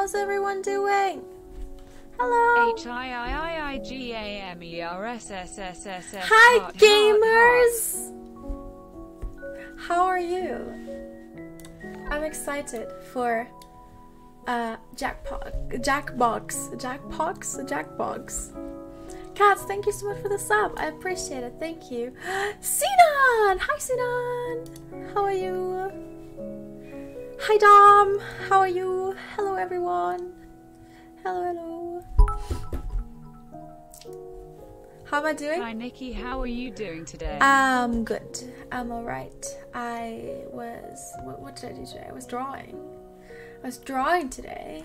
How's everyone doing? Hello. H I I I I G A M E R S S S S S. Hi, heart, heart, gamers. How are you? I'm excited for uh Jackpot, Jackbox, Jackbox, Jackbox. Cats, thank you so much for the sub. I appreciate it. Thank you. Sinan! Hi, Sinan! How are you? Hi, Dom! How are you? Hello, everyone. Hello, hello. How am I doing? Hi Nikki, how are you doing today? I'm good. I'm alright. I was. What, what did I do today? I was drawing. I was drawing today.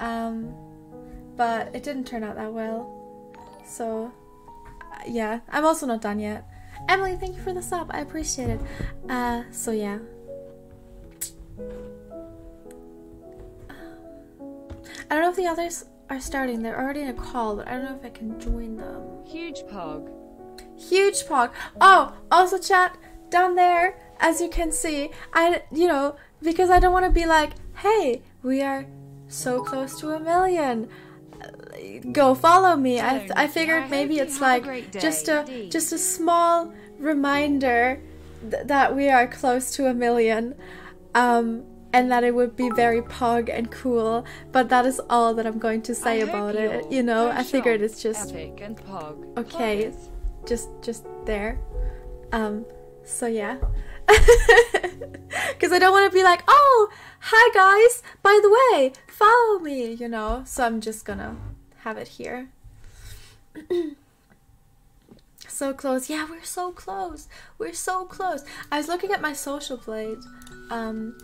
Um, but it didn't turn out that well. So, uh, yeah. I'm also not done yet. Emily, thank you for the sub. I appreciate it. Uh, so yeah. I don't know if the others are starting. They're already in a call, but I don't know if I can join them. Huge pog. Huge pog. Oh, also chat down there, as you can see, I you know because I don't want to be like, hey, we are so close to a million. Go follow me. I I figured I maybe it's a like just a just a small reminder th- that we are close to a million. Um. And that it would be very pog and cool, but that is all that I'm going to say I about it. you're know, I figured it's just epic and. Okay. Just just there um so yeah because i don't want to be like oh hi guys by the way follow me you know so i'm just gonna have it here so close yeah we're so close we're so close i was looking at my social blade um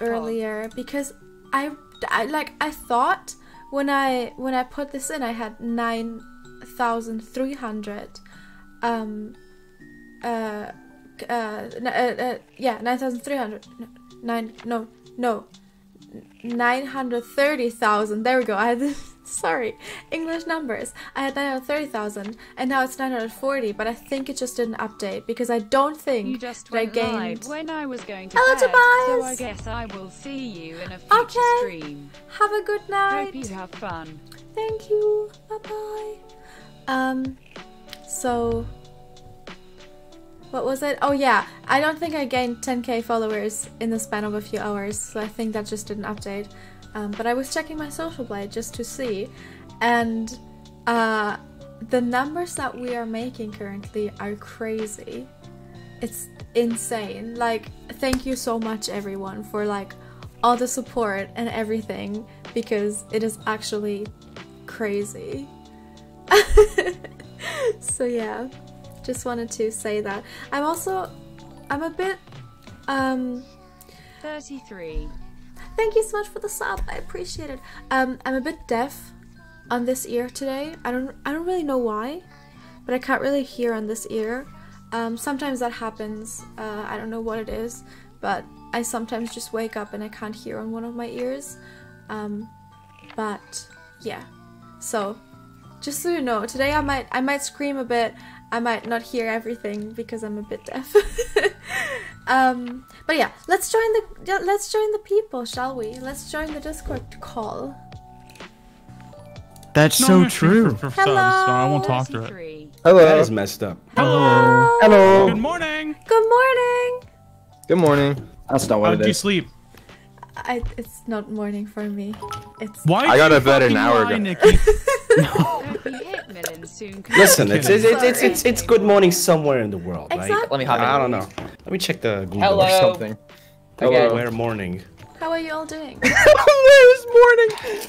earlier because I, I like i thought when i when i put this in i had 9300 um uh uh, uh, uh yeah 9300 no, nine no no 930,000 there we go. I had this sorry english numbers i had 930,000 and now it's 940 but i think it just didn't update because i don't think You just that i went gained live when I was going to Hello, bed, so I guess I will see you in a future Okay. stream. have a good night Hope you have fun. Thank you. Bye bye. Um, so what was it? Oh yeah, I don't think I gained 10k followers in the span of a few hours, so I think that just didn't update. Um, but I was checking my social blade just to see, and uh, the numbers that we are making currently are crazy. It's insane. Like, thank you so much, everyone, for like all the support and everything because it is actually crazy. so yeah, just wanted to say that. I'm also I'm a bit um 33. Thank you so much for the sub. I appreciate it. Um I'm a bit deaf on this ear today. I don't I don't really know why, but I can't really hear on this ear. Um sometimes that happens. Uh I don't know what it is, but I sometimes just wake up and I can't hear on one of my ears. Um but yeah. So just so you know, today I might I might scream a bit. I might not hear everything because I'm a bit deaf. um, but yeah, let's join the let's join the people, shall we? Let's join the Discord call. That's No, so true. For, for subs, so I won't talk to it. Hello. That is messed up. Hello. Hello. Good morning. Good morning. Good morning. That's not How what did it you sleep? I, it's not morning for me. It's Why? I got did a bed an hour lie, ago. Nikki? Hope you hit million soon. Listen, it's it's, it's it's it's it's good morning somewhere in the world, right? Exactly. Let me hop in. I don't know. Let me check the Google Hello. or something. Okay. Hello. Where morning? How are you all doing? Where's morning?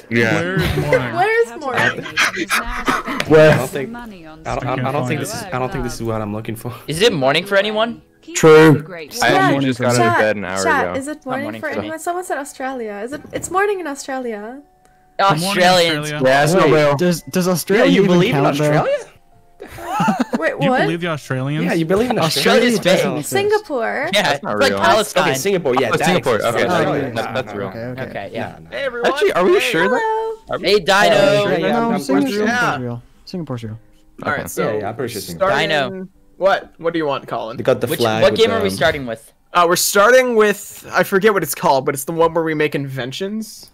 Yeah. Where is morning? Where is morning? Donating is now spending Where? I don't think- I don't, I don't, I don't think this is. I don't think this is what I'm looking for. Is it morning for anyone? True. up the great I Yeah. just got out of bed an hour chat, ago. is it morning, morning for for anyone? Someone said Australia. Is it? It's morning in Australia. Good morning, Australians. Australia. Yeah, that's not Wait. real. Does does Yeah, Australia you even believe in count, though? Australia? Wait, You believe the Australians? Yeah, you believe in Australia? Australia's big. definitely. Singapore. Yeah, That's not it's like real. Palestine. Okay, Singapore. Yeah, Oh, Singapore, okay, Oh, no, yeah, no, yeah, that- that's real. Okay, okay. Okay, yeah. no, no. Hey everyone. Actually, are we Hey. sure that? Hello. Hey, Dino. Yeah, yeah, no, I'm- I'm Singapore's real. Yeah. Singapore's real. Singapore's real. All right, so Yeah, yeah, I'm pretty sure Singapore. starting- Dino. What? What do you want, Colin? They got the Which, flag. what game are we starting with? Uh, we're starting with I forget what it's called, but it's the one where we make inventions.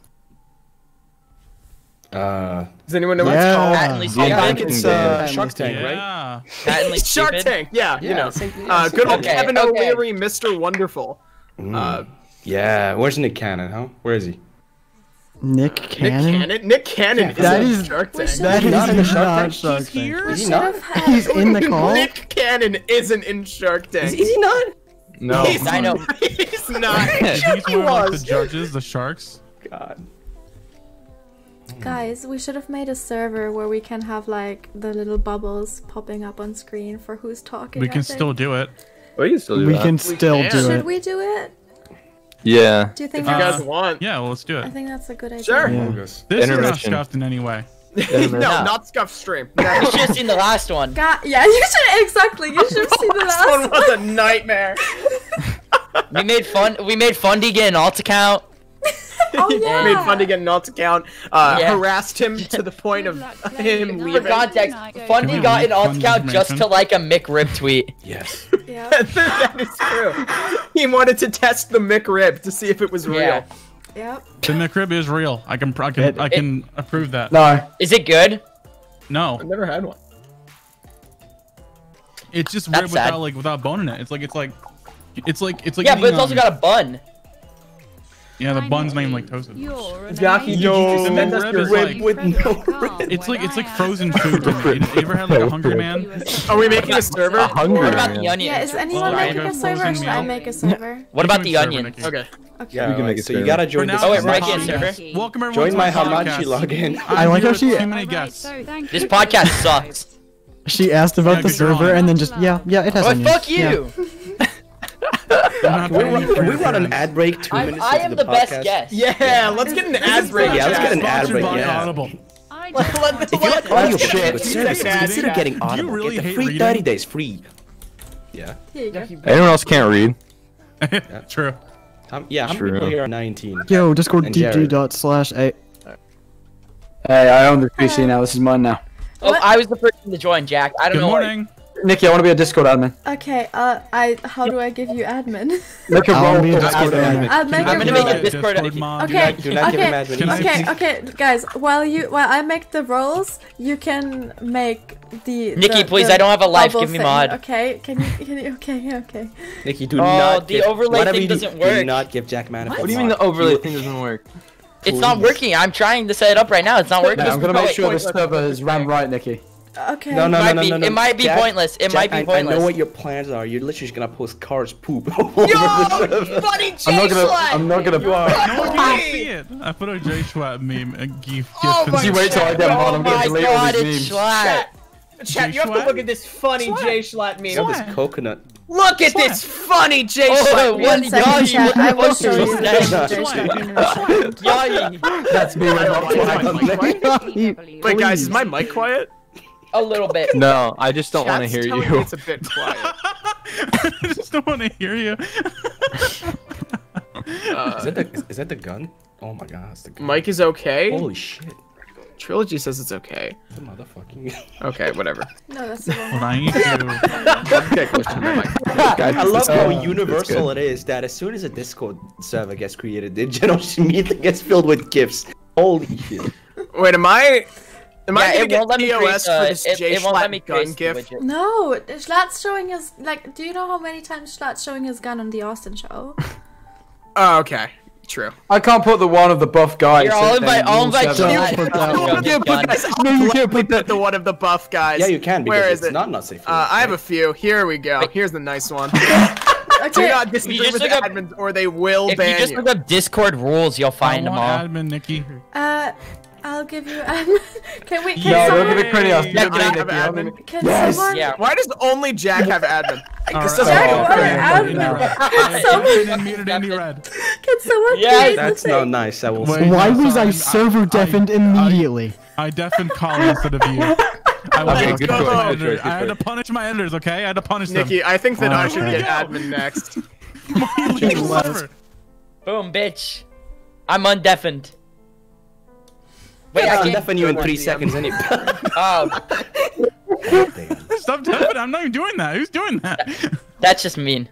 Uh, Does anyone know Yeah. what Patently I stupid. think it's uh, Shark Tank, right? Yeah. Patently? Shark stupid. Tank. Yeah, you know. same- yeah, Uh, good old Okay, Kevin okay. O'Leary, Mr. Wonderful. Mm. Uh, Yeah, where's Nick Cannon, huh? Where is he? Nick Nick Cannon. Cannon. Nick Cannon is That in Shark Tank. should- That is Not in the Shark Tank? Shark He's Tank. here? We Is he not? He's in the call. Nick Cannon isn't in Shark Tank. Is, is he not? No. He's, I know. He's not. He's he one of like, the judges, the sharks. God. Guys, we should have made a server where we can have like the little bubbles popping up on screen for who's talking. We can still do it. We can still do We that. can still can. do Should it. we do it? Yeah. Do you think If you guys want. Yeah, well, let's do it. I think that's a good idea. Sure. Yeah. This is not scuffed in any way. no, No. not Scuff Stream. No. You should have seen the last one. God, yeah, you should exactly. You should have seen the last one one. was a nightmare. We made fun. We made Fundy get an alt account. Oh yeah. Made fun to get an alt account. Uh, Yeah. harassed him to the point of him For leaving. context, Fundy we got an alt Fundy's account just to like a McRib tweet. Yes. Yeah. that is true. He wanted to test the McRib to see if it was real. Yeah. Yep. The McRib is real. I can, I can, It- I can approve that. No. Is it good? No, I've never had one. it's just That's rib sad. without like without bone in it. It's like it's like, it's like it's like. Yeah, but eating, it's also um, got a bun. Yeah, the bun's named like toasted. Jackie, Yo, send us rib your is rib like- with no oh, It's like it's like frozen food. to me. You ever had like a Hungry Man? Are we making a server? Hungry What about man. the onion? Yeah. Is anyone Well, making a server? or frozen Should I make a server? What about the Server, onion? Okay. Okay. Yeah, we can make it. so you gotta join now, this. Oh, wait, everyone break server. Welcome everyone Join my to the Hamachi login. I'm like here how with she- Too many guests. This podcast sucks. She asked about the server and then just yeah, yeah, it has Oh, onions. fuck you! I'm not Can we, paying run, you for can we your run an ad break two I'm, minutes I am the, the best guest. Yeah, let's get an ad break. Yeah, let's get an ad break. Yeah. Audible. Let- If you like let- audio shit get with services, consider getting Audible. really Get the free reading? 30 days free. Yeah. Here you go. Anyone else can't read? True. Um, yeah, how many True. people here 19? Yo, Discord And DG dot slash a. Hey, I own the PC now. This is mine now. Oh, I was the person to join, Jack. I don't Good know. what- morning. Nikki, I want to be a Discord admin. Okay. Uh, I. How do I give you admin? Make a I'll role be a Discord admin. admin. I'll make I'm gonna make role. a Discord- mod. Okay. Do not give him okay. admin. Can I- Okay. Okay, guys. While you, while I make the roles, you can make the. Nikki, the- please, the I don't have a life, give me thing, mod. Okay. Can you? Can you? Okay. Okay. Nikki, do Oh, not the give, overlay thing do, doesn't Do work. not give Jack Manifold What do you mean the overlay thing doesn't work? It's not working. I'm trying to set it up right now. It's not working. Yeah, I'm gonna make sure the server is ran right, Nikki. Okay. No, no, might no, no, be- no, no. it might be Jack- pointless. It Jack, might be I- I pointless. know what your plans are. You're literally just gonna post cars poop all over Yo, the server. buddy I'm not gonna. J-Slut! I'm not gonna. No one can see it. I put a J Schlatt meme and gif. Oh my You wait till I get mod. Oh my delete god, it's memes. Schlatt. Chat, chat, you have to look at this funny J Schlatt meme. Look at this coconut. Look at this funny J Oh, Schlatt what meme. One the second, chat. I the will fuck show you that? the Jason Yachty. That's me. Wait, guys, is my mic quiet? A little bit. No, I just don't want to hear you. It's a bit quiet. I just don't want to hear you. Uh, Is that the is, is that the gun? Oh my god, it's the gun. Mike is okay. Holy shit. Trilogy says it's okay. The motherfucking. Okay, whatever. No, that's the wrong. What I need to Okay, question. I love how Uh, universal it is that as soon as a Discord server gets created, it general immediately gets filled with gifs. Holy shit. Wait, am I? Am I Yeah, gonna it get won't let me POS for this it, J it won't let me Schlatt gun create the gif? No, Schlatt's showing his like. Do you know how many times Schlatt's showing his gun on the Austin show? Oh, okay. True. I can't put the one of the buff guys. Here, I'll in invite, I'll rule invite seven. Put that Show one. me the gun. No, you can't put the, the one of the buff guys. Yeah, you can because Where is it's it? not not safe. for Uh, work, I have a few. Here we go. Here's the nice one. Do not disagree just with look the up- admins, or they will If you ban just look up Discord rules, you'll find them all. want admin, Nikki. Uh, I'll give you. Um, can we? Can No, someone? look at the pretty ass. Yeah, can I have Nikki, admin? Can Yes. someone? Yeah. Why does only Jack have admin? Right. Jack, make what sense. admin? Can someone? Muted IndieRed. Can someone Yeah, please That's say- not nice. I will Wait. Why no, was I I- server I- deafened I- immediately? I deafened Colin instead of you. I, Okay, gonna good punish choice, good choice, I had to punish my editors, okay? I had to punish Nikki, I think that I should Oh, get admin next. them. You leave the server. Boom, bitch. I'm undeafened. Wait, Yeah, I I'll can't. deafen you in three DM. seconds anyway. Oh, um, Stop deafening. I'm not even doing that. Who's doing that? that's just mean.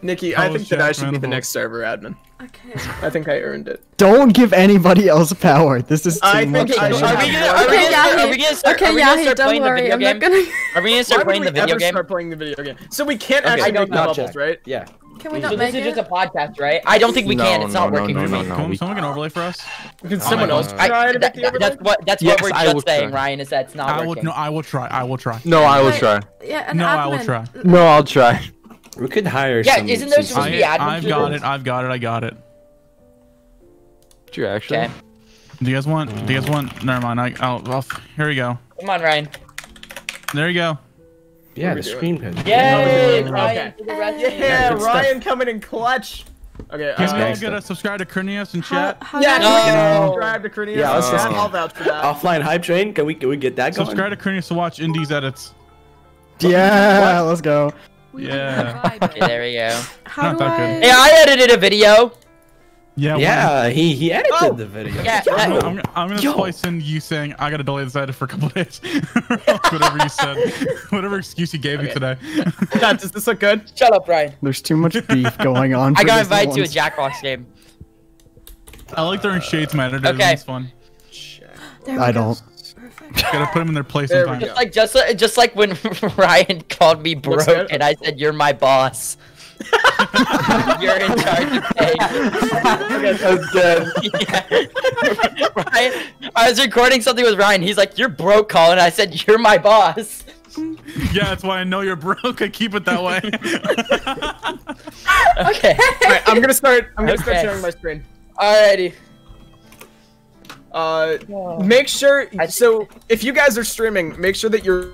Nikki, I think that I should be the next server admin. Okay. I think I earned it. Don't give anybody else power. This is too I much. think Okay, I are we should gonna, have are we Okay, gonna, are we gonna start, Okay, are we gonna start don't playing the video I'm game? gonna. Are we gonna start would playing the video game? start playing the video game? So we can't Okay, actually I make the know. levels, right? Yeah. Can we So not this make is just a podcast, right? I don't think we No, can. It's not no, no, working no, for no, me. no. Can we someone make an overlay for us? Can oh someone my else God. I, try to that, make the that- overlay? that's what that's Yes, what we're I just saying, try. Ryan. Is that it's not I will. working. No, I will try. I will try. No, I will try. Yeah, an No, admin. I will try. No, I'll try. We could hire Yeah, some. isn't there some supposed to I, be admin I've got it. I've got it. I got it. Did you actually? Okay, Do you guys want? Do you guys want? Never mind. I, I'll, I'll. Here we go. come on, Ryan. There you go. Yeah, we the doing? screen pad. Yay, Ryan! for the rest of the Yeah, good Ryan coming in clutch. Okay, Can uh, we all gangster. get a subscribe to Cornelius and chat? how yeah, do can I- we get No. subscribe to Cornelius? Yeah, let's just- I'll vouch for that. Offline hype train. Can we can we get that going? Subscribe to Cornelius to watch Indies edits. Yeah, let's go. Yeah. Okay, there we go. How Not do I? good. Hey, I edited a video. Yeah. Yeah, he he edited Oh. the video. Yeah, I'm, gonna- I'm, I'm gonna Yo. splice in you saying I gotta delay this edit for a couple days. Whatever you said, whatever excuse you gave me today. Yeah, does this look good? Shut up, Ryan. There's too much beef going on. I for got this invited to a once. Jackbox game. I like throwing shades to my editors. Okay. It's fun. I don't. Gotta put them in their place There we sometimes. go. Like just like- just like when Ryan called me broke and I said you're my boss. you're in charge of things. That's good. Yeah. Ryan, I was recording something with Ryan. He's like, "You're broke, Colin." I said, "You're my boss." Yeah, that's why I know you're broke. I keep it that way. Okay. Alright, I'm gonna start. I'm gonna start sharing my screen. Alrighty. Uh, make sure. So, if you guys are streaming, make sure that you're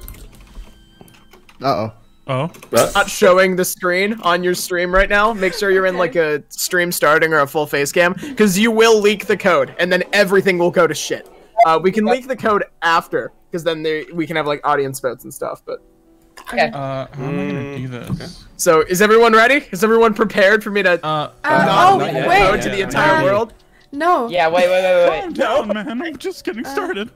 Uh oh. Oh. not showing the screen on your stream right now. Make sure you're in like a stream starting or a full face cam, because you will leak the code, and then everything will go to shit. Uh, we can leak the code after, because then there, we can have like audience votes and stuff. But Okay. Uh, how am I gonna do this? so, is everyone ready? Is everyone prepared for me to Uh, Uh, oh not yet. wait. code to the entire Um, world? No. Yeah. Wait. Wait. Wait. Wait. calm wait. down, man. I'm just getting started.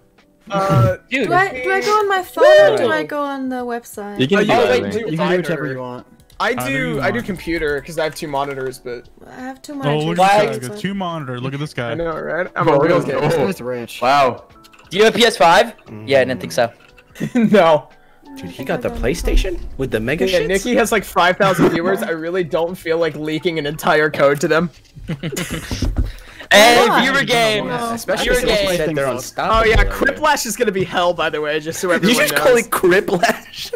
Uh, Dude. Do I do I go on my phone or do I go on the website? You can Oh, do you- Oh, wait, do- You can do Fine, whichever or- you want. I do do. I do computer because I have two monitors, but I have two Oh, monitors. Oh, look at this guy. Got two monitor. Look at this guy. I know, right? I'm a real This kid. guy's rich. Wow. Do you have a PS5? Yeah, I didn't think so. no. Dude, he got the PlayStation with the mega Yeah, shits? Nikki has like 5,000 viewers. I really don't feel like leaking an entire code to them. Hey, not? viewer game. No. Especially You're since gay. you said they're Oh, unstoppable. Oh yeah, right? Criplash is gonna be hell, by the way, just so everyone knows. You everyone just knows. call it Criplash?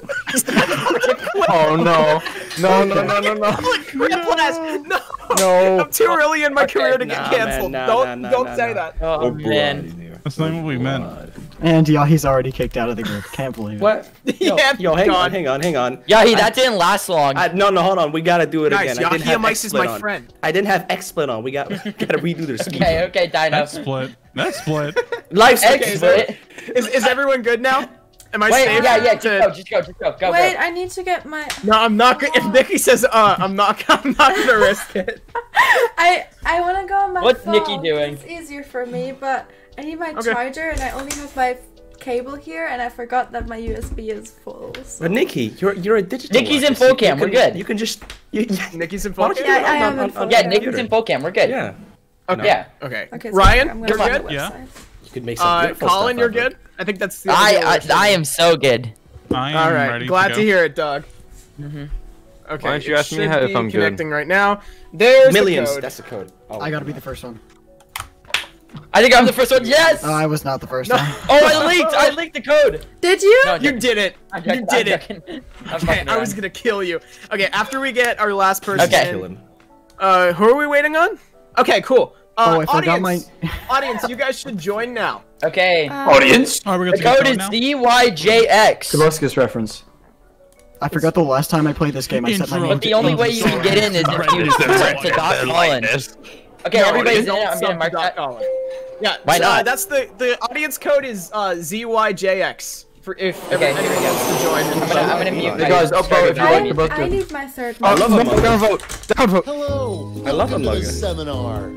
Oh no. No, no, no, no, no. Criplash! No! No. I'm too early in my Okay, career to get canceled. man, nah, don't nah, don't nah, say nah. that. Oh man. That's not what we meant. And yeah, he's already kicked out of the group. Can't believe it. What? Yo, Yeah, yo, hang on, hang on, hang on. Yeah, he, that didn't last long. I, no, no, hold on. We gotta do it Guys, again. I didn't have Mice is my on. friend. I didn't have XSplit on. We got we gotta redo their scheme. okay, okay, Dino. That's split. That's split. Life X is split. Is, is everyone good now? Am I Wait, safe? yeah, yeah, to- just go, just go, just go, go, Wait, go. I need to get my. No, I'm not. go- If Nikki says, "Uh," I'm not. I'm not gonna risk it. I I want to go on my What's phone. Nikki doing? It's easier for me, but I need my Okay. charger and I only have my cable here, and I forgot that my USB is full. So. But Nikki, you're you're a digital. Nikki's in artist. full You cam, we're good. You can just you, you, Nikki's in Why full don't you cam? Yeah, I on- am in full Yeah. Nikki's in full cam. We're good. Yeah, Okay. Yeah. Okay. Okay, so Ryan, I'm gonna you're good. Yeah. you could make some Uh, beautiful Colin, stuff you're out of it. good. I think that's the. I, I. I am so good. I am All right, ready glad to, to, hear it, Doug. Mhm. Okay. Why don't you ask me how- if be I'm good? connecting right now. There's Millions. The. That's the code. Oh, I gotta be the first one. I think I'm the first one. Yes. Oh, I was not the first No. one. oh, I leaked. I leaked the code. Did you? No, You did it. I'm You joking, did I'm it. I'm Okay, I was gonna kill you. Okay, after we get our last person, Okay. Kill in, him. uh, who are we waiting on? Okay, cool. Uh, Oh, I forgot audience, my. audience, you guys should join now. Okay. Uh, Audience. Oh, we're The gonna code is now? ZYJX. Kabuskus reference. I forgot the last time I played this game. I set my name But the only way you can get in is if you set to Doc Colin. Okay, No, everybody's in. don't it. I'm gonna sub mark that. Colin. Yeah, Why uh, not? that's the the audience code is uh, ZYJX. For if Okay, anyone here wants to join. I'm gonna, I'm gonna mute. Hey my guys, upvote started if you I, like volume. the book. I need my third. I love mic. Among Us. Downvote. Downvote. Hello. I love Welcome to the seminar.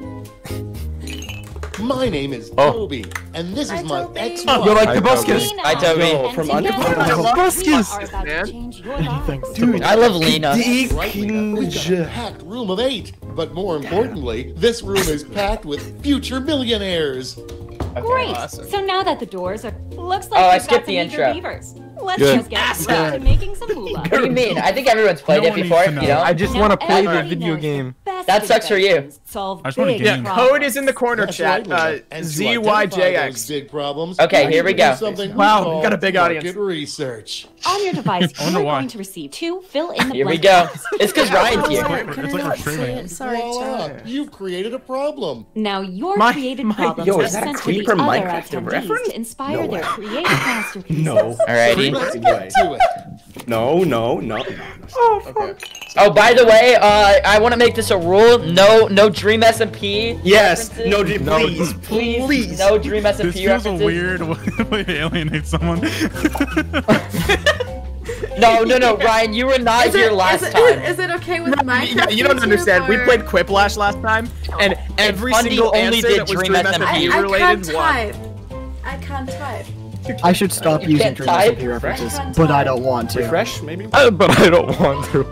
My name is Oh. Toby, and this is my ex-wife. You're like the Buskers. Hi, Toby. No, from Underground. Anything. Dude, I love Lena. Right, We've got a packed room of eight, but more importantly, this room is packed with future millionaires. Great. awesome. So now that the doors are, looks like Oh, I we've skipped got the some eager intro. beavers. Let's Good. just get back to making some moolah. What do you mean? I think everyone's played No it before. You know. know. I just Now want to play the video knows the game. That sucks for you. Solve I just want a big game. Yeah, code is in the corner That's chat. right, Uh, Lena. And to identify those ZYJX. big problems. Okay, here we go. Something Wow, we we got a call big audience. Good research. On your device, you're going to receive two fill in the Here we blank go. It's because Ryan's here. sorry, It's like we're streaming. Sorry, you've created a problem. Now your My- created my- problems Yo, are is that a sent to creeper the other Minecraft attendees to inspire No their creative masterpieces. No. Alrighty. Let's Right. get to it. No, no, no. Okay. Oh, by the way, uh, I want to make this a rule. No, no Dream SMP. Yes. references. No, dude, please, Please, please. no Dream SMP This feels a weird way to alienate someone. No, no, no, Ryan, you were not Is here it, last is, it, time. is it okay with Yeah, you don't YouTube, understand. We played Quiplash last time, and every single only answer did that was Dream Dream SMP. I, SMP I can't type. I can't type. I should stop You using can't Dream? SMP references, I can't but I don't want to. Refresh, maybe. Uh, but I don't want to.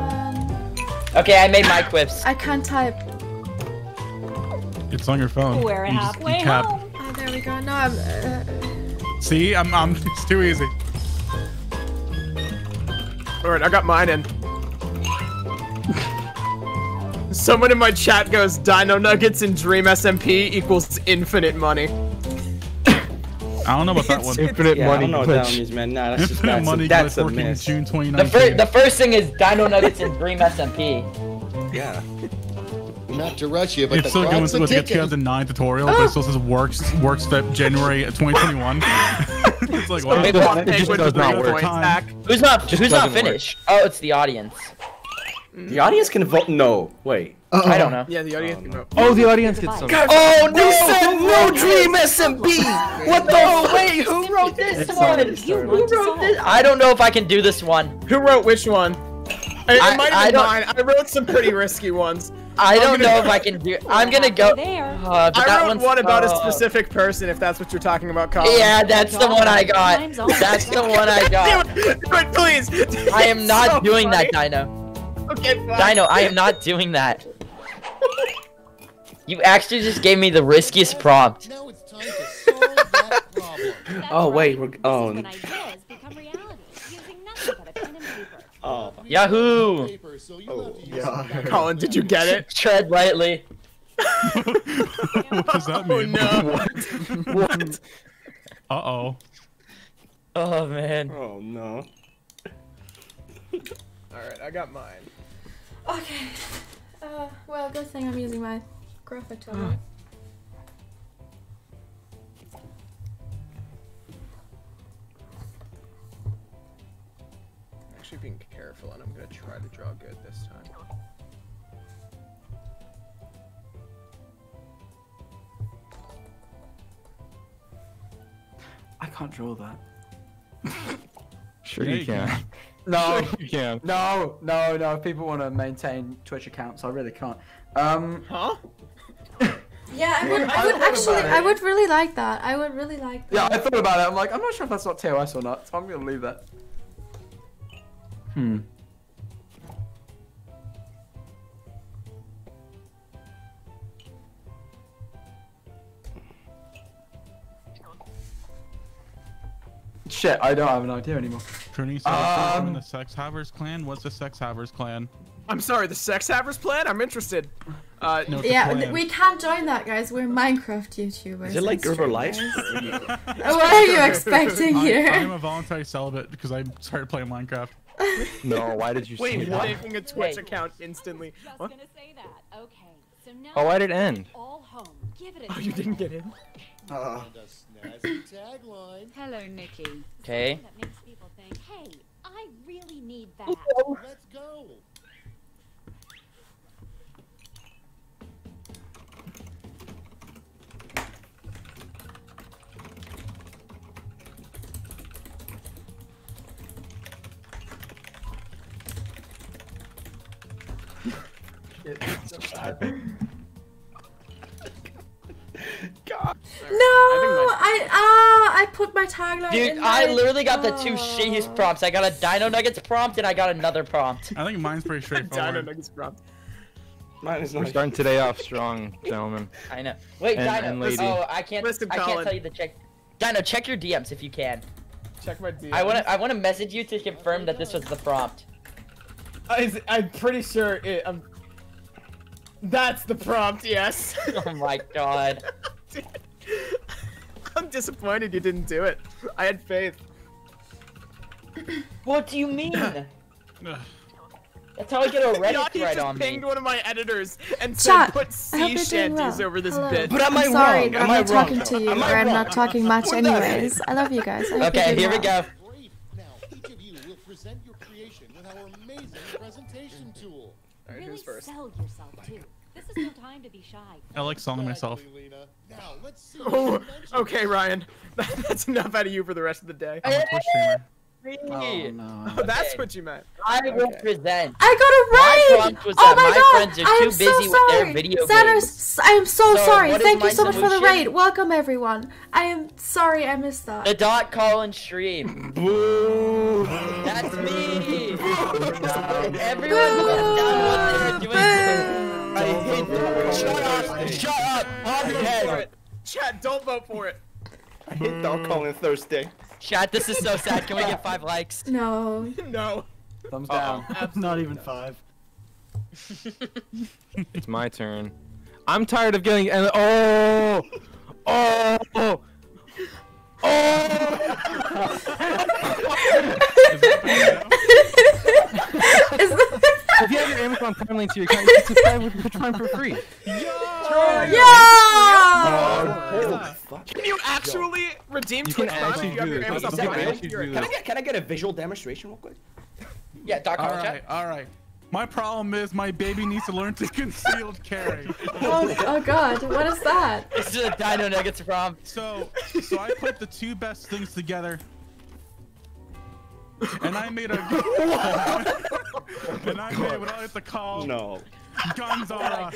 Um, Okay, I made my quips. I can't type. it's on your phone. We're You just- you halfway tap. home. Oh, there we go. No, I'm. Uh, See, I'm, I'm. It's too easy. Alright, I got mine in. Someone in my chat goes, Dino Nuggets and Dream SMP equals infinite money. I don't know about that one. Infinite Yeah, I money don't know what that one is, man. Nah, that's just Infinite that's, money a, that's a working miss. June The, fir- the first thing is Dino Nuggets and Dream SMP. Yeah. Not to rush you, but It's the still going clock's to a the ticking. 2009 tutorial, but it still says works works that January 2021. it's like wow. Wait, It what? just does not work. points Time. hack. Who's not Just Who's not doesn't work. finished? Oh, it's the audience. The audience can vote. No, wait. I don't know. Yeah, the audience can vote. Oh, the audience gets some. Oh no! You said no Dream SMP. What the? Oh wait, who wrote this one? You Who wrote this? I don't know if I can do this one. Who wrote which one? It, it I- might I have been mine. I wrote some pretty risky ones. I don't know if I can do. I'm gonna go. There. Uh, but that I wrote one's- one about a uh, specific person, if that's what you're talking about, Colin. Yeah, that's the one I got. That's the one I got. Do it, do it, please. I am not So doing funny. that, Dino. Okay, fine. Dino, I am not doing that. You actually just gave me the riskiest prompt. Now it's time to solve that problem. Oh, wait, we're- This oh. is when ideas become reality, using nothing but a pen and paper. Oh. Yahoo! Paper, so Oh, have to use yeah. Colin, did you get it? Tread lightly. what does that Oh mean? no. What? Uh oh. Oh man. Oh no. Alright, I got mine. Okay. Uh, well, good thing I'm using my graphic tablet. Actually being careful, and I'm gonna try to draw good this time. I can't draw that. Sure Yeah, you you can. can. No, Sure you can. no, no, no. If people want to maintain Twitch accounts, I really can't. Um, Huh? Yeah, I would, I I would thought actually, I would really like that. I would really like that. yeah, I thought about it. I'm like, I'm not sure if that's not TOS or not, so I'm gonna leave that. Hmm. Shit, I don't have an idea anymore. Trini said um, the Sex Havers clan. What's the Sex Havers clan? I'm sorry, the Sex Havers Clan. I'm interested. Uh, No, Yeah, clan. we can't join that, guys. We're Minecraft YouTubers. Is it like and Gerber Life? what are you expecting I, I'm a voluntary celibate because I started playing Minecraft. No, why did you Wait, say that? making a Twitch Wait. account instantly. What? gonna say that. Okay. So now Oh, why did it end? all home. Give it a Oh, you didn't get in? Uh, And a snazzy tagline. Hello, Nikki. Okay. Hey, I really need that. Let's go. No, I ah, I put my tagline. Dude, in I my- literally got the two shittiest prompts. I got a Dino Nuggets prompt and I got another prompt. I think mine's pretty straightforward. Dino straightforward. Nuggets prompt. Mine is We're not. starting today off strong, gentlemen. I know. Wait, And- Dino. and lady. Oh, I can't. Listen, I can't tell you the check. Dino, check your DMs if you can. Check my DMs. I wanna. I wanna message you to confirm that this was the prompt. I, I'm pretty sure it. Um, that's the prompt. Yes. Oh my god. I'm disappointed you didn't do it. I had faith. What do you mean? That's how I get a Reddit Yanni thread just on pinged one of my editors and said Chat, put I hope sea shanties well. over this Hello. bit. But am I I'm sorry wrong? that Am I'm I not wrong? talking to you, Am or I I'm not talking much Well, anyways. I love you guys. I Okay, you're here we go. Now, each of you will present your creation with our amazing presentation tool. Alright, Really who's first? sell yourself too. This is no time to be shy. I like selling myself. Lena. Now, let's see Oh, okay, Ryan. That's enough out of you for the rest of the day. I'm a Twitch streamer. Oh no. Oh, that's Okay. what you meant. I will present. I got it My right! oh my my god! friends are I too am busy so with their sorry. video Sanders. I am so, So, sorry. Thank you my so much for the raid. Welcome everyone. I am sorry I missed that. The dot Colin stream. Boo. That's me. Everyone who down what they were doing. I hate that. Shut up. Shut up. On your head. Chat, don't vote for it. I hate Dog Calling Thursday. Chat, this is so sad. Can we get five likes? No. No. Thumbs down. Not even five. It's my turn. I'm tired of getting and oh oh oh Is that- If you have your Amazon Prime link to your account, you can subscribe with Twitch Prime for free. yeah! Holy fuck. Can you actually redeem You Twitch Prime if you have do your. Amazon Prime? actually You're- do Can I get can I get a visual demonstration real quick? Yeah, dot All Colin right, chat. all right. My problem is my baby needs to learn to concealed carry. Oh, oh god, what is that? This is a Dino Nuggets problem. So, so I put the two best things together, and I made a. and I made what I like to call No. Guns R oh Us.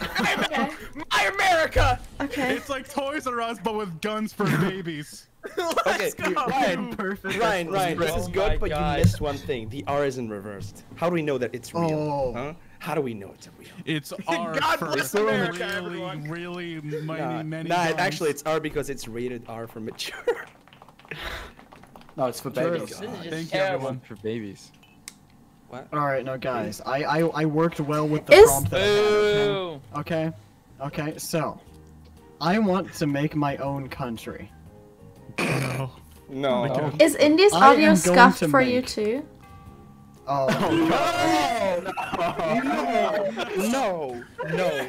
Okay. My America! Okay. It's like Toys R Us, but with guns for babies. Okay, Let's go. Ryan, Perfect. Ryan, Ryan, this Oh is my good, but God. you missed one thing. The R isn't reversed. How do we know that it's real? Oh. Huh? How do we know it's real? It's R God for bless really, America, everyone. really many, Nah, many nah, guns. actually, it's R because it's rated R for mature. No, it's for babies. This Thank you, everyone. For babies. What? All right, no, guys. I, I I worked well with the Is- prompt that I had. Okay. Okay. Okay. So, I want to make my own country. No. No. Okay. Is Indy's I audio scuffed to for you too? Oh. No, no, no, no, no,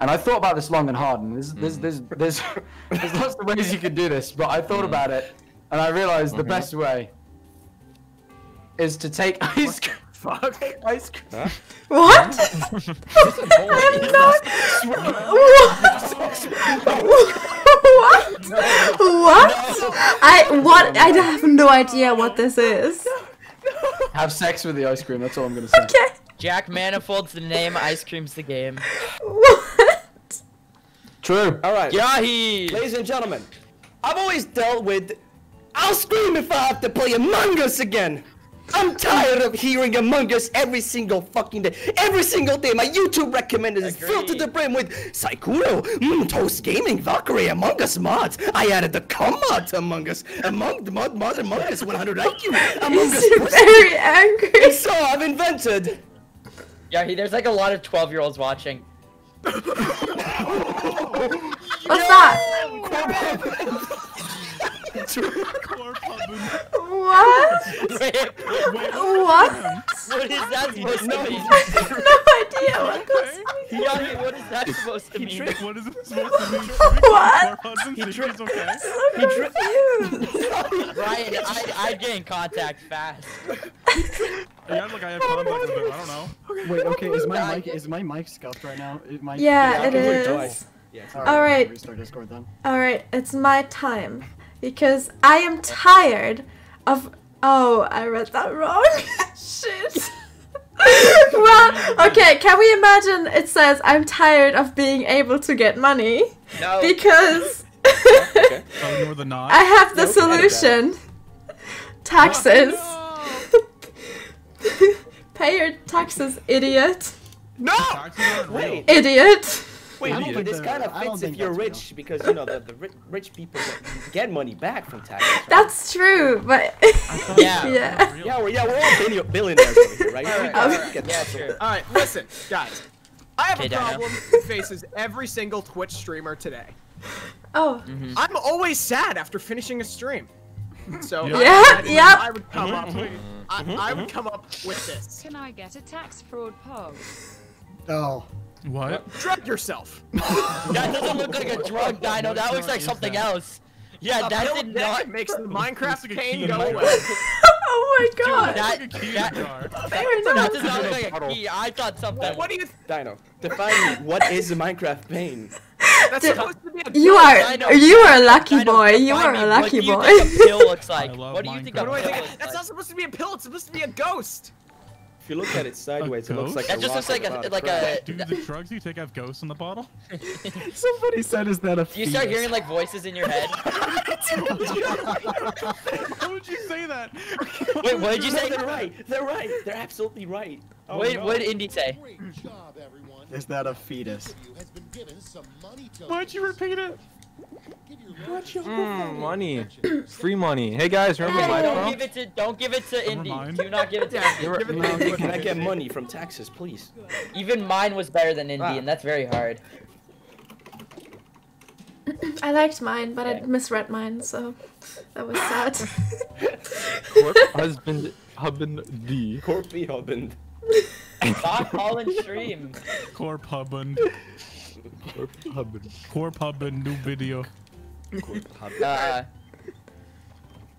And I thought about this long and hard, and there's, there's, there's, there's, there's lots of ways you could do this, but I thought about it, and I realized the best way is to take ice cream. Fuck. Ice cream. What? I'm not. what? What? I what? I have no idea what this is. Have sex with the ice cream, that's all I'm gonna say. Okay. Jack Manifold's the name. Ice cream's the game. What? True. All right. Yahi. Ladies and gentlemen, I've always dealt with. I'll scream if I have to play Among Us again. I'm tired of hearing Among Us every single fucking day. Every single day, my YouTube recommended is filled to the brim with Sykkuno, mm, Toast Gaming, Valkyrae, Among Us mods. I added the cum mod to Among Us. Among the mod mod Among Us 100 IQ. Among Us. He's very angry. So I've invented. Yahi, there's like a lot of 12 year olds watching. What's that? Core pubbin. What? What? what is that supposed to mean? no idea what this means. Yanni, what is that supposed to mean? What is it supposed to mean? What? Core pubbin? Think he's okay? I'm confused. Ryan, I, I get in contact fast. Yeah, look, I have contact with him. I don't know. Wait, okay, is my mic is my mic scuffed right now? Is my Yeah, it Enjoy. is. Yeah, it's Alright, All right. Restart Discord then. Alright, it's my time. Because I am tired of. Oh, I read that wrong. Shit. well, okay, can we imagine it says, I'm tired of being able to get money? No. Because oh, okay. Oh, ignore the nod. I have the Nope, edit that. solution taxes. Oh, Pay your taxes, idiot. No! Taxes. Wait. Idiot. Wait, I don't but this kind of I fits if you're that's rich because you know the, the ri- rich people get, get money back from taxes. Right? That's true, but. Yeah. yeah. yeah, we're, yeah, we're all billionaires over here, right? Alright, We alright, get- get yeah, sure. All right, listen, guys. I have Okay, a problem that faces every single Twitch streamer today. Oh. I'm always sad after finishing a stream. So Yeah. I Yeah. I would come up. I, I would come up with this. Can I get a tax fraud pog? Oh. What? Drug yourself. That doesn't look like a drug, Dino. That looks like something that? else. Yeah, A that did not. makes the Minecraft like a pain go away. Oh my god. That, Like a key oh that, jar. Fair that does not look like a key. I thought something. What do you? Dino, define. What is the Minecraft pain? That's Did- supposed to be a You are Dino, you are a lucky Dino, boy. You define are me. a What lucky do you boy. think a pill looks like? What do you think a What do I pill think? looks That's not supposed to be a pill. It's supposed to be a ghost. If you look at it sideways, it looks like That a just looks like a without like a. Dude, the drugs you take have ghosts in the bottle? Somebody said, "Is that a?" Do you start hearing like voices in your head? Why would you say that? Wait, what did you say? they're right. They're right. They're absolutely right. Oh, What no. what did Indy say? Great job, everyone. Is that a fetus? You has been given some money tokens. Why'd you repeat it? Give your Mm, money. Free money. Hey guys, remember Hey, my don't bro? give it to don't give it to Indy. Do not give it to Indy. give No, Can I get money from taxes, please? Even mine was better than Indy, Ah. and that's very hard. I liked mine, but I Okay. misread mine, so that was sad. Corp husband husband D. Corpy husband. Stop calling stream. Core pubbin. Corp husband. Core pubbin, new video. Uh,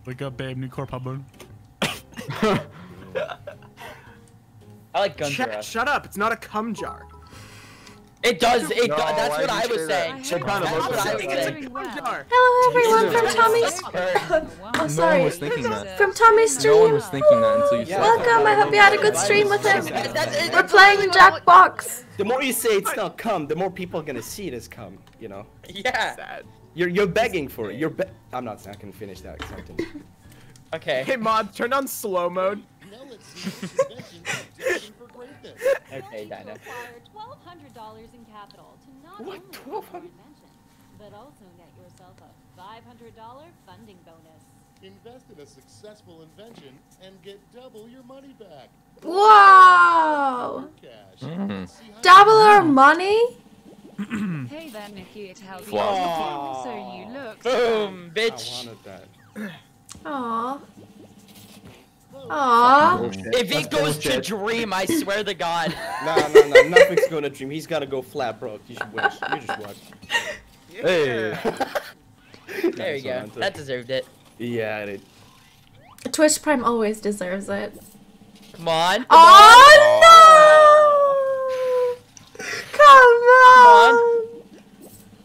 Wake up, babe, new core pubbin. I like Chat, Gundra. shut up. It's not a cum jar. It does. It No, does. That's what I was saying. that? That's kinda what I was it. It's a saying. cum. Hello everyone from Tommy's. Bird. Oh No one sorry. was thinking that. From Tommy's No one stream. was thinking that until you said that. Welcome. I hope you had a good stream with him. That- that- We're playing Jackbox. The more you say it's not come, the more people are gonna see it as come. You know, Yeah. Sad. you're you're begging for it. You're be- I'm not. I can finish that sentence. Okay. Hey mod, turn on slow mode. Now let's see this invention competition for greatness. Okay, Dino. Acquire $1,200 in capital to not What? only fund your invention, but also net yourself a $500 funding bonus. Invest in a successful invention and get double your money back. Whoa. Mm. See Double our money. Hey there, Nikki. It helps. Flop. So you look. Boom, I bitch. wanted that. Aw. Aw. If it goes to Dream, I swear to God. No, no, no. Nothing's gonna dream. He's gotta go flat, bro. You should watch. You just watch. Hey. There you go. That deserved it. Yeah, it. Twitch Prime always deserves it. Come on. Oh no! Come on!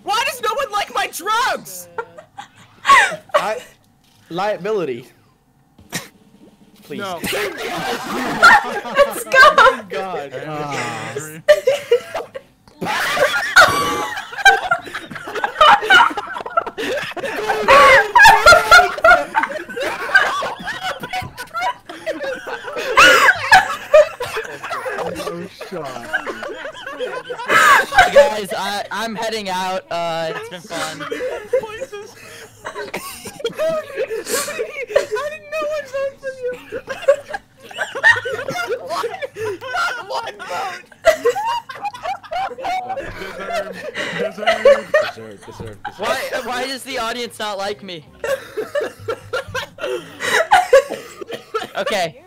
Why does no one like my drugs? I liability. Please. No. Let's go! Oh God. Agree. No shot. Hey guys, I I'm heading out. Uh, it's been fun. Places. I didn't know what vote for you. Not one vote. Deserve. Deserve. Deserve, deserve, deserve. Why why does the audience not like me? Okay.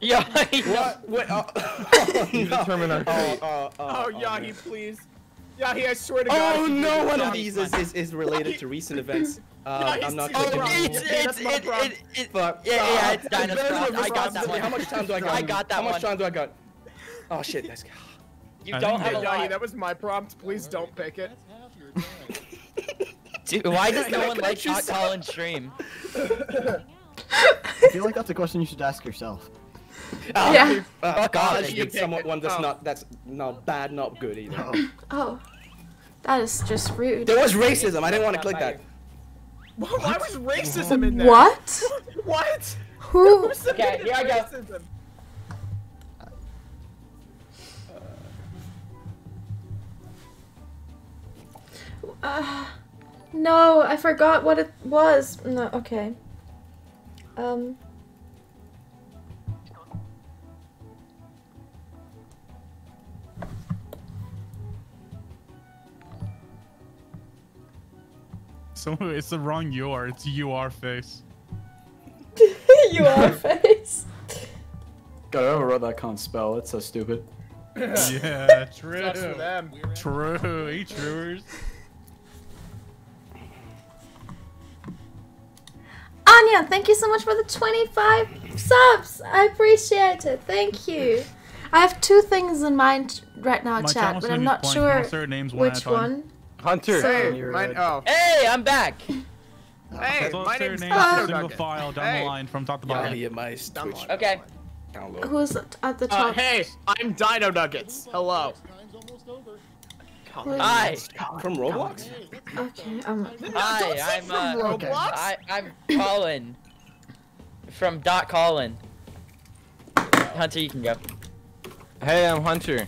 Yeah. What? What? Oh, oh, You no. determine our oh, oh, oh, oh, Oh, Yahi, man. please. Yahi, I swear to God. Oh no! One of these is, is, is related to recent events. Um, Yeah, I'm not too clicking wrong. on It's, it. It's, that's my it, problem. it, it, Fuck. yeah, yeah, it's Ah, Dinosaur. better I got that one. How much time do I got? I got that How much time do I got? Oh shit! That's... You don't think have a Yahi, lot. that was my prompt. Please don't pick it. Dude, why does no one like catch you Hot some? Colin stream? I feel like that's a question you should ask yourself. Ah, Yeah. Uh, Fuck God, off. I You think someone one that's Oh. not that's not bad, not good either. Oh, that is just rude. There was racism. I didn't want to click that. Why why was racism in there? What? What? Who? Who said Okay, here I go. racism? Uh, no, I forgot what it was. No, okay. Um. So it's the wrong UR. It's UR face. you are face. God, whoever wrote that can't spell. It's so stupid. Yeah, true. Sucks them. True. Hey, truers. Anya, thank you so much for the 25 subs. I appreciate it. Thank you. I have two things in mind right now, My chat, but I'm not sure I'll say their names one at a which time. one. Hunter. Hey, mine, oh. Hey, I'm back. Hey, So my say their name's names Dino single file down Hey. the line from top to bottom. yeah, my Dumb Twitch. Okay. download. Who's at the Uh, top? hey, I'm Dino Nuggets. Hello. Hi. From Roblox? Okay, um, Hi, I'm uh, Okay. Roblox? I, I'm Colin. From Dot Colin. Hunter, you can go. Hey, I'm Hunter.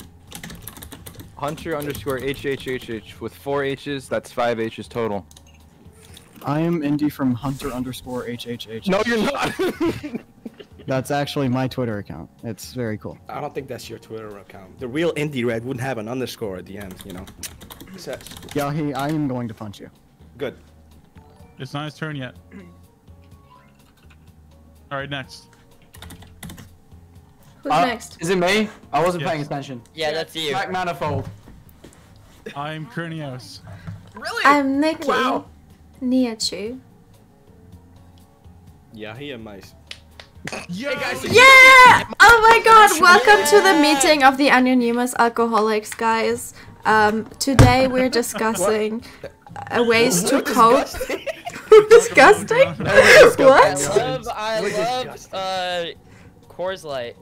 Hunter underscore HHHH with four H's. That's five H's total. I am Indy from Hunter underscore HHH. No, you're not. That's actually my Twitter account. It's very cool. I don't think that's your Twitter account. The real IndieRed wouldn't have an underscore at the end, you know. So, Yahi, I am going to punch you. good. It's not his turn yet. All right, next. Who's Uh, next? Is it me? I wasn't Yes. paying attention. Yeah, that's you. Jack Manifold. I'm Krinios. Really? I'm Nikki. Wow. Nihachu. Yeah, he and mice. Yo, guys, Yeah! Oh my god, welcome to the meeting of the Anonymous Alcoholics, guys. Um, today we're discussing uh, ways to cope. Disgusting? what? I what? love, I love, uh, Coors Light.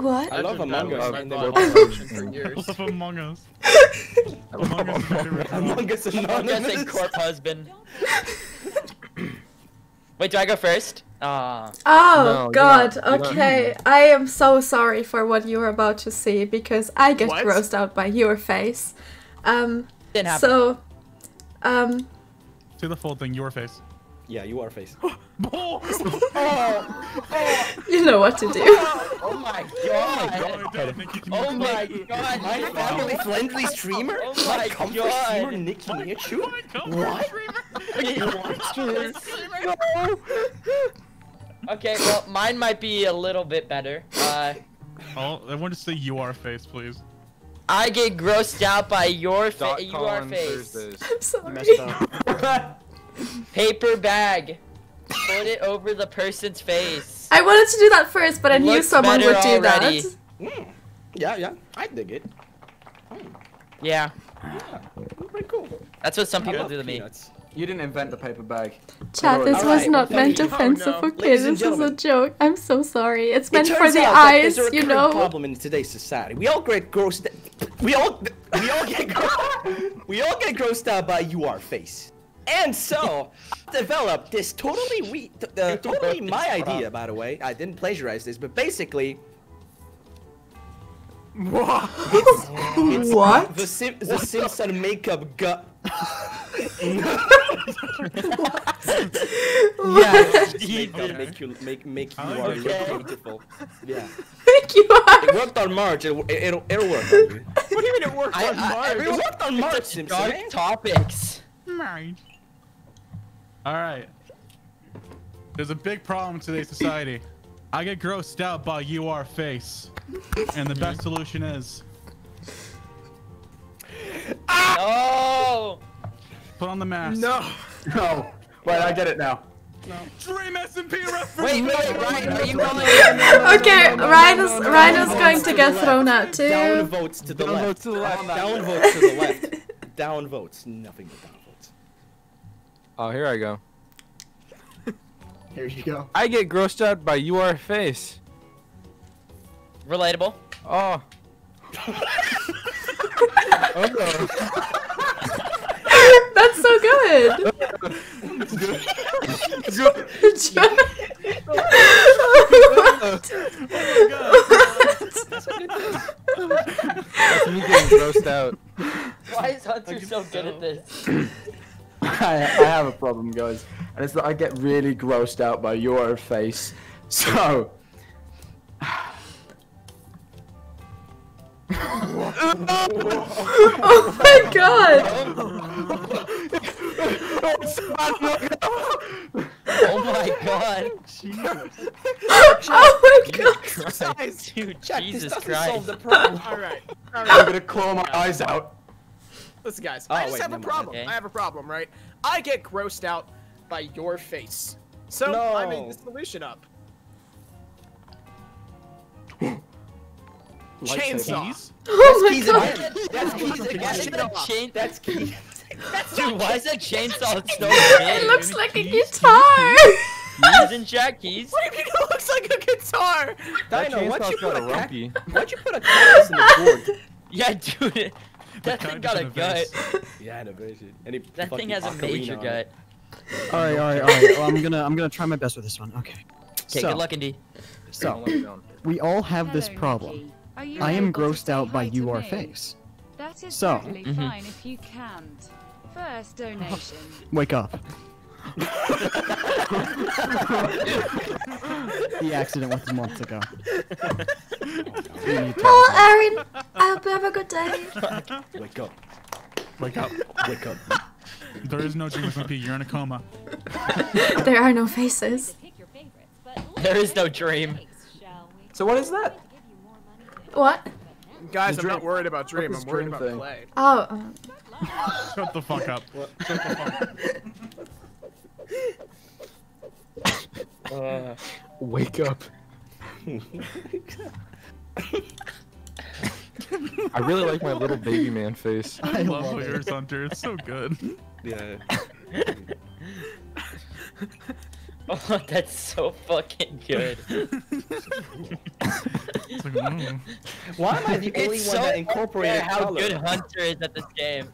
What? I love Among Us. my and they thought were- evolution for I love Among Us. Among Us is my favorite one. Among Us I'm. Corpse Husband. Wait, do I go first? Ah. Oh No, god, don't- okay. I am so sorry for what you are about to see because I get What? grossed out by your face. Um, Didn't happen. so, um, Say the full thing. Your face. Yeah, you are face. you know what to do. oh my god. Oh, I think you can Oh use my it. god. My family friendly streamer? Oh my my comfort God. hero Nikki Nihachu? Okay, well, mine might be a little bit better. Uh, Oh, I want to say you are face, please. I get grossed out by your Dot face. You are face. Thursdays. I'm sorry. Messed up. Paper bag. Put it over the person's face. I wanted to do that first, but I It knew looks someone would do already. that. Mm. Yeah, yeah, I dig it. Yeah, Pretty cool. that's what some people do to me. You didn't invent the paper bag. Chat, this was Alright, not meant you. offensive, Oh, no. okay? Ladies This is a joke. I'm so sorry. It's meant It for turns the out that eyes, there's a you recurring know? problem in today's society. We all get grossed. We all we all get we all get grossed out by your face. And so, I developed this totally we uh, totally my idea, by the way. I didn't plagiarize this, but basically, it's, it's What? the Sim the Simpson makeup gut. What? Makeup make you make make you I are like look beautiful. Yeah, Thank you it worked on Marge. It, it'll it'll work on you. What do you mean it worked I- on I- Mars? It worked on Marge, Simpson. Dark eh? topics. Right. All right. There's a big problem in today's society. I get grossed out by UR face. And the best solution is Ah! No. put on the mask. No. No. Wait, I get it now. Dream SMP reference. Wait, wait, wait, Ryan, are you going? Okay, Ryan is Ryan is going to get thrown out Down too. votes to the Down votes to the left. Down votes to the left. Down votes. Nothing but down votes. Oh, here I go. Here you go. I get grossed out by your face. Relatable. Oh. oh That's so good. That's me getting grossed out. Why is Hunter so good at this? I, I have a problem, guys, and it's that I get really grossed out by your face. So. Oh my god. Oh my god. Oh my god. Guys, Dude, Jack, Jesus this doesn't Christ. solve the problem. all right. All I'm gonna claw my eyes out. Listen, guys. Oh, I just wait, have a problem. Okay. I have a problem, right? I get grossed out by your face. So I made No. the solution up. Lightsaber. Chainsaw. Oh my Keys god. again. That's keys Why is again. that chain? That's keys. Dude, why is that chainsaw so It looks like a guitar. Keys and Jack keys. What do you mean it looks like a guitar? That Dino, why'd you put a a rumpy. Why'd you put a cactus in the board? Yeah, dude. it- That thing got a gut. vase. Yeah, innovation. And he That thing has a major gut. it. All right, all right, all right. Well, I'm gonna I'm gonna try my best with this one. Okay. Okay, so, good luck, Indy. So we all have this problem. Nikki. Are you I am grossed out by hi to UR face. That is So- totally Mhm. fine if you can't. First donation. Wake up. The accident was months ago. We need Aaron, I hope you have a good day. Wake up. Wake up. Wake up. There is no Dream SMP. You're in a coma. There are no faces. Pick your favorites, but There is no dream. So what is that? Give you more money. What? Guys, I'm not worried about Dream. I'm worried about thing? Clay. Oh. um, Shut the fuck up. Shut the fuck up. Uh, Wake up. I really like my little baby man face. I love love it. yours, Hunter. It's so good. Yeah. Oh, that's so fucking good. Like, mm. Why am I the only It's one so that unfair incorporated how color? good Hunter is at this game.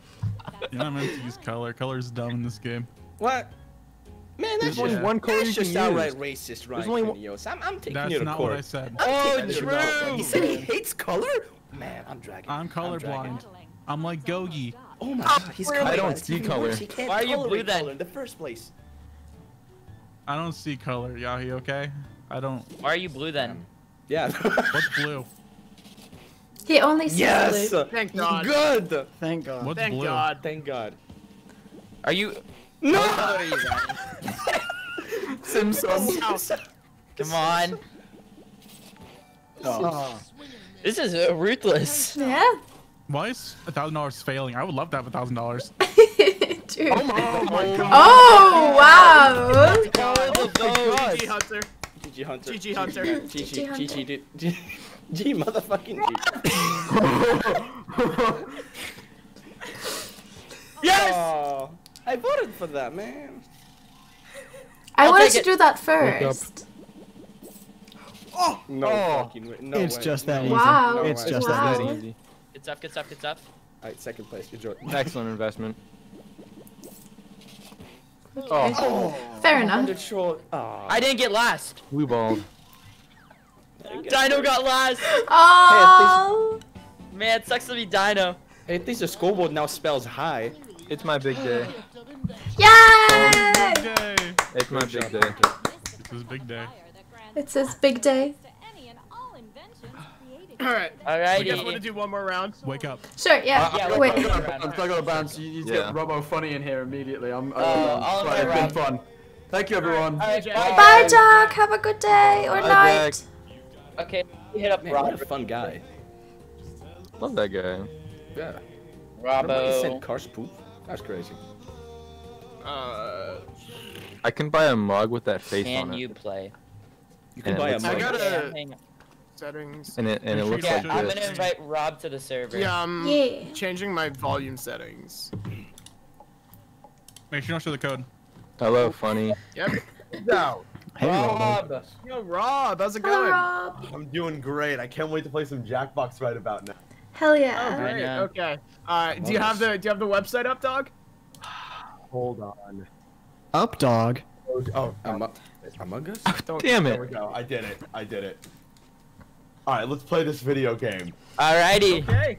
You're not meant to use color. Color's dumb in this game. What? Man, that's There's just, one color that's you just outright use. racist, right? only one- Nios. I'm, I'm taking That's you to not court. what I said. I'm Oh, taking you to court. true. He said he hates color? Man, I'm dragging. I'm colorblind. I'm like Gogy. Oh my ah, god, he's Really? colorblind. I don't see color. worse. He can't Why are you blue then? in the first place. I don't see color. Yahi, okay? I don't. Why are you blue then? Yeah. What's blue? He only sees yes. blue. Thank God. Good. Thank God. What's Thank blue? God. Thank God. Are you? No. What color are you, Ryan? Simpsons. Come on. Oh. This is uh, ruthless. Yeah. Why is a thousand dollars failing? I would love to have a thousand dollars. Dude. Oh my god. Oh wow. Call the vote. GG Hunter. GG Hunter. GG Hunter. GG. GG. dude. G. G. Motherfucking G. Yes. Oh, I voted for that, man. I I'll wanted to it. do that up. first. Oh! No Oh. fucking way. No it's way. just that no easy. Wow. No It's way. just Wow. that That easy. easy. Good stuff. Good stuff. Good stuff. Alright, second place. Good job. Excellent investment. Oh. oh, Fair enough. short. Oh, I didn't get last. Blue ball. Dino got last. Oh. Man, it sucks to be Dino. Hey, at oh! least the scoreboard now spells high. It's my big day. Yay! Big day. It's my big day. It's his big day. It's his big day. To any and all inventions created. All right. Alrighty. You guys want to do one more round? Wake up. Sure. Yeah. Yeah, I'm Wait. gonna, I'm gonna bounce. You need to Yeah. get Robbo funny in here immediately. I'm. Uh, I'll but it's been fun. Thank you, everyone. Alright, Bye, Jack. Have a good day or Bye, night. Okay, hit up Man, what a Rob. fun guy. Love that guy. Yeah. Remember he sent Robbo. cars poop? That's crazy. Uh, I can buy a mug with that face Can on it. Can you play? You can And buy a mug. I got Yeah, a hang on. settings. And it and it looks Yeah, you like I'm gonna invite Rob to the server. Yeah, I'm Yeah. changing my volume settings. Make sure you don't show the code. Hello, funny. Yep. No. Hey, Rob. Rob. Yo, Rob, how's it Hello, going? Rob. I'm doing great. I can't wait to play some Jackbox right about now. Hell yeah. Oh, yeah. great. Okay. Uh, do you have the do you have the website up, dog? Hold on. Up, dog. Oh, oh, Among, Among Us? Don't. Damn there we go. I did it. I did it. All right, let's play this video game. Alrighty. Okay.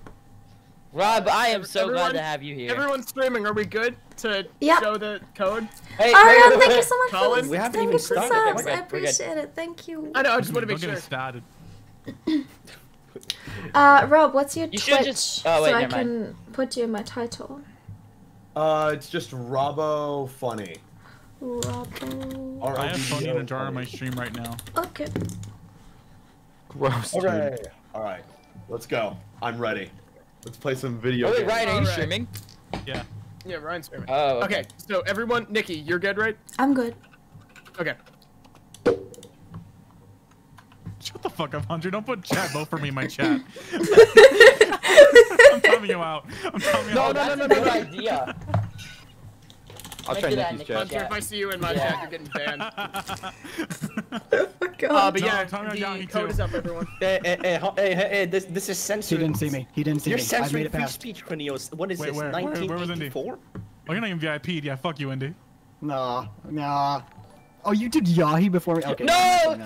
Rob, I am so Everyone- glad to have you here. Everyone's streaming. Are we good to Yeah. show the code? Hey, Ariane, wait, thank you so much for Colin, this. we haven't Thank even you for started. subs. We're I good, appreciate it. Thank you. I know. I just want to Don't make get sure. it started. Uh, Rob, what's your You Twitch? just- oh, wait, so I never mind. can put you in my title. Uh, it's just Robbo Funny. Robbo. R O I have B B O funny in a jar on my stream right now. Okay. Gross, Dude. All right. let's go. I'm ready. Let's play some video Oh wait, games. Ryan, are you Alright. streaming? Yeah. Yeah, Ryan's streaming. Oh, okay. Okay. So everyone, Nikki, you're good, right? I'm good. Okay. Shut the fuck up, Hunter. Don't put chat vote for me in my chat. I'm telling you out. I'm telling you No, out. no, no, That's no, no, good no. idea. I'll Make try it at Nikki's Nikki's chat. Hunter, if I see you in my Yeah. chat, you're getting banned. Oh my god. Uh, but No, yeah, the code too. is up, everyone. Hey, hey, hey, hey, hey, hey, this, this is He didn't see me. He didn't see You're me. I made censoring it free past. speech, Cornelius. What is Wait, this, where? Where- where was Indy? 1984? Oh, you're not even VIP'd. Yeah, fuck you, Indy. Nah, nah. Oh, you did Yahi before me? Okay. No!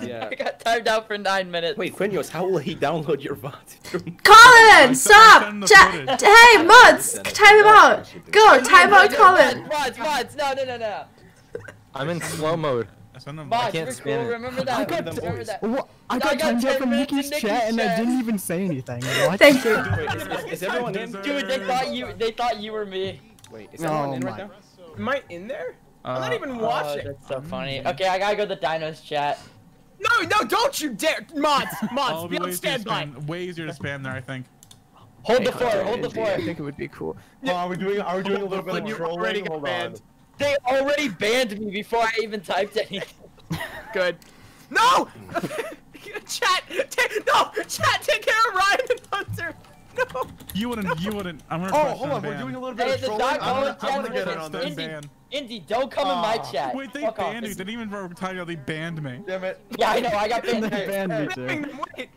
Yeah. I got timed out for nine minutes. Wait, Cornelius, how will he download your VOD? Colin, stop! Ja- hey, Muds, time him out. Go, time out, Colin. Mods, mods, no, no, no, no. I'm in slow mode. I. Mods, can't we're spin cool. it. Remember that. I got Remember that. What? I I got got timed out from minutes Nikki's Nikki's chat and I didn't even say anything. What? Thank you. Wait, is, is, is everyone in? Dude, they thought you, they thought you were me. Wait, is everyone Oh in right my. now? Am I in there? I'm not Uh, even Oh, watching. that's so funny. Okay, I gotta go to the Dinos chat. No, no, don't you dare, mods, Oh, mods, it'll be on way standby. Way easier to spam there, I think. Hold the fort, hold the I think it would be cool. Oh, are we doing? Are we doing a little bit of you trolling? already Hold banned. on. They already banned me before I even typed anything. Good. No! chat, no, chat, take care of Ryan and Hunter. No. You wouldn't. You wouldn't. I'm gonna. Oh, press hold on. We're doing a little bit Hey, of trolling. I'm gonna, Collins I'm gonna chat get was in on Indy. this. Indy. ban. Indy, don't come in my Ah. chat. Wait, they Fuck off. banned me. They didn't even tell you they banned me. Damn it. Yeah, I know, I got banned. They banned me too. Wait,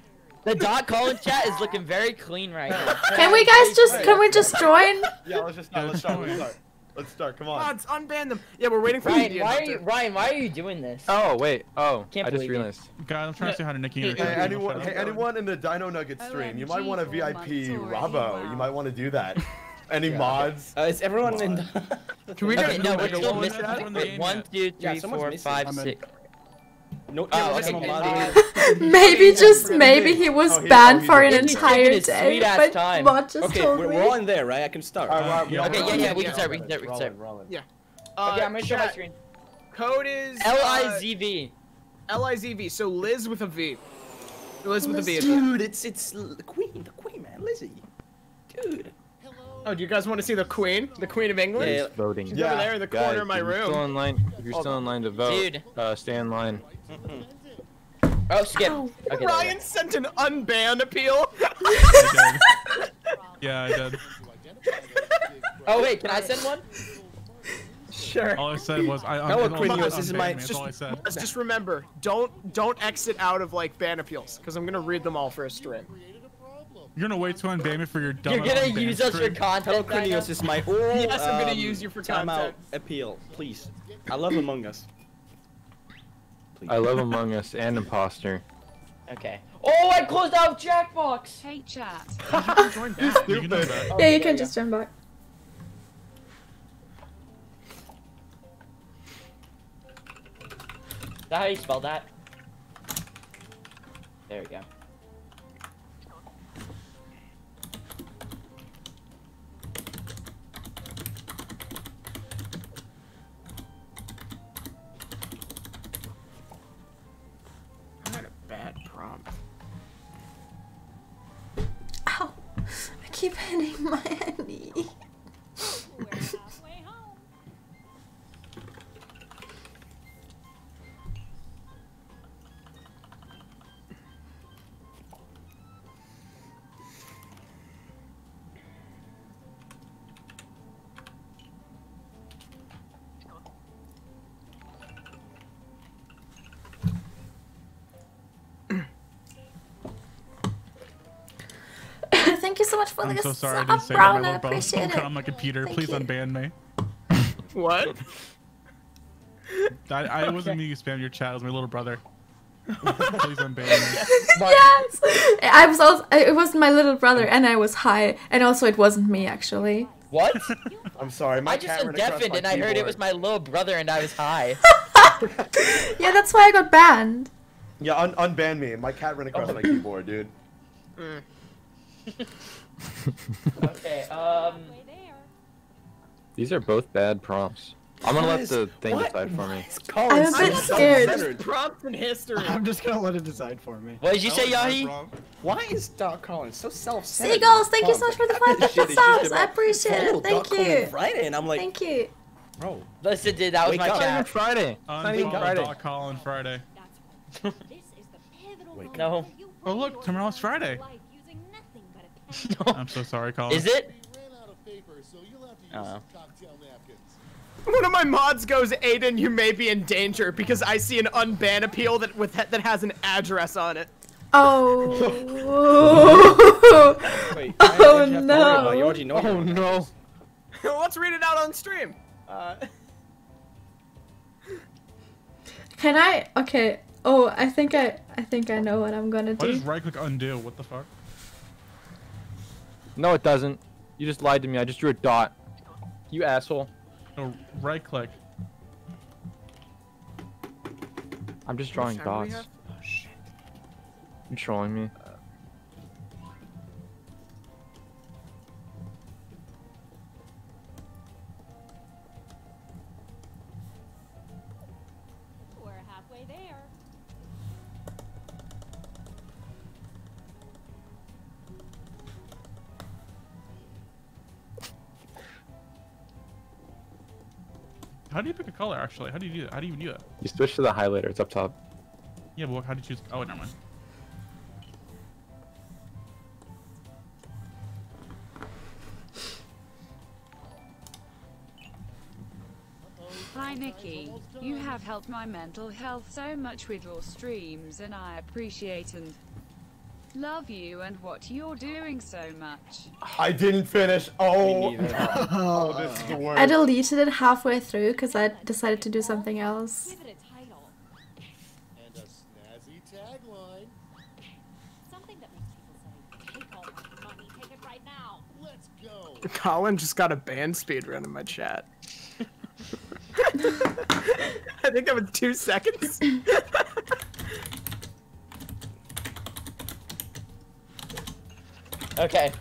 The Dot Collins chat is looking very clean right now. Can we guys just, can we just join? Yeah, let's just start. Let's start. Let's start. Let's start. Come on. mods, unban them. Yeah, we're waiting for Ryan, Indy why are you, Ryan, why are you doing this? Oh wait. Oh, Can't I just believe you. realized. God, I'm trying to say hi to Nikki. Hey, and Hey, Nikki. anyone, hey, anyone in the Dino Nugget stream, you might want a VIP four months Robbo. You might want to do that. Any Yeah. mods? Uh, is everyone in? Can we Okay, get no, no, we're still one missing. minute from Wait, game one, yet. two, Yeah, three, someone's four, missing. five, I'm in. six. No, Oh, yeah, okay. someone moderated. Maybe just, maybe he was Oh, banned for an entire day, but time. Mod just Okay, told we're, me. we're all in there, right? I can start. All right, Yeah. Okay, yeah, yeah, we can Yeah. start, we can start, we can start. Rolling, rolling. Yeah. Okay, Uh, I'm gonna show my screen. Code is L uh, I Z V. L-I-Z-V. So Liz with a V. Liz with a V. Dude, it's it's the queen, the queen, man, Lizzie. Dude. Oh, do you guys want to see the Queen? The Queen of England? Yeah, Voting. She's Yeah. over there in the corner of my if you're still room. in line, if you're still in line to vote, Dude. uh, stay in line. Oh, skip. Oh. Okay, there Ryan sent an unban appeal. Yeah, I did. Oh wait, can I send one? sure. All I said was I. Hello, I- I- Krinios, I- this is unbanned my- just- all I said. Let's just remember, don't don't exit out of like ban appeals, because I'm gonna read them all for a stream. You're gonna wait to unban me for your dumb. You're gonna use us for stream. Hello, content. right Cornelius, now? is my oral. Yes, I'm gonna um, use you for timeout content. appeal, please. I love Among Us. Please. I love Among Us and Imposter. Okay. Oh, I closed out Jackbox. Hey chat. You can do. Yeah, you can just join back. Is that how you spell that? There we go. Keep hitting my knee. For I'm the so sorry I didn't say that. My little brother appreciate broke it. on my computer. Thank Please you. unban me. What? I, I wasn't meaning to spam your chat. It was my little brother. Please unban me. yes, I was also. It was my little brother, and I was high, and also it wasn't me actually. What? I'm sorry, my I just cat deafened my and I heard it was my little brother and I was high. Yeah, that's why I got banned. Yeah, un- unban me. My cat ran across oh. my keyboard, dude. Mm. Okay, um. These are both bad prompts. I'm gonna What let is- the thing what- decide for me. I'm a bit scared. self-centered. Prompts in history. I'm just gonna let it decide for me. What did you say, That was Yahi? Why is Doc Collins so self-centered? Seagulls, thank you so much for the I five thought this shit is just subs. I appreciate it. Thank Doc you. Friday, and I'm like, Thank you. bro, Listen, dude, that was Wake my up. Not even chat. Friday. It's not even Unfollow Friday. Dot Colin Friday. That's right. This is the pivotal No. Oh, look, prove tomorrow's Friday. Life using nothing but a pen. I'm so sorry, Colin. Is it? ran out of paper, so you'll have to use Oh. some cocktail napkins. One of my mods goes, Aiden, you may be in danger because I see an unban appeal that with that has an address on it. Oh. wait. Oh, I have no. worry about it. You already know. Oh no. Let's read it out on stream. Uh, Can I? Okay. Oh, I think I. I think I know what I'm gonna Why do. does right click undo? What the fuck? No, it doesn't. You just lied to me. I just drew a dot. You asshole. No, right click. I'm just drawing How many we dots. Oh shit. You're trolling me. How do you pick a color, actually? How do you do that? How do you even do that? You switch to the highlighter. It's up top. Yeah, but how do you choose? Oh, never mind. Hi Nikki, you have helped my mental health so much with your streams and I appreciate and love you and what you're doing so much. I didn't finish. Oh, oh, this is the worst. I deleted it halfway through because I decided to do something else. Give it a title. And a snazzy tagline. Something that makes people say, take all money, take it right now. Let's go. Colin just got a band speed run in my chat. I think that was two seconds. Okay.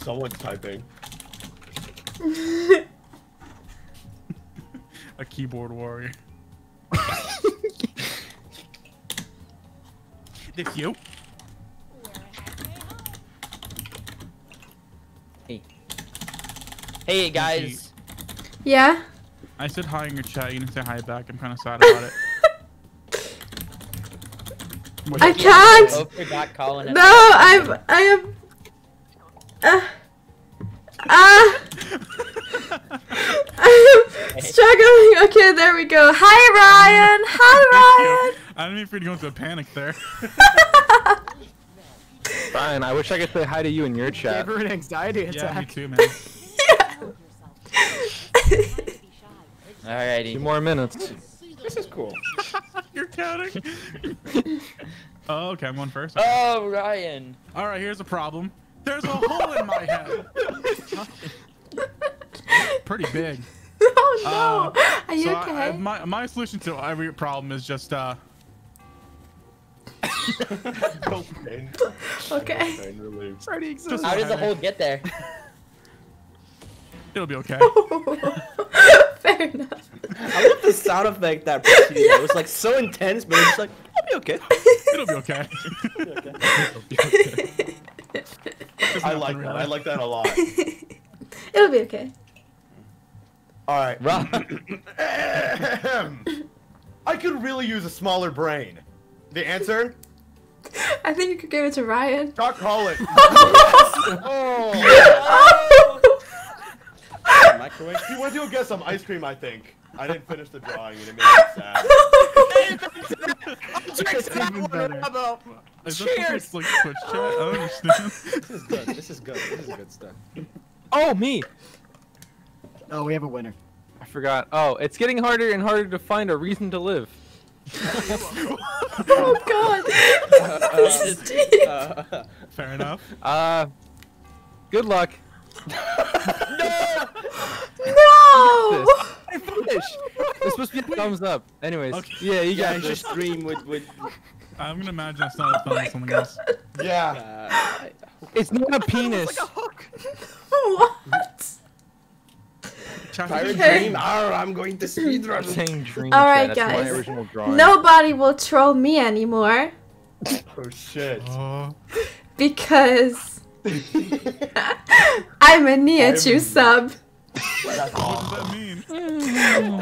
Someone's typing. A keyboard warrior. this you? We're halfway home. Hey. Hey guys. Yeah. I said hi in your chat. You didn't say hi back. I'm kind of sad about it. I can't. Both forgot Colin. and- No, I'm. I am. Uh, ah. I am struggling. Okay, there we go. Hi, Ryan. Hi, Ryan. I didn't mean for you to go into a panic there. Brian, I wish I could say hi to you in your chat. Gave her an anxiety attack. yeah, me attack. too, man. Hold yourself. Not to be shy. Alrighty. Two more minutes. This is cool. You're counting. oh, okay. I'm going first. Oh, Ryan. All right. Here's a problem. There's a hole in my head. Pretty big. Oh no. Uh, Are you so okay? I- my my solution to every problem is just uh. no pain. Okay. Pain relief. Already exists. How does the hole get there? It'll be okay. Fair enough. I love the sound effect that preceded it. It was like so intense, but it's like, I'll be okay. It'll be okay. I like that. I like that a lot. It'll be okay. All right. Rob. I could really use a smaller brain. The answer? I think you could give it to Ryan. Doc Holland. oh. oh. Microwave. He went to go get some ice cream, I think. I didn't finish the drawing and it made me sad. It's even better. Is this supposed to like Twitch chat? I don't understand. This is good. This is good. This is good stuff. Oh, me. Oh, we have a winner. I forgot. Oh, it's getting harder and harder to find a reason to live. Oh god. Steve. Uh, Fair enough. Uh, good luck. no. No! I finished. It's supposed to be a thumbs up. Anyways, Okay. yeah, you guys you just should stream with with. I'm gonna imagine it's not a thumb or something else. Yeah. Uh, It's not a penis. what? Chat- Pirate Okay. Dream. Arr, I'm going to I'm speedrun. saying dream. All chat. right, That's guys. my original. Nobody will troll me anymore Oh shit. Oh, because I'm a Nihachu sub. That's what awesome. does that mean?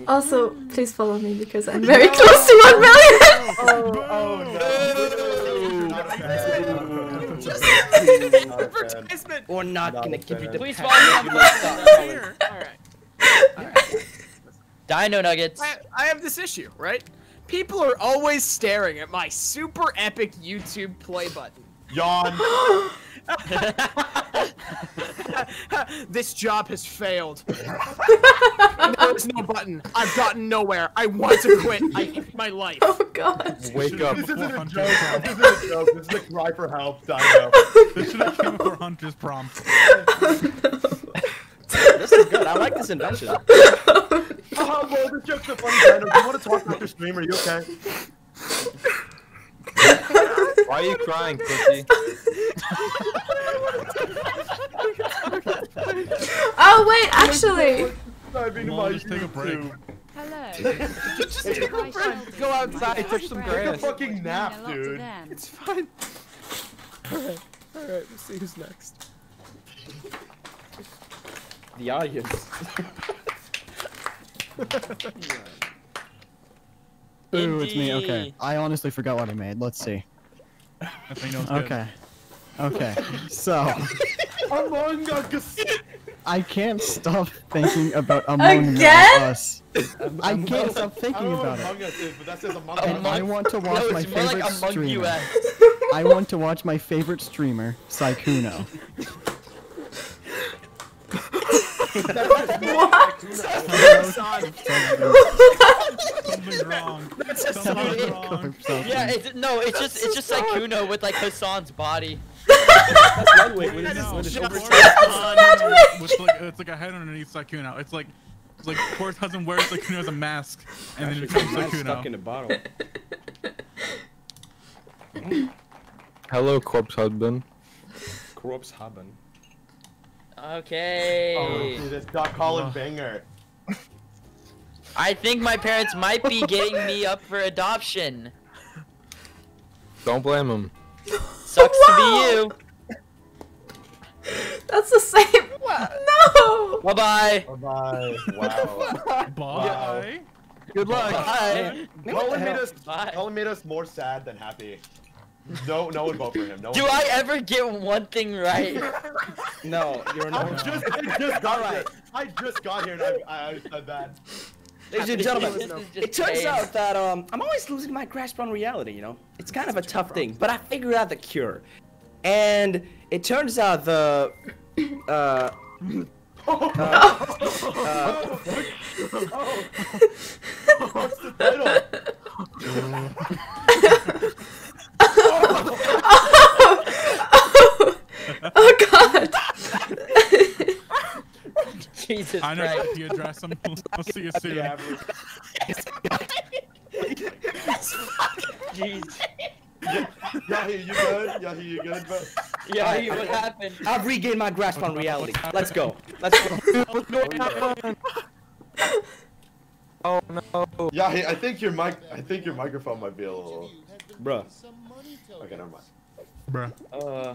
Also, please follow me because I'm very close to 1 million. Oh, oh no. Not a fan. Just Not a fan. Advertisement. We're not Not gonna give you fan. the Please follow me on Here. All right. Dino Nuggets. I, I have this issue, right? People are always staring at my super epic YouTube play button. Yawn. this job has failed. There's no button. I've gotten nowhere. I want to quit. I hate my life. Oh god. Wake up. This isn't a joke. This isn't a joke. This is a cry for help, Dino. Oh, this should have came before Hunter's prompt. Oh, this is good. I like this invention. Oh, well, this joke's a funny, Dino. Do you want to talk after stream? Are you okay? Why are you crying, pussy? Oh wait, actually. Diving Well, my just take a break. Hello. Just take a break. Go outside, touch some Take a fucking nap, dude. It's fine. Alright, alright, let's see who's next. The audience. Ooh, it's me. Okay. I honestly forgot what I made. Let's see. I think that was good. Okay. Okay. So, Among Us. I can't stop thinking about Among Again? Us. I can't stop thinking about what it. Among Us but that says Among And I want to watch no, my it's more like favorite among streamer. US. I want to watch my favorite streamer, Sykkuno. Something's wrong. just Something's wrong. Yeah, it's no, it's just it's just like with like Hasan's body. That's one way. With No, this, with this just over- Hasan with like it's like a head underneath Sykkuno. It's like it's like of course wears Sykkuno as a mask and then it becomes Mine's stuck in Sykkuno. the bottle. Hello, corpse husband. Corpse Haben. Okay. Oh, this Doc Holland oh. banger. I think my parents might be getting me up for adoption. Don't blame him. Sucks Wow. to be you. That's the same. What? No. Bye bye. Bye bye. Wow. Bye. Good luck. Bye. Colin made us. Bye. Colin made us more sad than happy. No, no one vote for him. No Do one I vote. ever get one thing right? No, you're I not. just, I just got here. I just got here and I, I said that. Ladies and gentlemen, is it turns chaos. out that um, I'm always losing my grasp on reality. You know, it's kind of a tough thing, but I figured out the cure, and it turns out the uh. uh, uh, What's the title? Oh, oh god. Jesus I know Christ. IP address. I'm, I'll see you soon. The average. Jeez. Yahi, you good? Yahi, you good? Bro? Yeah, I- what happened? I've regained my grasp on reality. Let's go. Let's go. Oh no. Yahi, I think your mic. I think your microphone might be a little. Bruh. Okay, never mind. Bruh. Uh,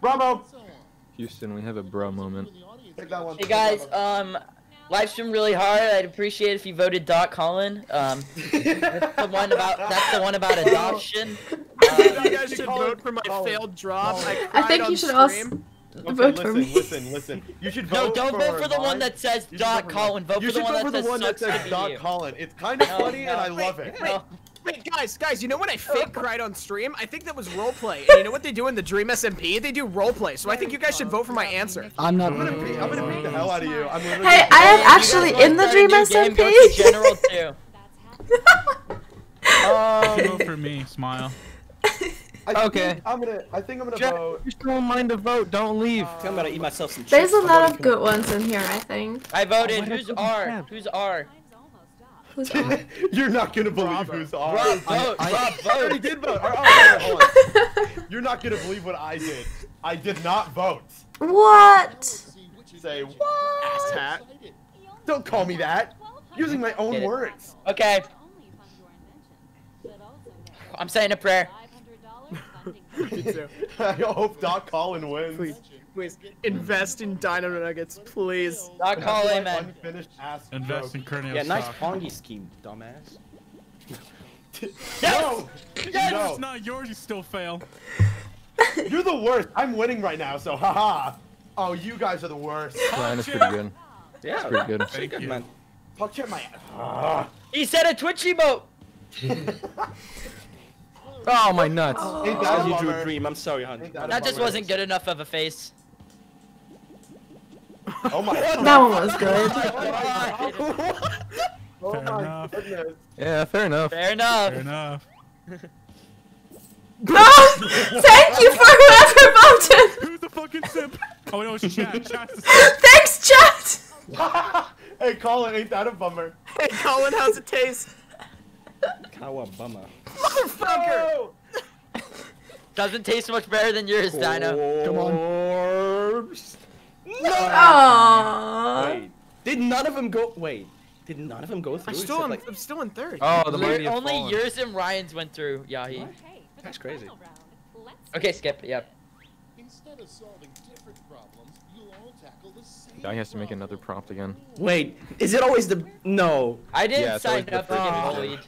Bravo. Houston, we have a bro moment. Take that one. Hey guys, um, live stream really hard. I'd appreciate if you voted Dot Colin. Um, that's the one about that's the one about adoption. you Um, guys should vote for my failed drop. I, I cried think on you should also stream. Okay, vote for me. listen, listen. You should no, don't for vote for the one that says You should Doc vote for Colin. Vote for the one that says one that says Doc you. Colin. It's kind of No, funny, and no. I love it. No. Wait, guys, guys, you know when I fake cried on stream? I think that was roleplay. And you know what they do in the Dream SMP? They do roleplay. So I think you guys should vote for my answer. I'm not. I'm gonna beat, I'm gonna beat the hell out of you. I'm literally. Hey, I am If you guys actually wanna in the start a Dream new game, SMP. General too. Vote for me, smile. I Okay. think I'm gonna. I think I'm gonna Jack, vote. you're still in line to vote. Don't leave. I think I'm gonna eat myself some There's chips. a lot of good ones in here, I think. I voted. why Who's R? Who's R? Who's on? You're not gonna believe who's on. Rob, vote. Rob, I already did vote. Oh, hold on. You're not gonna believe what I did. I did not vote. What? Say what? Hat. Don't call me that. Using my own words. Okay, Only fund your invention, but also get I'm saying a prayer. $500 funding Me too. I hope Dot Colin wins. Please, please invest in Dino Nuggets, please. Dot Colin, man. Unfinished ass Invest in joke. Corneo Yeah, nice stock. Ponzi scheme, dumbass. No! Yes! No! It's not yours, you still fail. You're the worst. I'm winning right now, so haha. Oh, you guys are the worst. Ryan is pretty good. Yeah, It's pretty good. Thank good, you. man. Fuck check my ah. He said a twitchy emote. Oh my nuts. Ain't that As a you drew a bummer? dream. I'm sorry, hon. That That just wasn't good enough of a face. Oh my god. That one was good. Oh Fair oh my enough. goodness. Yeah, fair enough. Fair enough. Fair enough. Oh, thank you for whoever voted. Who's the fucking simp? Oh no, it's chat. Chat's the simp. Thanks, chat. hey, Colin, ain't that a bummer? Hey, Colin, how's it taste? Kawabama. Motherfucker! Doesn't taste much better than yours, Dino. Come on. Orbs. Aww. Wait. Did none of them go? Wait. Did none of them go through? I'm still in, like, I'm still in third. Oh, the mighty have Only fallen. yours and Ryan's went through, Yahi. Okay, That's crazy. round, Okay, skip. Yep. Instead of solving different problems, you'll all tackle the same Now he has to make another prompt again. Wait. Is it always the? No. I didn't Yeah, sign up for getting bullied.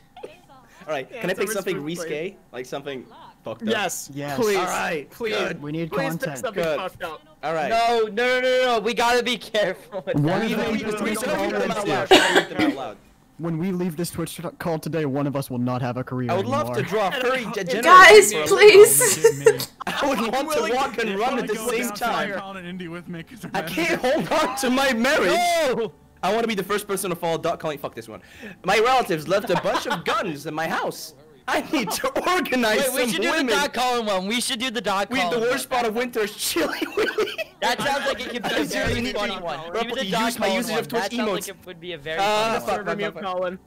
All right. Yeah, Can I pick something risk we risque? Like something fucked up. Yes. Yes. Please. All right. Please. Good. We need Please pick content. something Good. fucked up. All right. No, no, no, no, no. We gotta be careful with One that. of We- them we- we- to them out loud. Read them out loud. When we leave this Twitch call today, one of us will not have a career I would love to anymore. draw furry degenerate. Guys, for a- please. I would want to walk and run at the same time. Colin and Indy with me 'cause they're I can't hold on to my marriage. I want to be the first person to follow Dot Colin. Fuck this one. My relatives left a bunch of guns in my house. I need to organize Wait, some we should do women. the Dot Colin one. We should do the Doc We, Colin the worst one. spot of winter is Chili Willy. That sounds like it could be a I seriously very need to funny eat one. one. Even the Use Doc my Colin usage one. of Twitch That sounds like it would be a very Uh, funny one. Server fuck, mute. Colin.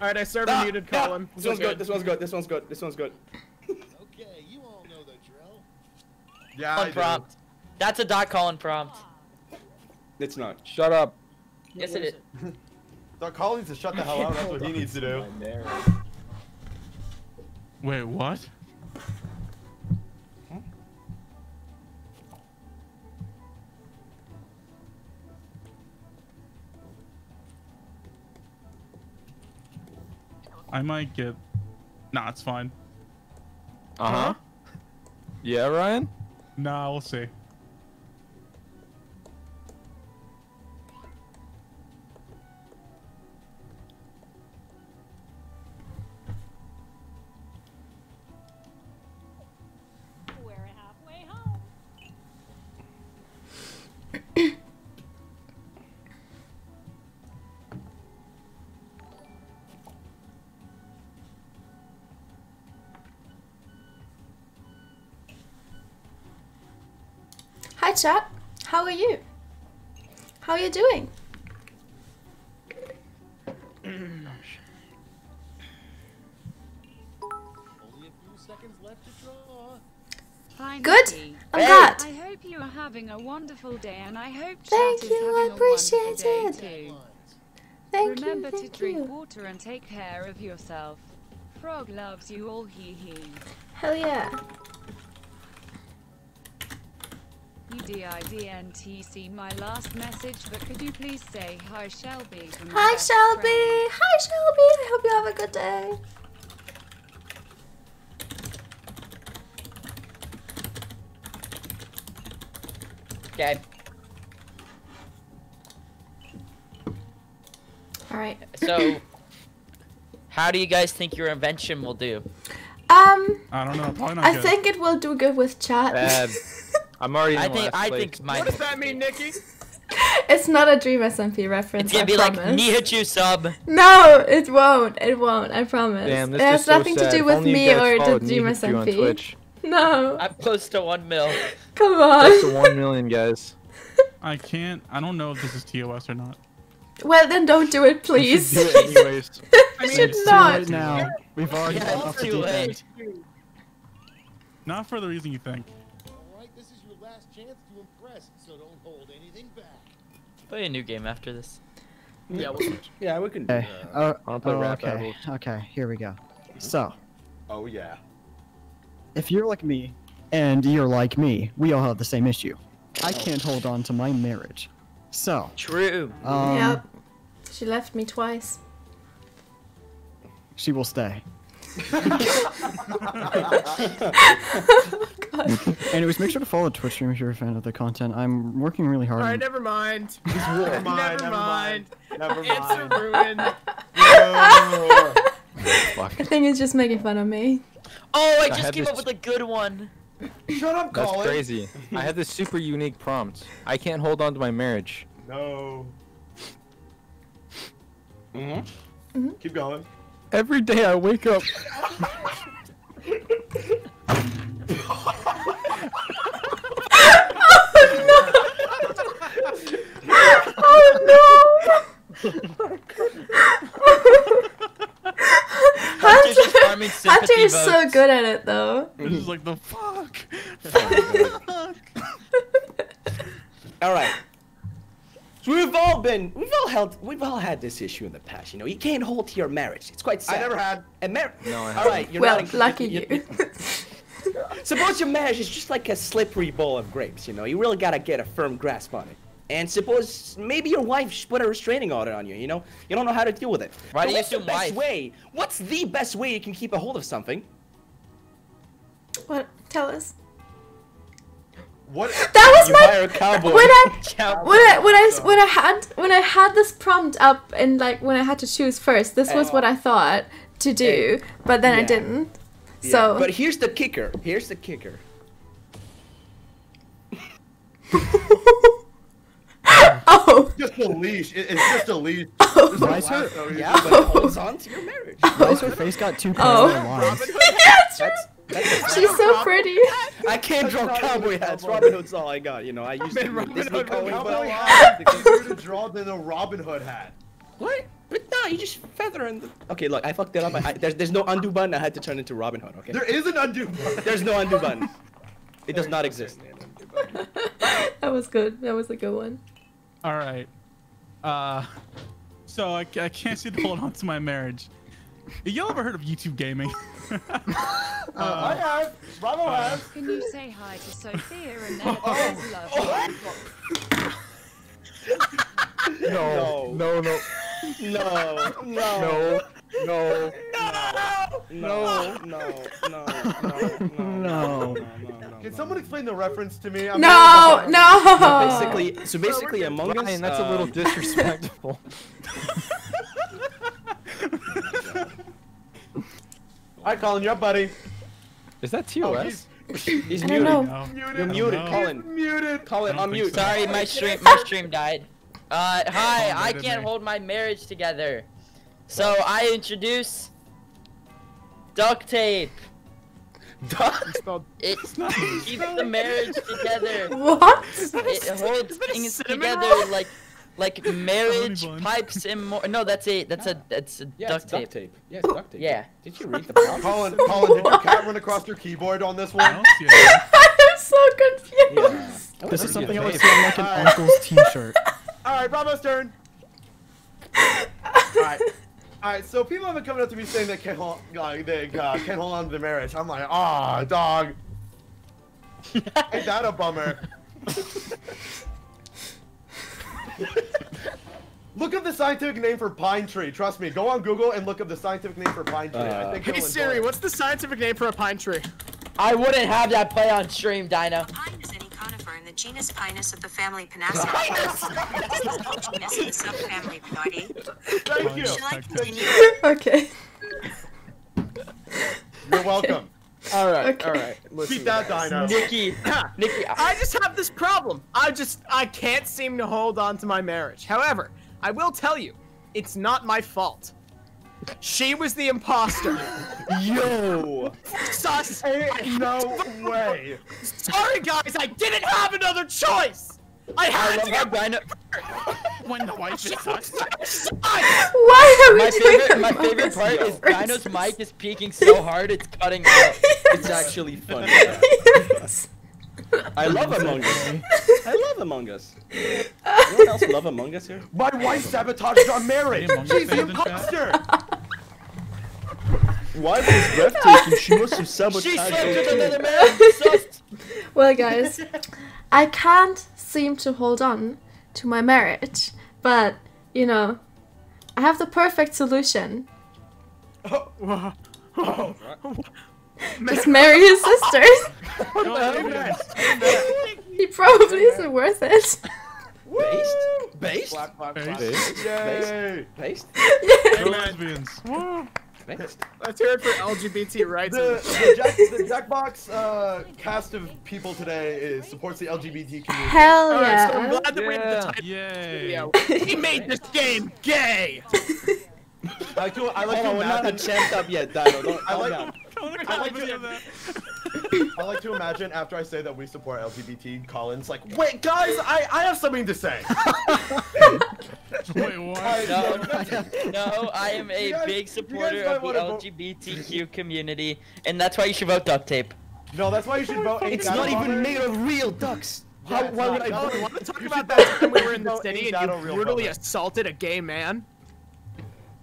Alright, I server Ah, muted ah, Colin. This one's good. This one's good. This one's good. This one's good. Okay, you all know the drill. Yeah, I Colin do. prompt. That's a Dot Colin prompt. It's not. Shut up. Yes, it is. Doc Colin needs to shut the hell up. That's what he needs to do. Wait, what? I might get. Nah, it's fine. Uh huh. Yeah, Ryan. Nah, we'll see. Hi, chat. How are you? How are you doing? Hi, Good. I'm glad. I hope you are having a wonderful day, and I hope Thank you, is I having a appreciate wonderful it. day too. Thank you. Remember you, to drink you. water and take care of yourself. Frog loves you all, hee hee. Hell yeah. You D-I-D-N-T-C my last message, but could you please say hi Shelby Hi, Shelby. friend? Hi, Shelby. I hope you have a good day. Okay. All right. So, how do you guys think your invention will do? Um, I don't know. Probably not I good. think it will do good with chat. Bad. I'm already in I the think last I place. think mine. What does that mean, Nikki? it's not a Dream SMP reference. It's gonna I be like promise. Nihachu sub. No, it won't. It won't. I promise. Damn, this it has is so nothing sad. to do with only me or the followed Dream Nihachu on SMP. Twitch. No, I'm close to one mil. come That's on. the one million guys. I can't. I don't know if this is TOS or not. Well, then don't do it, please. You should do it anyways. you should It's too not. late now. We've already Yeah, gone it's off the too deep late. end. Not for the reason you think. Alright, this is your last chance to impress, so don't hold anything back. Play a new game after this. Yeah, we'll Yeah, we can do Okay. that. Uh, I'll play oh, okay. battles. Okay. Here we go. So, Oh yeah. If you're like me, and you're like me, we all have the same issue. I can't hold on to my marriage. So, True. um, Yep. She left me twice. she will stay. And Anyways, make sure to follow the Twitch stream if you're a fan of the content. I'm working really hard. All right, never mind. Never mind. Never mind. Never It's a mind. ruin. No. Fuck. I think it's just making fun of me. Oh, I I just had came this- up with a good one. Shut up, That's Colin. crazy. I had this super unique prompt. I can't hold on to my marriage. No. Mhm. Mm-hmm. Keep going. Every day I wake up. oh no! Hunter's just farming Hunter sympathy is so good at it though. It's is like the fuck. All right. So we've all been, we've all held, we've all had this issue in the past. You know, you can't hold to your marriage. It's quite sad. I never had. A marriage. No, I haven't. right, you're well, not. lucky you. Suppose your marriage is just like a slippery bowl of grapes. You know, you really gotta get a firm grasp on it. And suppose maybe your wife should put a restraining order on you. You know, you don't know how to deal with it. Why So do you what's the best wife? way? What's the best way you can keep a hold of something? what? Tell us. What? That was You my hire a cowboy. when I when I when I when I had when I had this prompt up and like when I had to choose first, this was what oh. I thought to do, but then I didn't. Yeah, So But here's the kicker. Here's the kicker. oh Just a leash. It- it's just a leash. Oh. Why is her- Yeah, but like- oh. it holds on to your marriage. Why is her face got two Oh. parallel lines? that's true. That's, that's She's so pretty. I can't draw cowboy hats. Robin Hood's all I got. You know, I used to Man, be a Robin Disney Hood, cowboy, Cowboy but hat is easier to draw than a Robin Hood hat. what? But no, you just feather and. Okay, look, I fucked it up. I, I, there's there's no undo button. I had to turn into Robin Hood. Okay. There is an undo button. There's no undo button. It does not exist. that was good. That was a good one. All right. Uh, so I, I can't seem to hold on to my marriage. Y'all ever heard of YouTube gaming? I have. Bravo has. Can you say hi to Sophia and then says love you? No. No. No. No, no, No. No. no, no, no, no, no, No. Can someone explain the reference to me? I'm No, very- no. Basically, so basically, Among Us. Ryan, that's a little um, disrespectful. Alright, Colin, you're up, buddy. Is that Oh, TOS? he's He's muted. know. Muted. You're muted, No. Colin. Muted. Colin, I don't unmute. so. Sorry, my stream my stream died. Uh, hi, Oh, I can't hold my marriage together. So I introduce duct tape. It keeps the marriage together. What? It holds things together roll? like like marriage pipes and more. No, that's a that's a that's a Yeah, duct it's tape. duct tape. Yeah, it's duct tape. Yeah. Did you read the prompt? Colin, Colin, did your cat run across your keyboard on this one? I'm so confused. This is something I would Wait. see on like an uncle's t-shirt. All right, Bravo's turn. All right. All right, so people have been coming up to me saying they can't hold, uh, they uh, can't hold on to the marriage. I'm like, ah, dog. Ain't that a bummer? look up the scientific name for pine tree. Trust me. Go on Google and look up the scientific name for pine tree. I think Hey Siri, what's the scientific name for a pine tree? I wouldn't have that play on stream, Dino. Genus Pinus of the family Pinaceae. genus in the subfamily Pinoideae. Thank you. Shall I continue? Okay. You're welcome. All right, Okay. all right. Listen, Keep that guys. dino. Nikki, Nikki, I just have this problem. I just I can't seem to hold on to my marriage. However, I will tell you, it's not my fault. She was the imposter. Yo. Sus. Ain't no way. Sorry guys, I didn't have another choice. I I had love to get Dino. When the wife is sus. Why are we My doing favorite, my favorite Us part is references? Dino's mic is peaking so hard it's cutting out. It's actually funny. Yes. I love Among Us. I love Among Us. Anyone else love Among Us here? My wife sabotaged our marriage. Hey, Among Us She's the fans imposter. Wife was breathtaking. She must have sabotaged. She slept with another man. Well, guys, I can't seem to hold on to my marriage, but you know, I have the perfect solution. Just marry his sister. he probably isn't worth it. Based? Based? Black, black, black. Based. Yay. Based? Hey, lesbians. Based? Let's hear it for LGBT rights. The, the, Jack, the Jackbox uh, cast of people today is supports the LGBT community. Hell Alright, so I'm yeah. glad that we have the title Yay. video. He made this game gay. I like I like Hold to on, we're not imagine. champed up yet, Dino. Don't I calm like, down. I like to, I like to imagine after I say that we support LGBT, Colin's like, wait, guys, I, I have something to say. Wait, what? I- No, no, I am a guys- big supporter of the might vote- LGBTQ community, and that's why you should vote duct tape. No, that's why you should vote. Ain't It's not even Bummer. made of real ducks. Yeah, How, it's why not. would I No, vote? Want to talk about that vote- time we were in the should city and you Real brutally assaulted a gay man?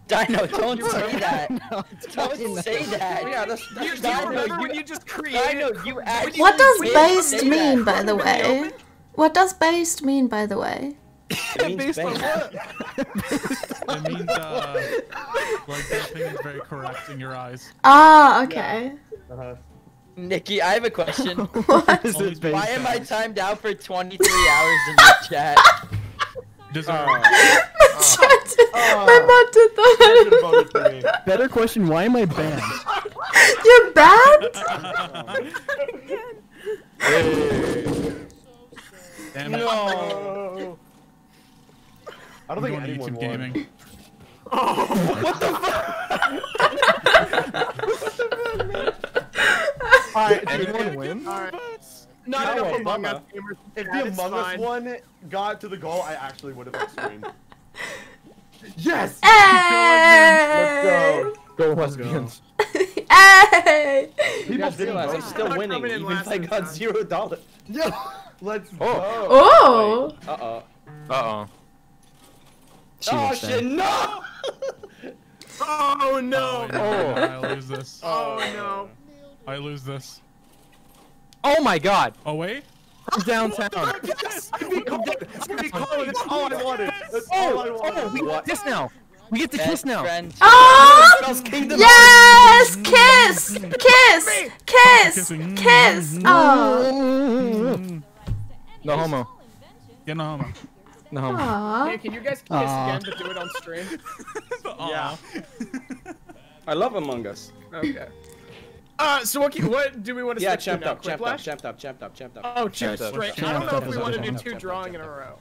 Dino, don't say that. Don't say that. Yeah, that's, You, that's do you Dino, remember you- when you just created... Dino, you actually What does did based mean, that. by the way? What does based mean, by the way? it means Based on based. It means, uh, like, their opinion's very correct in your eyes. Ah, okay. Uh-huh. Nikki, I have a question. What? Is it Why based am I timed out for 23 hours in the chat? Deserve. Chat- Oh. My bot did that. should vote for me. Better question, why am I banned? You're bad? Damn it. No. I don't I'm think going to anyone YouTube won. gaming. Alright, Anyone win? Alright. Not No, enough Among Us gamers. If the Among Us one got to the goal, I actually would have streamed. Yes! Hey! Let's Go Go lesbians. Hey! People didn't realize I'm still winning, coming in even if I got zero dollars. Yo, let's Oh. go. Oh! Uh oh. Uh-oh. She Oh shit, dead. no! Oh no! Oh, I lose this. Oh no. I lose this. Oh my god! Oh, wait? From downtown. Yes! Give me Colin! Give me Colin! That's all I wanted! That's oh, all I Oh, wanted! oh, we get this now. We get to Best kiss now. friend. Oh! Yes! Mm-hmm. Kiss! Kiss! Kiss! Kissing. Kiss! Mm-hmm. Oh! No homo. Get no homo. No homo. Aw. Hey, can you guys kiss Aw. again but do it on stream? Yeah. I love Among Us. Okay. Uh, so what, can- what do we want to Yeah, stick to champed now? up, champed up, Quiplash? champed up, champed up, champed up. Oh, champ Champed up. straight. I don't know if we want to do two drawing in a row.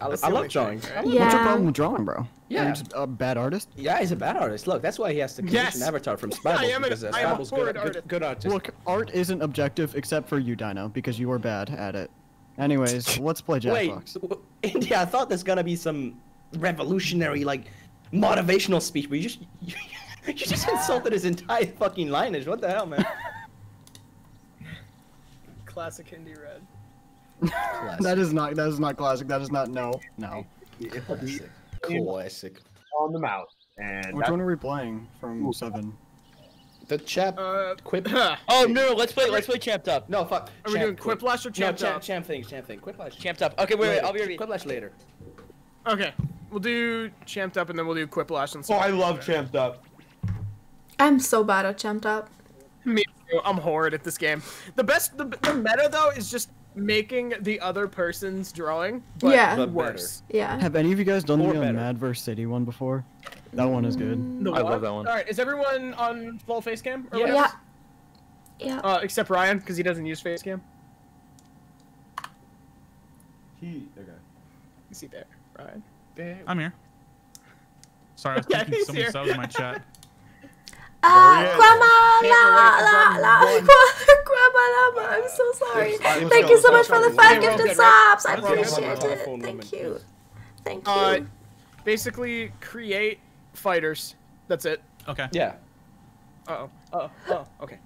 I, I love drawing. right? Yeah. What's your problem with drawing, bro? Yeah. You're just a bad artist? Yeah, he's a bad artist. Look, that's why he has to commission Yes. Avatar from Spibbles I am a- because uh, I am a Spibbles horrid good, good, artist. good artist. Look, art isn't objective except for you, Dino, because you are bad at it. Anyways, let's play Wait, Jackbox. w- India, I thought there's gonna be some revolutionary, like, motivational speech, but you just you, you just insulted his entire fucking lineage. What the hell, man? Classic IndieRed. that is not. That is not classic. That is not. No. No. Classic. Classic. On the mouth. And Which that- one are we playing from seven? The chap Uh, quip. Oh no, let's play. Let's play Champed Up. No, fuck. Are we doing Quiplash or No, Champed champ, Up? champ thing, champ thing. Quiplash. Champed Up. Okay, wait, wait. Later. I'll be right back. Quiplash later. Okay, we'll do Champed Up and then we'll do Quiplash and Stuff. Oh, I love Champed Up. I'm so bad at Champed Up. Me too. I'm horrid at this game. The best, the, the meta though is just making the other person's drawing, but Yeah. But worse. Yeah. Have any of you guys done Or the uh, better. Mad Verse City one before? That one is good. The I what? love that one. All right, is everyone on full face cam? or Yeah. Yeah. Yeah. Uh, except Ryan, because he doesn't use face cam. He okay. You see there, Ryan. There. I'm here. Sorry, I was Yeah, thinking he's somebody here. subs in my chat. Uh. Grandma, la, la, la, one. Grandma, Lama, I'm so sorry. Let's- let's Thank go, you so much for the five Okay, gifted good, subs. I appreciate it. Thank you. Thank you. Uh, basically create fighters. That's it. Okay. Yeah. Uh oh. Uh oh. Oh. Okay.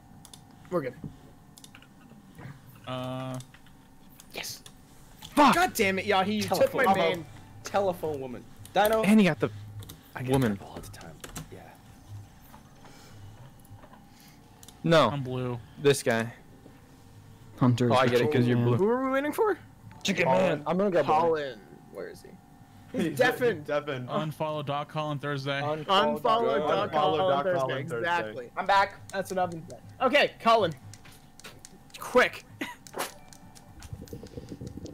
We're good. Uh, Yes. Fuck. God damn it, Yahi! You took my Telephone. main. Telephone woman. Dino. And he got the I get woman. purple all the time. Yeah. No, I'm blue. this guy. Hunter. Oh, I get it because you're blue. Who are we waiting for? Chicken man. I'm gonna go blue. Colin. Where is he? He's deafened. Devin. Unfollow Dot Colin Thursday. Unfollow Unfollow Dot Dot Colin Colin Thursday. Thursday. Exactly. I'm back. That's what I've been saying. Okay, Colin. Quick.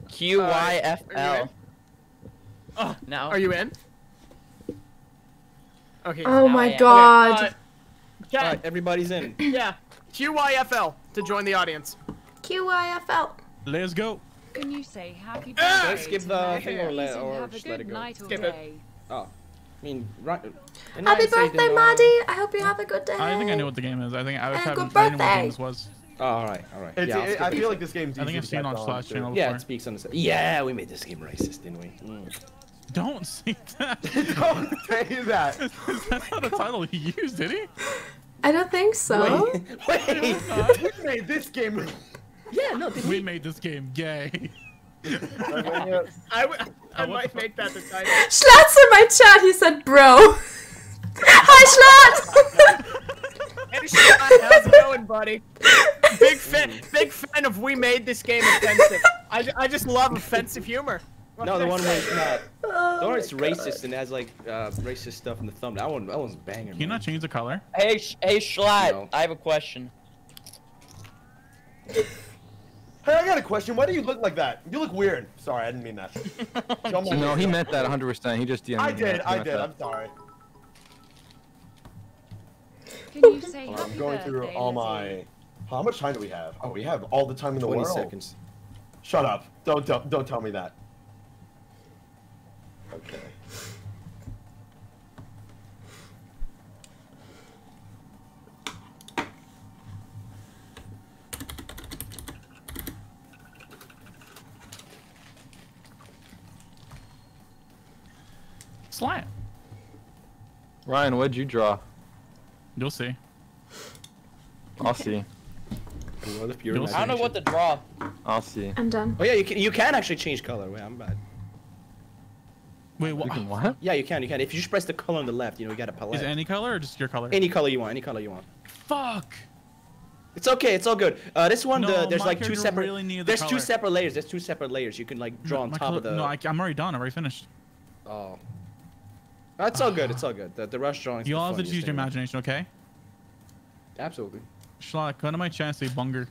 Q Y F L. Are you in? L. Oh, Now. are you in? Okay. oh now I my am. god. Uh, Cat, Alright, everybody's in. yeah. QYFL to join the audience. QYFL. Let's go. Can you say happy birthday Let's skip the me, thing or let- or have a just let good it go. night or Skip it. day. Oh. I mean, right. Happy I birthday, uh, Maddie. I hope you have a good day. I think I knew what the game is. I think I was And having good I didn't know what birthday. game this was. Oh, alright, alright. It's, yeah, I'll it, skip I it. feel like this game's I think I've seen on on Slash to. channel Yeah, before. it speaks on the. Yeah, we made this game racist, didn't we? Mm. Don't say that. Don't say that. That's not a title he used, did he? I don't think so. Wait, wait. we made this game. Yeah, no, did We we? made this game gay. I, w- I what might the make that the title. Schlatt's in my chat. He said, bro. Hi, Schlatt. Hey, Schlatt, how's it going, buddy? Big fan, big fan of we made this game offensive. I, I just love offensive humor. What No, the one where say? it's not. Oh The one where my it's racist and has like uh, racist stuff in the thumbnail. That one, that one's banging. Can you not change the color? Hey, Sh- hey, Schlatt. No. I have a question. Hey, I got a question. Why do you look like that? You look weird. Sorry, I didn't mean that. No, he meant that 100%. He just DM'd I did. I did. that. I'm sorry. Can you say Hold on, happy I'm going birthday, through all Lizzie? my. How much time do we have? Oh, we have all the time in the 20 world. seconds. Shut up. Don't don't, Don't tell me that. Okay. Slant. Ryan, what'd you draw? You'll see. I'll see. Well, if you're You'll I don't know what to draw. I'll see. I'm done. Oh yeah, you can. You can actually change color. Wait, I'm bad. Wait, what? Can what? Yeah, you can. You can. If you just press the color on the left, you know, you got a Is palette. it any color or just your color? Any color you want. Any color you want. Fuck. It's okay. It's all good. Uh, this one, No, the, there's like two separate. really needed the there's two separate layers. There's two separate layers. You can like draw on top color- of the. No, I, I'm already done. I've already finished. Oh. That's all good. It's all good. The, the rush drawing. You all have to choose your imagination, okay? Absolutely. Schlatt, go to my chat and say bunger.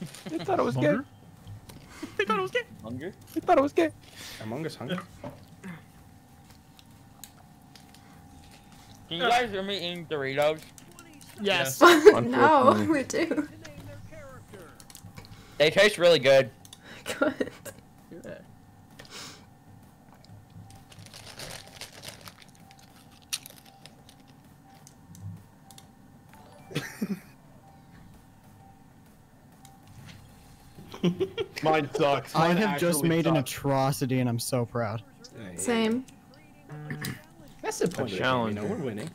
I thought it was gay. Bunger? They thought it was gay. Hunger? I thought it was gay. Among Us Hunger. Can you guys hear me eating Doritos? Yes. no, we do. They taste really good. Good. Mine sucks. I have just actually made an atrocity and I'm so proud. Same. That's the point. of the game, challenge. You know, we're winning.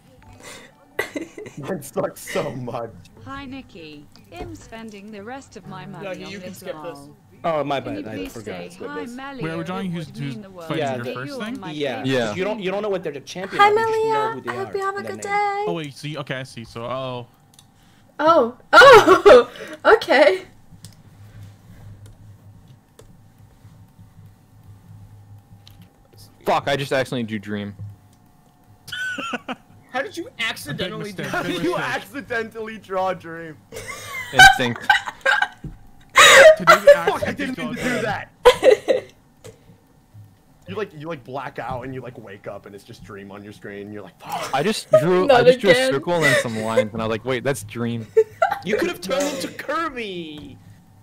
Mine sucks so much. Hi Nikki. I'm spending the rest of my money No, on can this skip this. lol. Oh, my bad. I please forgot. say Skip hi this. Melia? Wait, are we It drawing who's- who's the fighting Yeah, your get first thing? Yeah. Yeah. You don't. You don't know what they're the champion. Hi, of, you just know Melia. I hope you have a good name. day. Oh wait, see, okay, I see. So, oh, Oh. Oh. okay. Fuck! I just accidentally drew dream. How did you accidentally do mistake, How did you accidentally draw a dream? Instinct. Fuck! I didn't just mean to do that. You like you like black out and you like wake up and it's just dream on your screen. You're like, fuck. I just drew. I Not just drew a circle and then some lines, and I was like, wait, that's dream. You could have turned into Kirby.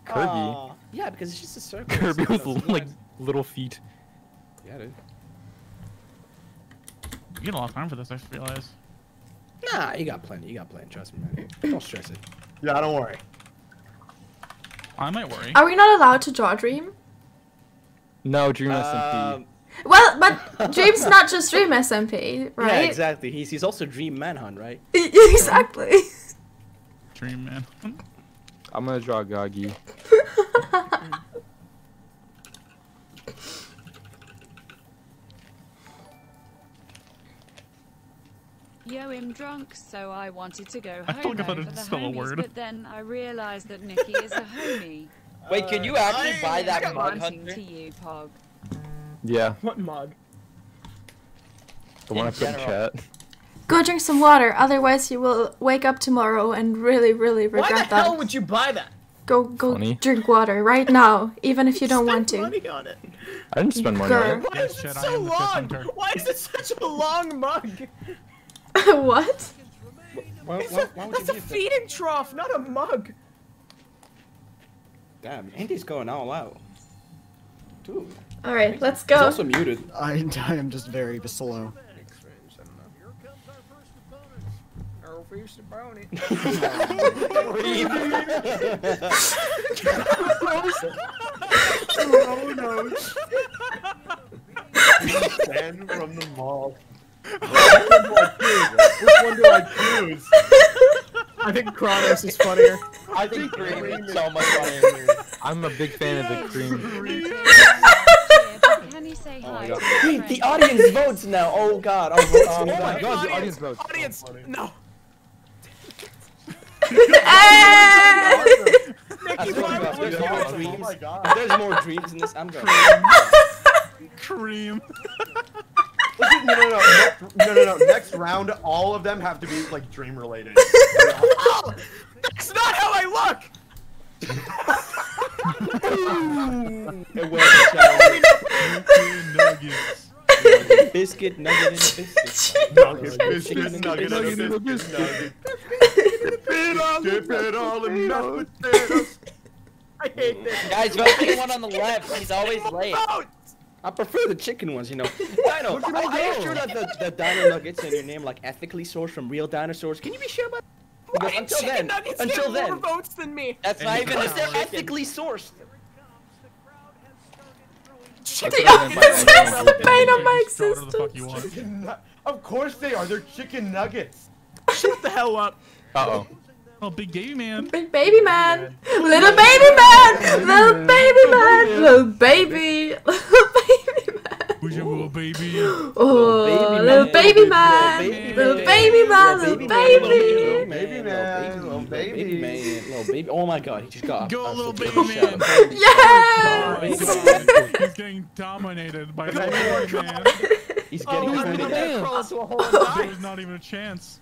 Kirby. Aw. yeah, because it's just a circle. Kirby with like little feet. Yeah, dude. You get a lot of time for this. I just realized. Nah, you got plenty. You got plenty. Trust me, man. Don't stress it. Yeah, don't worry. I might worry. Are we not allowed to draw Dream? No, dream SMP. Um, Well, but Dream's not just Dream SMP, right? Yeah, exactly. He's he's also Dream Manhunt, right? exactly. Dream man. I'm gonna draw Gogy. Yo, I'm drunk, so I wanted to go I home feel like I thought for it'd the a word. but then I realized that Nikki is a homie. Wait, can you uh, actually buy that mug, wanting Hunter? to you, Pog. Yeah, What mug? the one In I put in chat. Go drink some water, otherwise you will wake up tomorrow and really, really regret that. Why regret the hell that. would you buy that? Go, go Funny. drink water right now, even if you don't want to. Money on it. I didn't spend money on Girl. it. Why is it so am the fifth long? Why is it such a long mug? what? Why, why, why would that's you a be a feeding trough, not a mug. Damn, Andy's going all out. Dude. All right, let's He's go. also muted. I, I am just very slow. Ben from the mall. Which one do I choose? Which one do I choose? I think Krinios is funnier. I think Dream is so much funnier. I'm a big fan of the cream. Can you say Oh hi my to god. my Wait, the audience votes now. Oh god. I'll vote. Oh my god, the audience votes. Audience, no. Hey! I Nikki, swear to why God, would there's more Oh dreams. my god. There's more dreams in this, I'm going. Cream. Listen, no, no, no, no, no, no, no. Next round, all of them have to be like dream related. Oh, that's not how I look. It was a challenge. Chicken nuggets. Biscuit, nugget, and a biscuit. Nugget, biscuit, Chicken nugget, nugget, nugget, nugget. biscuit, nugget. Dip it all in mashed potatoes. I hate this. Guys, vote for the one on the left. He's always late. Vote. I prefer the chicken ones, you know. Dino, Look at are, my are you sure that the, the dino nuggets in your name like ethically sourced from real dinosaurs? Can you be sure about Because Why until chicken then, nuggets until get then, more votes than me. That's not even because a they're chicken. ethically sourced. The audience has the pain of my Just throw whatever the existence. Chicken nu- Of course they are. They're chicken nuggets. Shut the hell up. Uh oh. Oh, big baby man. Big baby man, little baby man, little baby man, little baby, little baby man. Your little baby? Oh, little baby man, little baby man, little Little baby. Baby man, little little baby. man, little baby. Oh my god, he just got. Go, a little baby man. Yes. He's getting dominated by the baby man. He's Oh, getting he's pointed gonna at. crawl into a hole and die. There's not even a chance.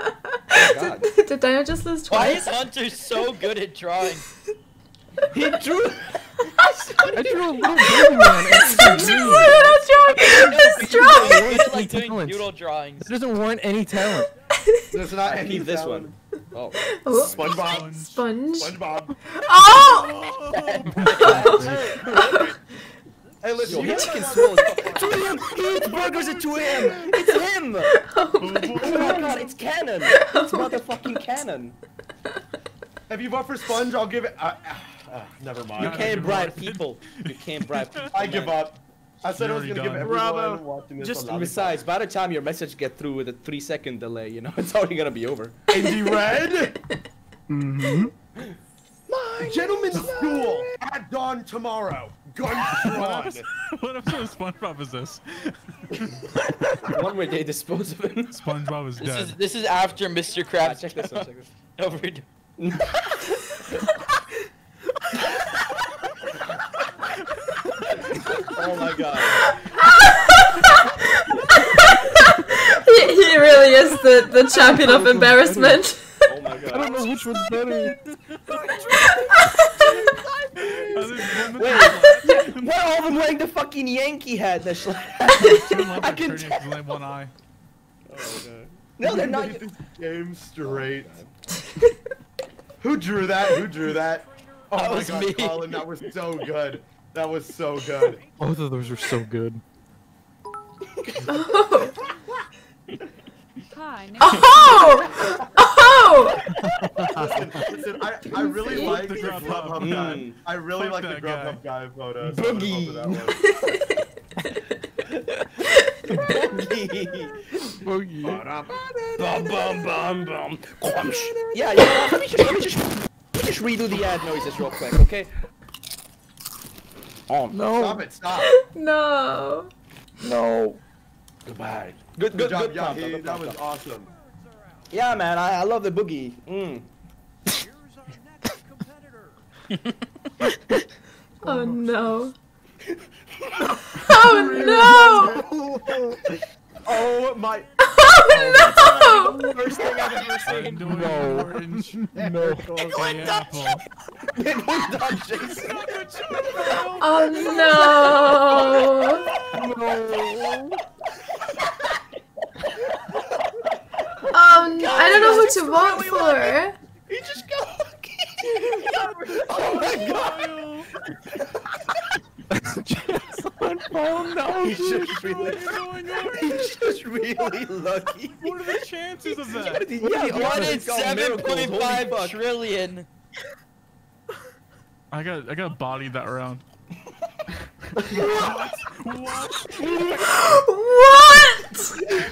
Oh. Did Dino just lose Why is Hunter so good at drawing? He drew. I drew a little baby man. It's Just so a weird. little drunk. It's He's drunk. like doing Talent. drawings. It doesn't warrant any talent. There's not any Keep this one. Oh. Oh, SpongeBob. sponge. SpongeBob. Oh! Hey, listen, Yo, you he gotta- can swallow. 2 a.m. He eats burgers at 2 a.m. It's him. Oh my god, it's canon. It's motherfucking canon. If you vote for Sponge, I'll give it. Uh, Ah, never mind. You can't bribe people. You can't bribe people. I give up. I said I was gonna give already everyone Bravo. watching this Just a. Besides, by the time your message get through with a three second delay, you know it's already gonna be over. IndieRed. Mm-hmm. Gentlemen's school at dawn tomorrow. Guns What drawn. what episode of SpongeBob is this? One where they dispose of him. SpongeBob is This dead. is this is after Mr. Ah, Krabs. check this out. Check this. Over. Oh my god. he, he really is the, the champion of embarrassment. Oh my god. I don't know which one's better. Wait, why are all of them wearing the fucking Yankee hat? That's like, I can can tell. one eye. no, they're not. Game straight. Oh, who drew that? Who drew that? Oh That my was god, me. Colin, that was so good. That was so good. Both of those are so good. Oh! Hi, Oh! Oh! listen, listen, I, I really like the the Grubhub Grubhub guy. Mm. I really Fuck like the that Grubhub guy photo. so Boogie. I'm gonna vote for. Bum bum bum bum. Quamsh. Yeah, you know what? Let me just, let me just, let me just redo the ad noises real quick, okay? Oh no! Stop it! Stop. No. No. Goodbye. Good, Good good, job, good. yeah. prompt, he- that was awesome. Yeah, man, I, I love the boogie. Mm. Oh no. Oh no! Oh my! Oh no! Worst thing I've ever seen. Annoying orange. No. The apple. Penguin Dodge Jason. Oh no! no. Oh no! I don't know who to vote for. He just go. oh my god! Oh no! He's just really, he's just really lucky. What are the chances of that? Yeah, One in it's called seven miracles, point holy five fuck. trillion. I got I got bodied that round. What?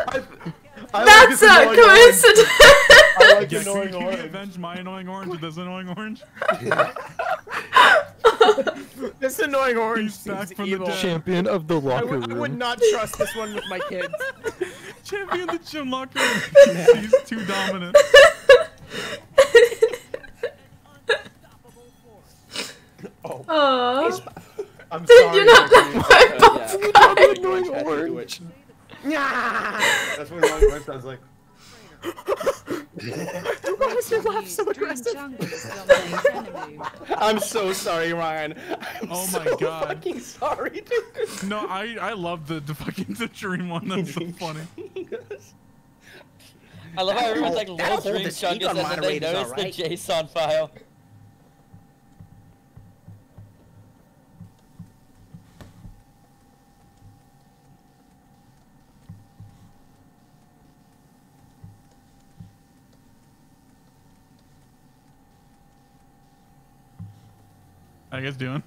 I like That's this a annoying orange. coincidence. I like Yeah, the can, annoying can we orange. avenge my annoying orange with this annoying orange? This annoying orange He's back seems from the evil. dead. Champion of the locker would- I would not trust this one with my kids. Champion of the gym locker room. He's too dominant. Oh. Aww. I'm Did sorry. you not Becky. like my buff Yeah. guy? Annoying orange. That's what annoying orange sounds like. Why does your laugh so Dream aggressive? Chungus dominates enemy. I'm so sorry, Ryan. I'm Oh so my God. fucking sorry, dude. No, I I love the, the fucking the dream one. That's so funny. I love how everyone's like, That'll "Lol, hold Dream the speed Chungus," and then they moderators, notice the? JSON file. How you guys doing?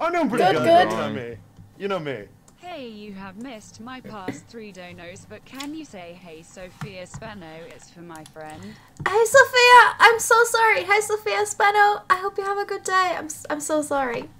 I know I'm pretty Good, good. good. You know me. You know me. Hey, you have missed my past three donos, but can you say, hey, Sophia Spano, it's for my friend? Hey, Sophia, I'm so sorry. Hey, Sophia Spano. I hope you have a good day. I'm s- I'm so sorry.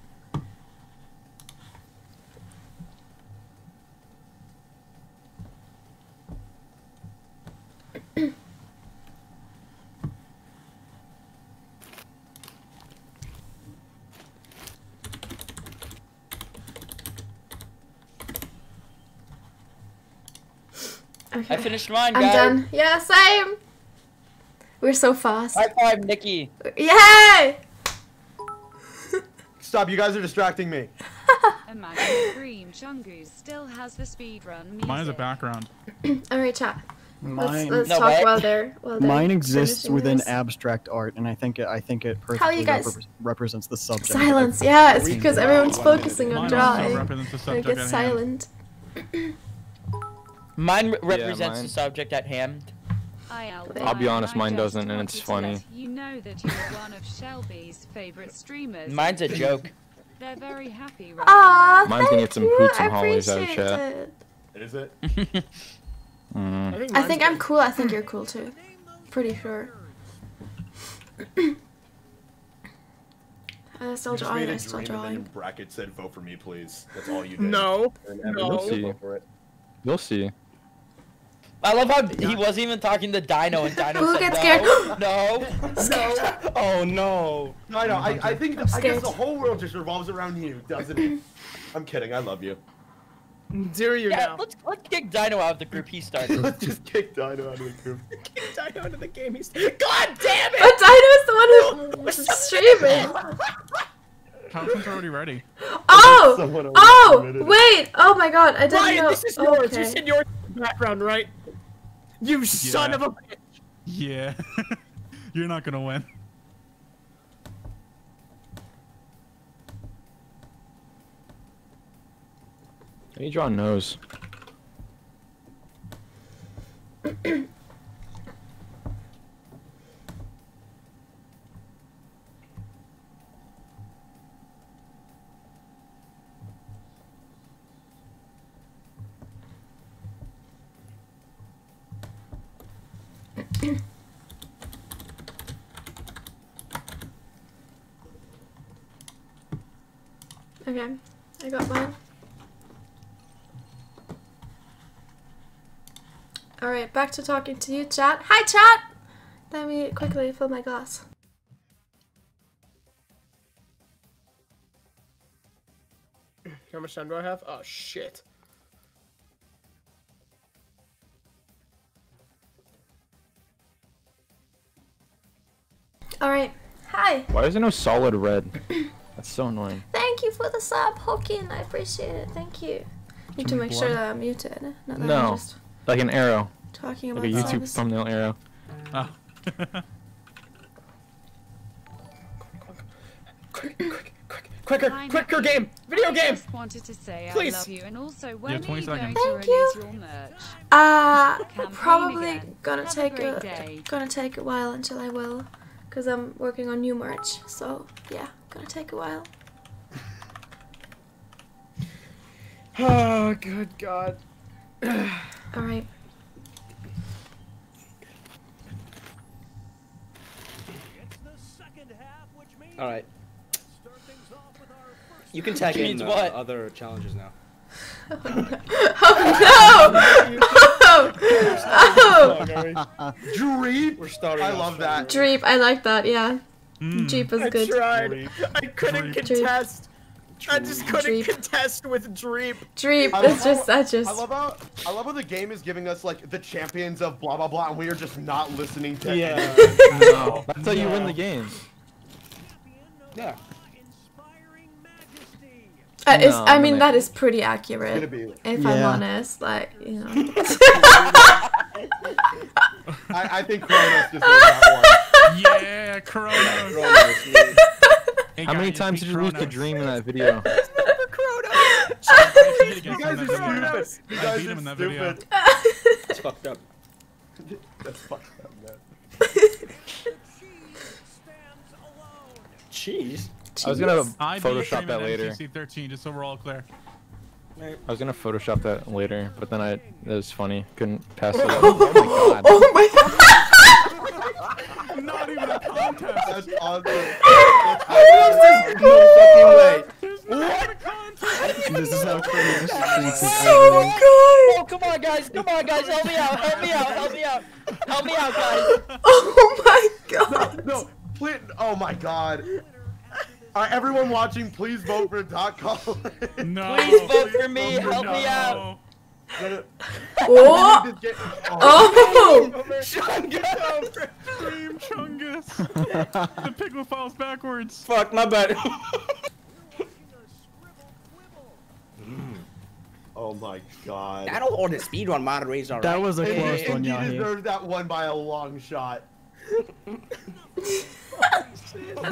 I finished mine, I'm guys. done. Yeah, same. We're so fast. High five, Nikki. Yay! Stop! You guys are distracting me. Imagine Dream Chungus still has the speedrun music. Mine is a background. Alright, chat. Let's, Mine, let's No, talk while they're while they're mine exists within this. abstract art, and I think it, I think it How perfectly you guys- repre- represents the subject. Silence. Yeah, it's because everyone's focusing on Mine drawing. also represents the And it gets silent. Mine re- represents mine. the subject at hand. I'll be honest, mine doesn't, and it's funny. You know that you're one of Shelby's favorite streamers. Mine's a joke. They're very happy right Aw, Mine's gonna get some thank hoots you, and I hollies out of appreciate chat. it. Is it? Mm. I think I'm cool. I think you're cool too. Pretty sure. uh, still You just drawing. made I a still dream and then in drawing. brackets said vote for me, please. That's all you did. No. And No. everyone You'll see. You'll see. I love how he wasn't even talking to Dino, and Dino Who said gets scared? no, no. Oh no. No, I know. I, I think I guess the whole world just revolves around you, doesn't it? I'm kidding. I love you. Do you Yeah, now? let's let's kick Dino out of the group he started. Let's just kick Dino out of the group. Kick Dino into the game. He's. God damn it! But Dino's the one who's streaming. Content's already ready. Oh! Oh! Wait! Oh my god! I didn't Ryan, know. this is yours. Okay. You said yours in the background, right? You son of a bitch. Yeah. You're not gonna win. How you draw a nose? Okay, I got mine. Alright, back to talking to you, chat. Hi, chat! Let me quickly fill my glass. How much time do I have? Oh shit. Alright, hi! Why is there no solid red? That's so annoying. Thank you for the sub, Hokin. I appreciate it. Thank you. Need to Too many make sure that I'm muted. Not that I'm No, just like an arrow. talking Like a YouTube subs. thumbnail arrow. Oh. Quicker, Hi, quicker Nikki. game, video game. just wanted to say Please. I love you, and also when have are 20 you going seconds. to Thank release you. your merch? Uh, probably again. gonna Have take great a, gonna take a while until I will, cause I'm working on new merch. So yeah, gonna take a while. Oh, good God. All right. All right. You can tag Which in means uh, what? other challenges now. Oh no! oh! Dreep. We're starting. I love that. Dreep, I like that. Yeah, Mm. Dreep is I good. tried. I couldn't Dreep. contest. I just couldn't Dreep. contest with Dreep. Dreep I is just how- I just. I love how I love how the game is giving us like the champions of blah blah blah, and we are just not listening to. Yeah. No. That's how you win the game. Yeah. Uh, No, I mean, gonna- that is pretty accurate. gonna be. If I'm honest, like you know. I, I think Krinios deserves that one. Yeah, Corona. one. Hey, How many guys, times did you lose the dream in that video? I beat You guys are in that video. stupid. You guys are in that video. stupid. It's fucked up. That's fucked up, man. Jeez. I was gonna I beat Photoshop that in later. MCC 13, just so we're all clear. I was gonna Photoshop that later, but then I it was funny. Couldn't pass it up. Oh my god. oh my god! Not even a contest. That's awesome. There's no fucking way. There's not a contest. this is how Kratos treats his Oh editing. my god! Oh, come on, guys. Come on, guys. Help me out. Help me out. Help me out. Help me out, guys. Oh, oh my god! No, please. Oh my god. Alright, everyone watching, please vote for Dot Call. No. Please vote for me. vote for Help me out. Oh! Oh! Dream Chungus. the piglet falls backwards. Fuck, my bad. Mm. Oh my god. That'll hold the speed run moderator. That was a And- close and one, you Yahi. deserve that one by a long shot.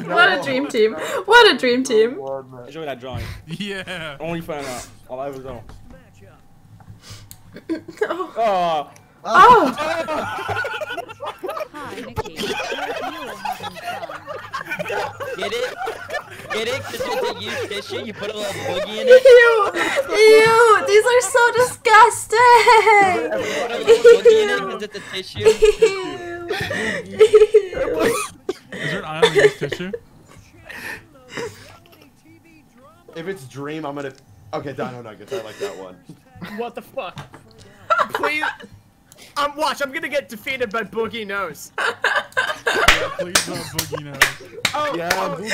What a dream team! What a dream team! Enjoy that drawing. Yeah. Only fan out. I'll ever go. Oh! Oh. oh. Hi, Nikki. Hope you're having fun. Get it? Get it? Cause it's a used tissue. You put a little boogie in it. Ew! Ew! These are so disgusting! Put a little boogie in it 'cause it's a tissue. Is there an aisle of used tissue? If it's Dream, I'm gonna. Okay, Dino Nuggets. I like that one. What the fuck? Please. Um, watch. I'm gonna get defeated by Boogie Nose. Yeah, please not boogie nose. Oh, Yeah, oh, Boogie.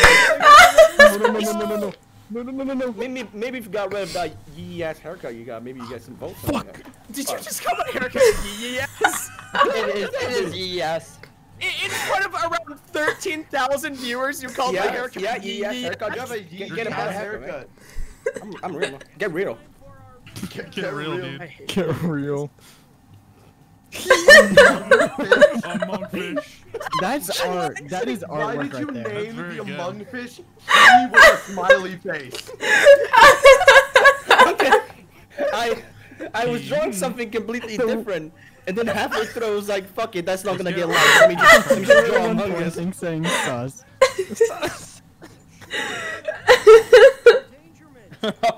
No, no, no, no, no, no, no. No, no, no, no, no. Maybe, maybe if you got rid of that yee ass haircut you got, maybe you get some votes. Fuck. Did you just call my haircut yes? It is. It is yes. In in front of around 13,000 viewers, you called my Yeah, haircut yeah, yee ass haircut. You have a yee ass haircut. I'm, I'm real. Get real. Get, get real, dude. Get real. Among fish. That's art. That is art. Why did you right name very the good. among fish tree with a smiley face? okay. I I was hmm. drawing something completely different, and then halfway through I was like, "Fuck it, that's not gonna get liked. Let me just, let me just draw Among Us." Pointing saying sus.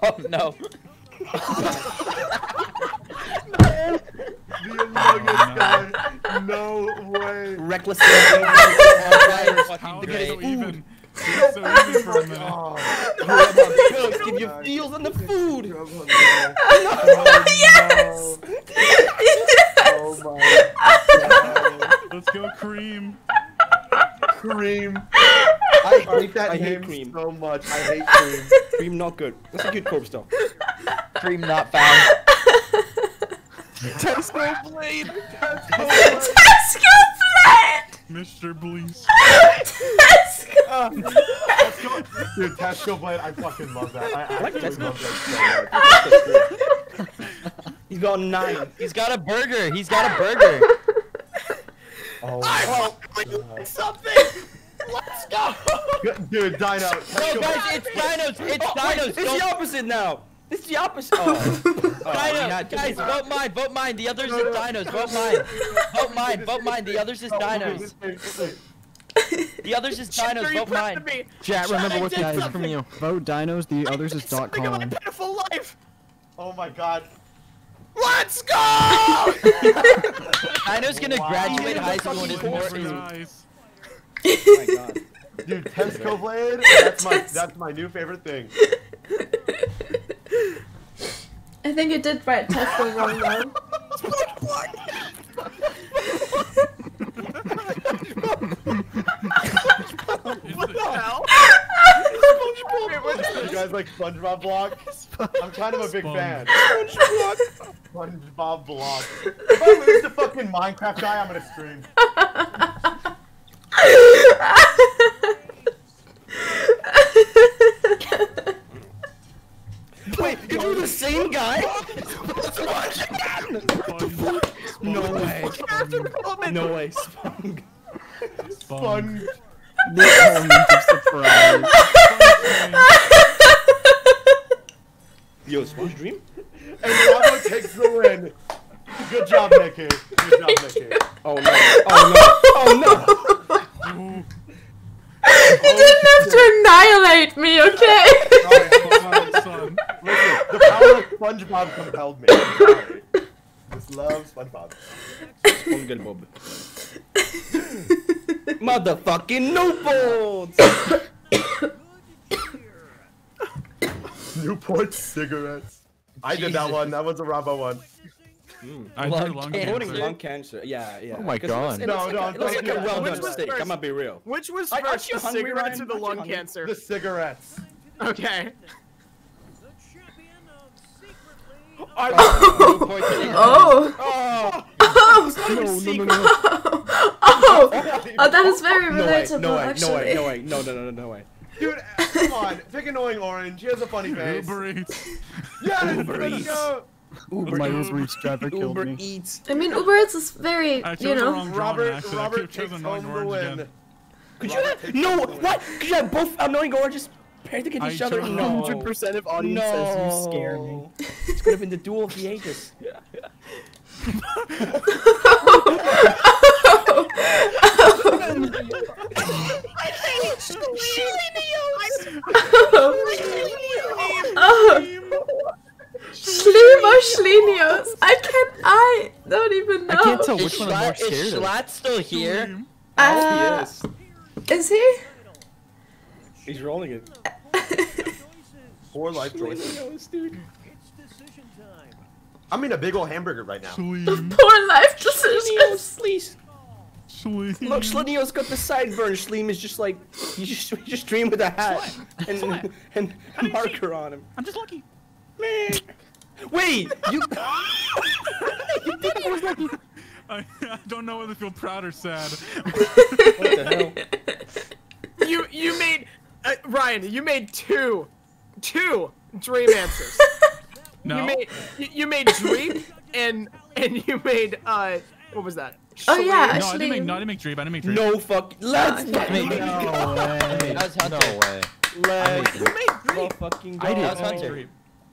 oh no. The Among Us oh, guy. No way. Reckless. Fucking How great. so even? It's so easy for a. Oh, Give you feels on the food. yes! Oh my Let's go, cream. Cream. I hate that I hate name cream. so much. I hate cream. Cream not good. That's a good corpse though. Cream not found. Tesco blade. Tesco Blade! Mr. Blease. Tesco uh, Tesco, dude, Tesco Blade, I fucking love that. I actually love that so much. He's got nine. He's got a burger. He's got a burger. Oh, Oh, something! Let's go! Dude, Dino. No, guys, it's dinos. It's Oh, wait, dinos. it's the opposite now. It's the opposite. Oh. Dino, guys, vote mine, vote mine. The others is dinos. Vote mine. Vote mine, vote mine. The others is dinos. The others is dinos. Vote mine. of? Chat, remember I what's did next from you. Vote dinos, the others is dot Something of my com. pitiful life. Oh my god. Let's go! Dino's gonna graduate high school and is more. Every Oh my god. Dude, Tesco Blade, that's my that's my new favorite thing. I think you did write Tesco wrong though. what the hell? You guys like SpongeBob block? I'm kind of a big Sponge. fan. SpongeBob block. If I lose the fucking Minecraft guy, I'm gonna stream. Wait, you're the same guy? No way. No way. Spunk. Sponge. The element of surprise. Yo, Sponge Dream? And Bravo takes the win. Good job, Nicky. Good job, Nicky. Oh no. Oh no. Oh no. You oh, didn't have to annihilate me, okay? Sorry, son. Listen, the power of SpongeBob compelled me. I'm sorry. Just love SpongeBob. SpongeBob. Motherfucking Newports! Newport cigarettes. I did that one. That was a Rambo one. Hmm. I lung lung cancer. cancer. lung cancer. Yeah, yeah. Oh my 'Cause it looks- God. It No, looks no, like, a- it looks like don't a that. well Which done was steak. first? I'm gonna be real. Which was I- first, aren't the hungry, cigarettes Ryan? or the lung hungry? cancer? The cigarettes. Okay. I Oh. Oh! Oh. No, no, no, no. Oh. Oh, that is very No way, relatable, no way, no way, no way, no, no, no, no, no way. Dude, come on. Pick annoying orange. He has a funny face. Uber Eats. Yes, Uber let's Eats. go. Uber, My Eats. Uber Eats driver killed Uber me. Eats. I mean, Uber Eats is very, I chose you the know. wrong Robert, actually. Robert could've takes chosen home the orange win. again. Could you have, no, home the win. what? Could you have both annoying oranges paired against each other? chose No. 100% of audience no. says you scare me. This could have been the duel of the ages. oh. Schleem or Schlenios? I can't. I don't even know. I can't tell Is which one I'm more scared is of. Schlatt still here? Uh, is he? He's rolling it. Four life choices. dude. I'm in a big old hamburger right now. Poor life decisions. please. Look, Schlenio's got the sideburn. Schleem is just like you just you just dream with a hat and and, and marker on him. I'm just lucky. Wait, you. I, I don't know whether to feel proud or sad. what the hell? You you made uh, Ryan. You made two, two dream answers. No. You made you, you made dream and and you made uh what was that? Oh, yeah, No, I didn't make. Schleem. No, I didn't make dream. I didn't make dream. No fuck. Let's No way. That was Hunter. No way. Let's You made dream. fucking I did. That was I made Hunter.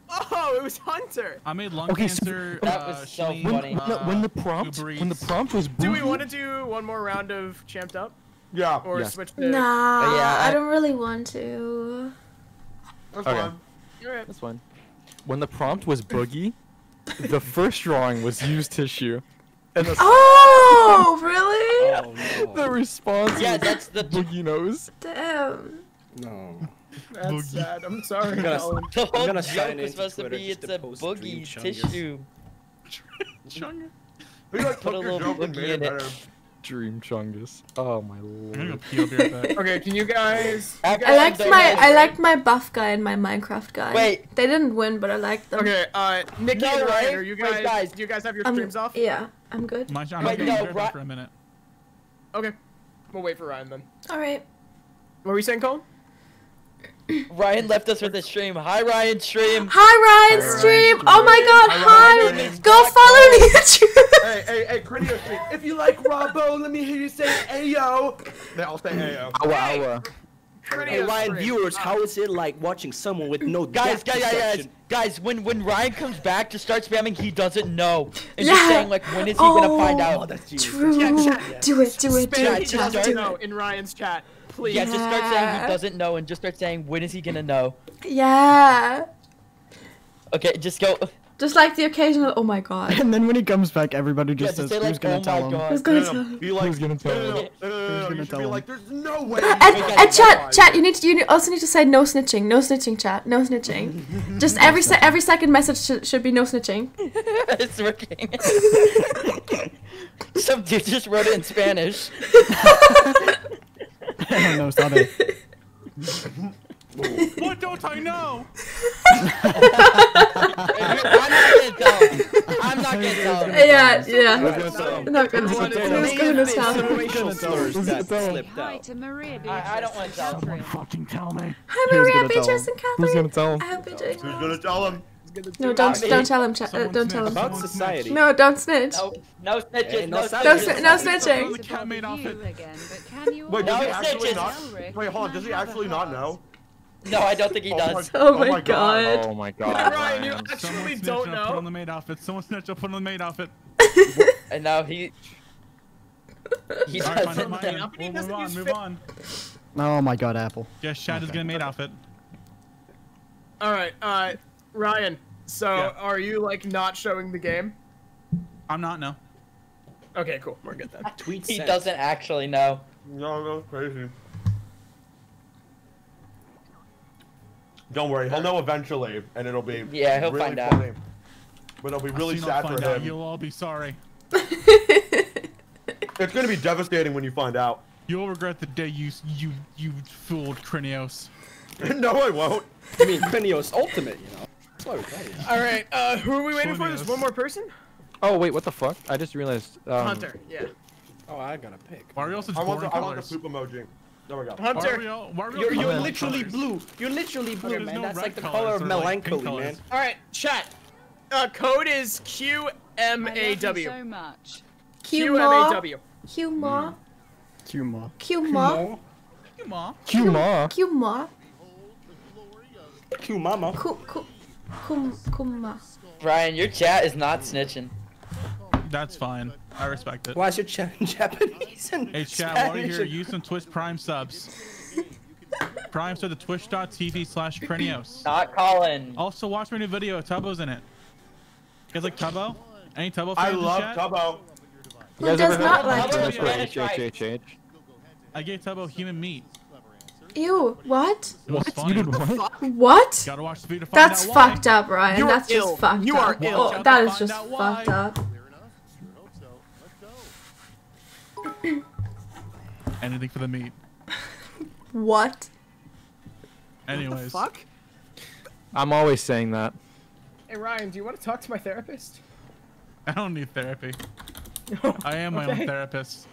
Dream. Oh, it was Hunter. I made lung Okay, so- cancer. That uh, was so Schleem, When, funny. when, the, when the uh, prompt when the prompt was Do we want to do one more round of champed up Yeah. or Yes. switch to? Nah, Yeah, I I- don't really want to. That's Okay. fine. You're right. That's fine. When the prompt was boogie, the first drawing was used tissue, and the, Oh, really? Oh the response Yeah, that's the boogie nose. Damn. no. No. That's Boogie. sad. I'm sorry. I'm gonna- Colin. The whole gonna joke sign was into supposed to be it's to a boogie tissue. Chunga. Who like Put a little joke boogie in it. better? Dream chungus. Oh my I'm gonna go lord. pee. I'll be right back. Okay, can you guys? you After I guys- liked my know, I right? liked my buff guy and my Minecraft guy. Wait. They didn't win, but I liked them. Okay, uh, Nikki No, and Ryan, are you Wait, guys, guys. Do you guys have your Um, streams off? Yeah, I'm good. My, I'm Wait, gonna no, be right for a minute. Okay, we'll wait for Ryan then. All right. What were you saying, Colin? Ryan left us with a stream. Hi, Ryan. Stream. Hi Ryan Ryan stream. stream. Oh my God. Hi, Hi. stream. Go follow me. YouTube. hey, hey, hey, Critio stream. If you like Robbo, let me hear you say Ayo. They all say Ayo. Awa, awa. Hey Ryan, viewers, how is it like watching someone with no Guys, guys, guys, guys, guys, when when Ryan comes back to start spamming, he doesn't know. And Yeah. just saying like, when is he gonna find Oh. Oh, that's. True. Yeah, Do it. Do it. Do it. just Chat. let Do know it. in Ryan's chat, please. Yeah, just start saying he doesn't know, and just start saying when is he gonna know? Yeah. Okay, just go. Just like the occasional. Oh my God. And then when he comes back, everybody Yeah, just just says, say "Who's like, gonna oh tell him?" god. Who's gonna No, tell? no, him? Be like, Who's gonna no, tell no, no, him? no, no, no, no, Who's You gonna tell be him? like, there's no way. And, you and, can and tell chat, why. chat. You need to, you also need to say no snitching. No snitching, chat. No snitching. Just every se- every second message should, should be no snitching. it's working. Some dude just wrote it in Spanish. no, sorry. What don't I know? I'm not gonna tell. I'm not gonna tell him. Yeah, yeah. Who's gonna tell him? Not gonna. One of the Who's gonna tell? situational slurs Who's gonna tell him? Hi to Maria I, I don't want to tell him. Catherine. Fucking tell me. Hi Who's Maria, gonna tell Beatrice, him? and Who's gonna tell him? I hope you're doing Who's gonna tell him? No, don't I- don't tell him. Chat. Uh, don't tell him. About society. No, don't snitch. No, no snitches. Hey, no no snitches. No, snitches. no snitching. cat made off You it. again, but can you Wait, No does he snitches. actually not? Wait, hold on. Does he can I have a actually not know? No, I don't think he Oh does. my- Oh Oh my my God. god. Oh my god. Ryan, you actually snitch, don't I'll Put on the maid outfit. Someone snitch. I'll put on the maid outfit. And now he. He All right, fine, doesn't. never know. mind. We'll move on. Move on. Oh my god, Apple. Yes, Shad is Okay. gonna maid outfit. All right, uh, Ryan. So, Yeah. are you like not showing the game? I'm not no. Okay, cool. We're good then. Tweet He sent. doesn't actually know. No, no, crazy. Don't worry, he'll know eventually, and it'll be Yeah, he'll really find out. But it'll be really I've sad for find out. him. You'll all be sorry. It's gonna be devastating when you find out. You'll regret the day you you you fooled Krinios. no, I won't. I mean, Krinios Ultimate, you know. That's why we're playing. All right, uh, who are we waiting for? There's one more person. Oh wait, what the fuck? I just realized. Um, Hunter. Yeah. Oh, I gotta pick. Why are we all such I want boring the, I want the poop emoji. There we go. Hunter. we all, why are we all You're, you're literally colors? blue. You're literally blue, There's man. no That's like the color of they're like melancholy, man. All right, chat. Uh, code is Q M I love A you W. so much. Q M A Q-ma. W. Q-ma. Kuma. Q-ma. Come on. Kuma. Q-ma. Q mama. Ku- ku- kum- Kuma. Ryan, your chat is not snitching. That's fine. I respect it. Why is your ch- Japanese and Hey chat, while you're here, use some Twitch Prime subs. Prime to the twitch.tv slash Krinios. Not Colin. Also, watch my new video. Tubbo's in it. You guys like Tubbo? Any Tubbo I fans in love chat? Tubbo. Who does not like Tubbo? I gave Tubbo human meat. Ew, what? It was funny. You did what? What? Gotta watch the video to find That's out why. fucked up, Ryan. You are That's ill. just fucked You up. are ill. Oh, Watch out that to is find just fucked up. Anything for the meat. What? Anyways. Fuck. I'm always saying that. Hey Ryan, do you want to talk to my therapist? I don't need therapy. I am my Okay. own therapist.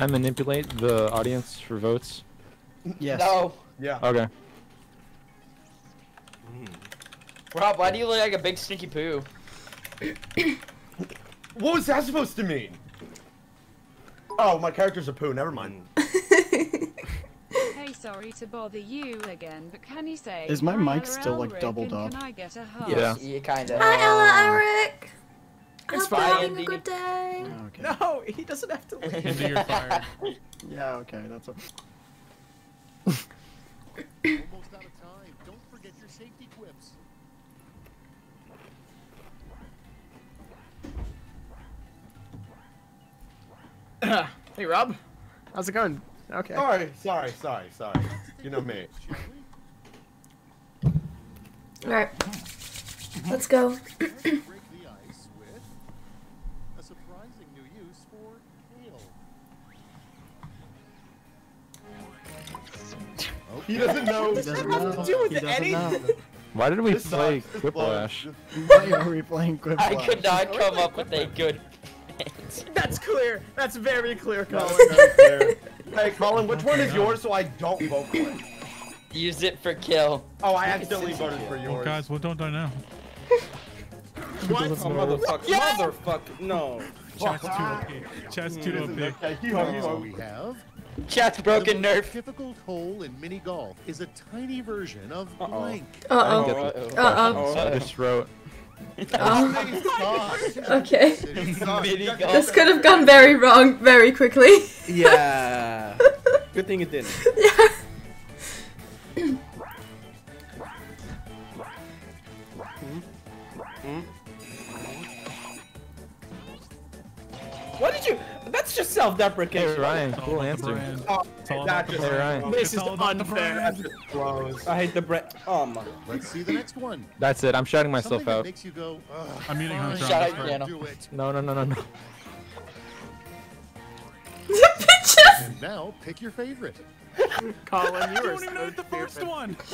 I manipulate the audience for votes? Yes. No. Yeah. Okay. Mm. Rob, why do you look like a big stinky poo? What was that supposed to mean? Oh, my character's a poo. Never mind. Hey, sorry to bother you again, but can you say Is my mic still, like, doubled up? Can I get a hug? Yeah. Yeah, kinda. Hi, Ella, Eric. It's Hope you're fine. having a good day. Oh, okay. No, he doesn't have to leave. Andy, you're fired. Yeah, okay, that's a... Almost out of time. Don't forget your safety quips. hey Rob, how's it going? Okay. Sorry, sorry, sorry, sorry. You know me. Alright. Let's go. He doesn't know. He doesn't know. do with He doesn't anything. know. Why did we This play sucks. This Quiplash? Why are we playing Quiplash? I could not come up with a good. That's clear. That's very clear, That Colin. was clear. Hey, Colin, which one is yours so I don't vote for it? Use it for kill. Oh, I accidentally voted for Well, yours. guys, what don't I know? What? Oh, motherfucker. Motherfucker. No. Chat's too OP. Chat's too OP. Okay, hee-haw, So hee-haw. we have Chat's broken the most nerf. difficult hole in mini golf is a tiny version of blank. Uh get oh. the Uh questions. I just wrote. oh. Okay. This could have gone very wrong very quickly. Yeah. Good thing it didn't. Yeah. What did you? That's just Hey self-deprecation. Ryan, It's all cool about answer. brand. Oh, It's all that about the just Hey, Ryan. This is all about the unfair. I hate the bread. Oh my. Let's see the next one. That's it. I'm shouting myself Something out. makes you go, I'm muting fine, Hunter on Shout this out part. Piano. do it. No, no, no, no, no. Bitches. And now pick your favorite. Colin, you I were don't even know so the first stupid. one.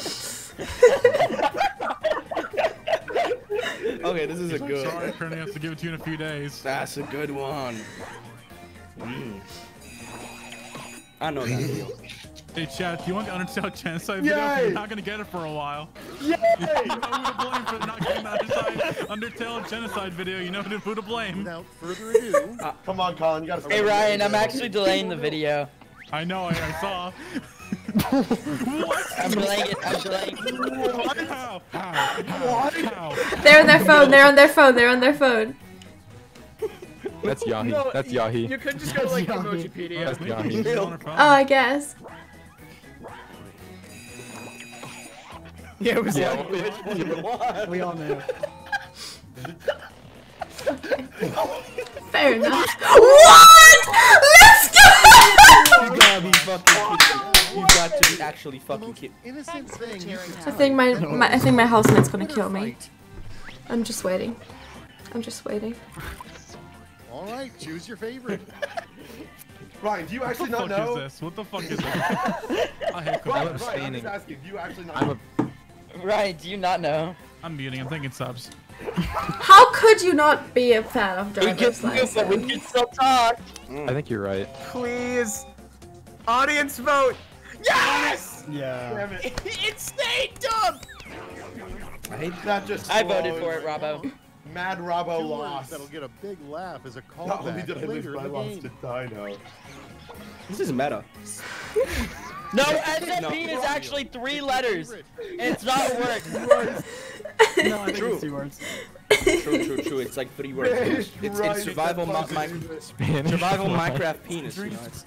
Okay, this is a good. Sorry, good. Kearney has to give it to you in a few days. That's a good one. Mm. I know that. video. Hey, chat, do you want the Undertale Genocide video? Yay! You're not gonna get it for a while. Yay! You know who to blame for not getting the Undertale, Undertale Genocide video. You know who to, blame. Without further ado, Come on, Colin, you gotta Hey Ryan, I'm actually delaying the video. I know, I, I saw. I'm delaying it. I'm delaying. it. How? How? How? How? They're on their phone. They're on their phone. They're on their phone. That's Yahi. No, That's y- Yahi. You could just go to like Yahi. Emojipedia. That's Yahi. She's on her phone. Oh, I guess. Yeah, it was Yeah, like. We all know. Fair enough. What? Let's go! You gotta be fucking kidding. You got to be actually fucking kidding. innocent thing I think my, my I think my housemate's gonna kill me. I'm just waiting. I'm just waiting. All right, choose your favorite. Ryan, do you What actually the not fuck know? is this? What the fuck is this? I hate Ryan, Quiplash. Ryan, I'm abstaining. just asking, do you actually not I'm know? a. Ryan, do you not know? I'm muting. I'm thinking subs. How could you not be a fan of We driver's can move, but we license? can still talk. I think you're right. Please. Audience vote. Yes! Yeah. Damn it. Insane dumb! I hate that just. I voted for it, Robbo. Mad Robbo Two lost. That'll get a big laugh as a Not only did I lose, but I the lost game. to Dino. This is meta. No, SMP is actually three letters. It's not a word. No, I think True. it's two words. True, true, true. It's like three words. It's, it's, it's survival, mi- mi- Spanish. survival. Minecraft penis. You know, it's,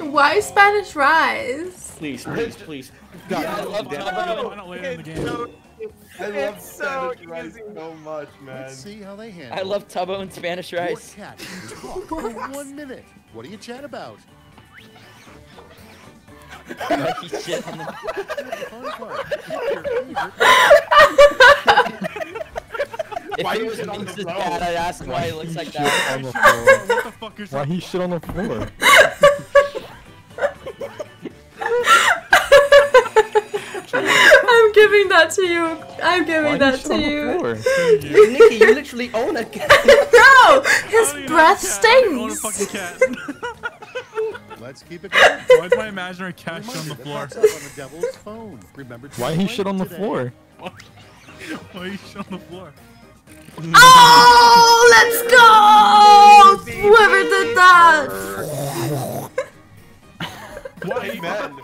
Why Spanish rise? please, please, please. I God, love damn it. Tubbo. Find out later in the game. I love It's so Spanish rice easy. so much, man. Let's see how they handle I love Tubbo and Spanish Your rice. cat can talk for one minute. What do you chat about? He shit on the- Fun part. Pick your favorite If Why it you was shit on the Lisa's road? I'd ask why he looks like that. on the floor. What the fuck is Why he shit on the floor? giving that to you. I'm giving Why that he shit to on the you. floor? Nikki, you literally own a cat. No! His I don't even breath a cat. Stinks! a cat. Let's keep it going. Why is my imaginary cat shit on the floor? pops up on the devil's phone. Remember Why he play shit on the today. floor? Why you shit on the floor? Oh, let's go! Whoever did that! Why? Amen.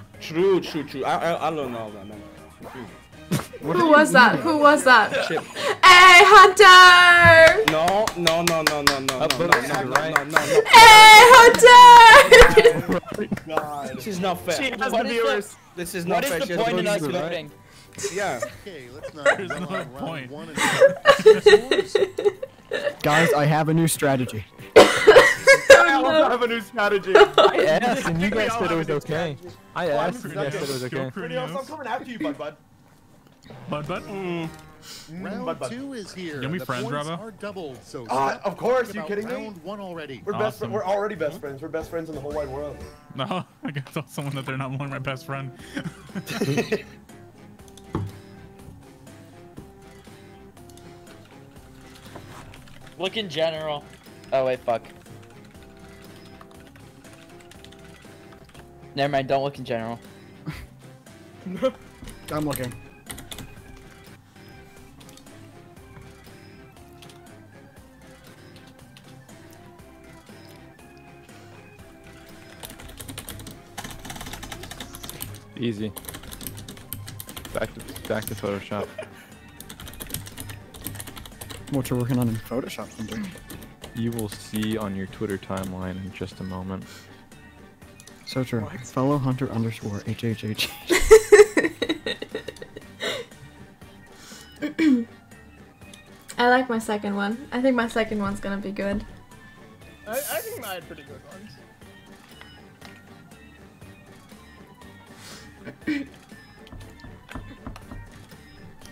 True, true, true. I, I, I don't know that, man. Who was that? Who was that? Chip. Hey, Hunter! No, no, no, no, no, no, no, no, no, no, no, no, no. Hey, Hunter! God. This is not fair. She has What the viewers. This is not What is fair. the point in us viewers, right? voting? Yeah. Okay, let's not There's no point. one and two. Guys, I have a new strategy. I also have a new strategy. I asked and you guys said it was okay. I I'm asked and you guys said it was okay. Pretty I'm coming after you, bud, bud. Bud, bud. Mm, Round bud, bud. two is here. Can we the friends, points are doubled, so Ah, stop of course, thinking you about kidding me? Round one already. We're best. We're already best friends. We're best friends in the whole wide world. No, I gotta tell someone that they're not only my best friend. Look in general. Oh wait, fuck. Never mind, don't look in general. I'm looking. Easy. Back to back to Photoshop. What you're working on in Photoshop, Hunter. You will see on your Twitter timeline in just a moment. So true. Fellow Hunter underscore HHH. I like my second one. I think my second one's gonna be good. I, I think I had pretty good ones.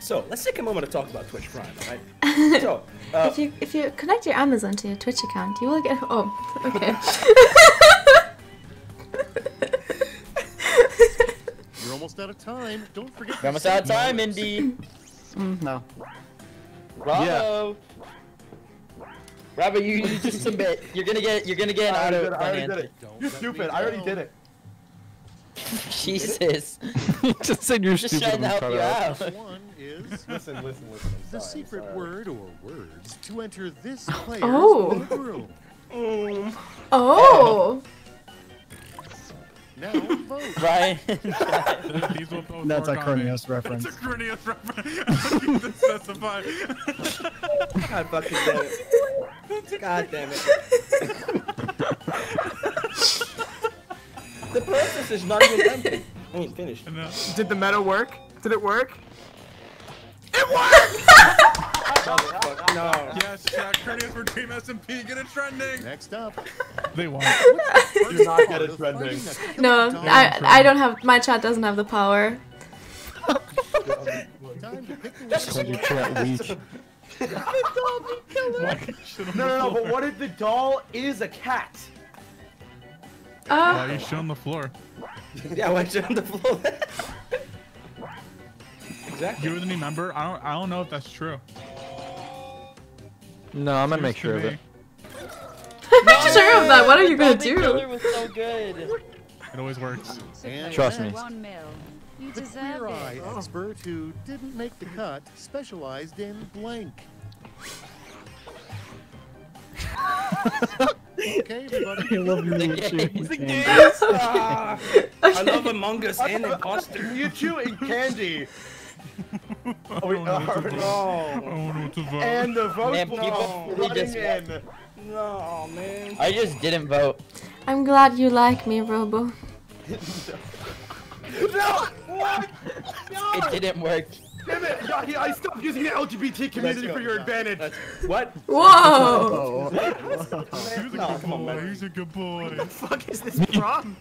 So let's take a moment to talk about Twitch Prime, right? So, uh, if you if you connect your Amazon to your Twitch account, you will get. Oh, okay. almost out of time. Don't forget. We're almost out of time. Indy. Mm, no. Bravo. Bravo, you, you just submit. You're gonna get you're gonna get an I auto already did it. I already did it. Don't You're stupid. I already did it. Jesus. just said you're Just stupid trying to help you out. out. One is Listen, listen, listen. I'm the secret sorry. word or words to enter this player's Oh. vote room. oh. Now vote. Ryan. These will both That's a work on me. Reference. It's a Corneos reference. I need to specify. God fucking damn it. God damn it. the process is not even empty. I mean, finished. No. Did the meta work? Did it work? Fuck, no. Yes, Jack Corneos for Team SMP. Get it trending. Next up. They won't. Do not get it trending. finding a killer No. I I don't have my chat doesn't have the power. Time to pick the Called your chat weak. Why you shit on No, no, no. But what if the doll is a cat? Why Uh, you shit on the floor? yeah, I went on the floor. exactly. You're the new member. I don't. I don't know if that's true. No, I'm gonna make sure of it. me. Make sure of that. What are you gonna Bradley Killer do? was so good. It always works. And Trust me. One mil. You The deserve Queer Eye it. expert who didn't make the cut specialized in blank. okay, everybody. I love you. The Luigi. games. The Candy. games. Ah, I love Among Us and Imposter. Mewtwo and Candy. I Oh, we don't know what to vote. I oh, no. don't know to vote. And the vote Man, people no, running just- in. No, man. I just didn't vote. I'm glad you like me, Robbo. No! What? No! It didn't work. Damn it! Yahi, I stopped using the LGBT community go, for your Yahi. advantage. What? Whoa! He's a good boy. man. He's a good boy. the fuck is this prom?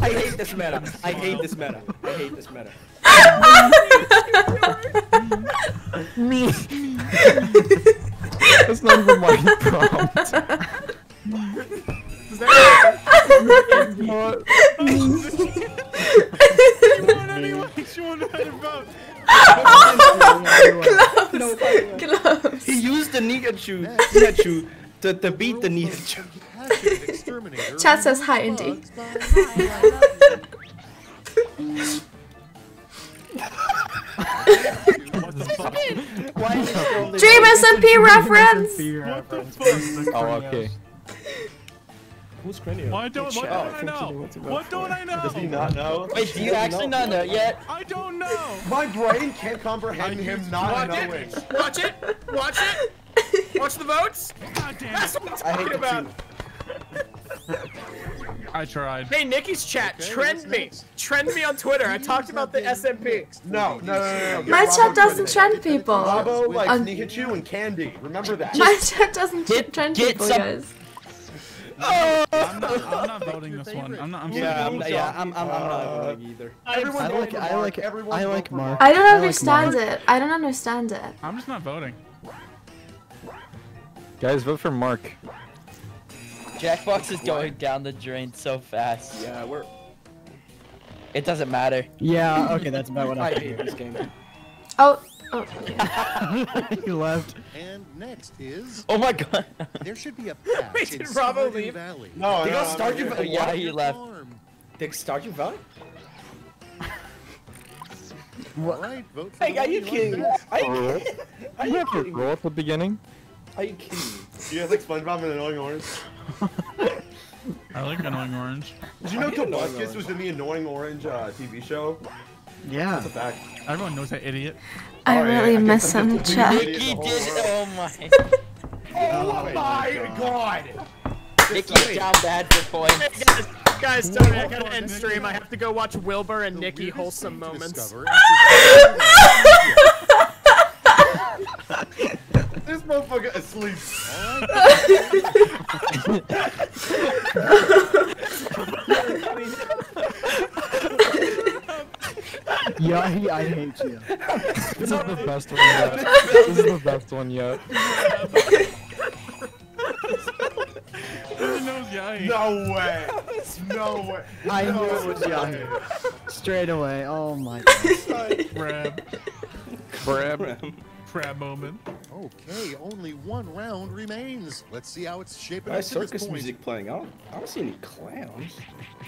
I hate this meta. I hate this meta. I hate this meta. Me. That's not even my prompt. Is that Shimon, anyway. Shimon, how to vote. Close. Close. He used the Pikachu, Pikachu to, to beat the Pikachu. Passionate Chat says hi, removes Indy. bugs by- What the fuck? Why is he still the Dream SMP reference. What the fuck? Oh, okay. Who's cranium? Why don't, why Oh, don't I know? What don't I Does he know? not know? Wait, do you actually not know yet? I don't know. My brain can't comprehend him not Watch knowing. it. Watch it. Watch it. Watch the votes. God damn That's what I'm hate talking the about. I tried. Hey, Nikki's chat, Okay, trend me. next? Trend me on Twitter. I talked about the SMP. No, no, no, no, no. My Get chat doesn't to trend people. Robbo likes Um, Pikachu and Candy. Remember that. My chat doesn't Get- trend get people, some- guys. I'm not, I'm not voting this one. I'm not. I'm Yeah, I'm, saying yeah, I'm, I'm, I'm not Uh, voting either. Everyone I like I like Everyone I like Mark. I don't like understand Mark. it. I don't understand it. I'm just not voting. Guys, vote for Mark. Jackbox is going down the drain so fast. Yeah, we're. It doesn't matter. Yeah, okay, that's about what I I hate this game. Oh, oh. okay. he left. And next is Oh my god. there should be a patch Wait, did Bravo Stardew leave? Valley. No, They no, got I'm Stardew not Valley. yeah, he left. Farm. Did Stardew Valley? All right, vote for Hey, are you kidding? Are you kidding? Are You you have to kidding? roll at the beginning. Are you kidding? me? You guys like SpongeBob and Annoying Orange? I like annoying orange. Did you know I Tobuscus was in the Annoying Orange uh, TV show? Yeah. That's a fact. Everyone knows that idiot. I Oh, yeah, really I miss him, that's a chat. weird- Nikki did. Oh my. Oh my god! Nikki's down bad for Hey points. guys, guys, tell me I gotta end stream. I have to go watch Wilbur and The Nikki wholesome thing to moments. discover after- This motherfucker asleep. Yeah, he, I hate you. This is the best one yet. This is the best one yet. Everyone knows Yai. No way. No way. I knew it was Yahoo. Straight away. Oh my god. Crab. Brab. Crab moment. Okay, only one round remains. Let's see how it's shaping Nice up to this circus point. music playing. I don't, I don't see any clowns.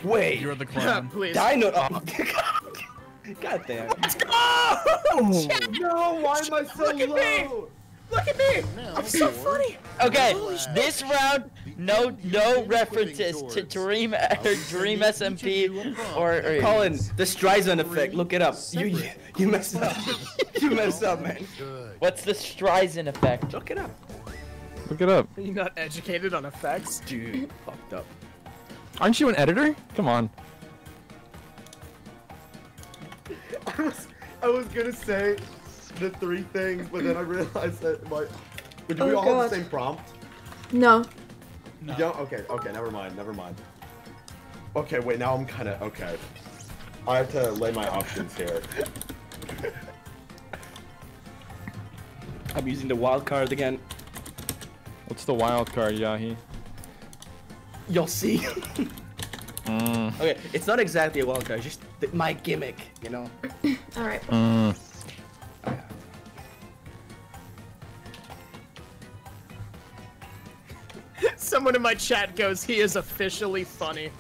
Wait. You're the clown. Please. Dino. Oh. God damn. Let's go. Oh, no, why am I so Look at me! low? Look at me! Now I'm so funny! Okay, this round, no no references to Dream or Dream SMP or, or Colin, the Streisand effect. Look it up. You you, you messed up. you messed up, man. What's the Streisand effect? Look it up. Look it up. Are you not educated on effects? Dude, fucked up. Aren't you an editor? Come on. I was, I was gonna say the three things, but then I realized that my. But we Oh, all have the same prompt? No. You don't? Okay, okay, never mind, never mind. Okay, wait, now I'm kinda. Okay. I have to lay my options here. I'm using the wild card again. What's the wild card, Yahi? You'll see. Mm. okay, it's not exactly a wild card. Just th- my gimmick, you know. All right. Mm. Someone in my chat goes, he is officially funny.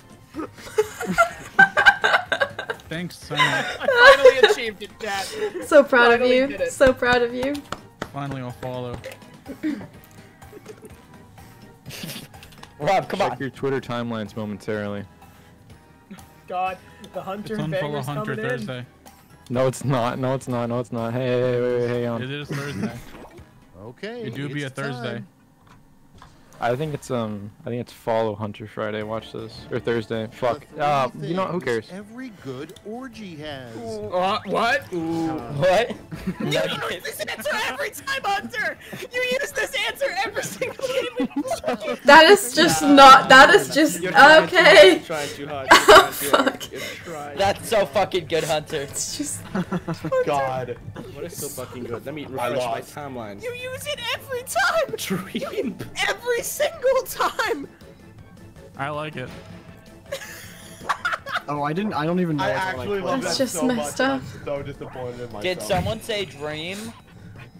Thanks so much. I finally achieved it, chat. So proud of you. So proud of you. Finally, I'll follow. Rob, come Check on. your Twitter timelines momentarily. God, the Hunter It's unfollow banger's Hunter coming in. Thursday. No, it's not. No, it's not. No, it's not. Hey, hey, hey, wait, wait, hang on. It is Thursday. Okay. It do be a Thursday. time. I think it's um. I think it's follow Hunter Friday. Watch this or Thursday. Fuck. Uh, you know what? Who cares? Every good orgy has. Uh, what? What? You use this answer every time, Hunter! You use this answer every single game! That is just not. That is just You're trying too okay. You're trying too hard. You're trying too hard. Fuck. Trying. That's so fucking good, Hunter. It's just. God. What is so fucking good? Let me refresh my timeline. You use it every time! Dream. Every single time! I like it. Oh, I didn't. I don't even know. I what to actually like. love That's that just so messed much. up. I'm so disappointed in myself. Did someone say dream?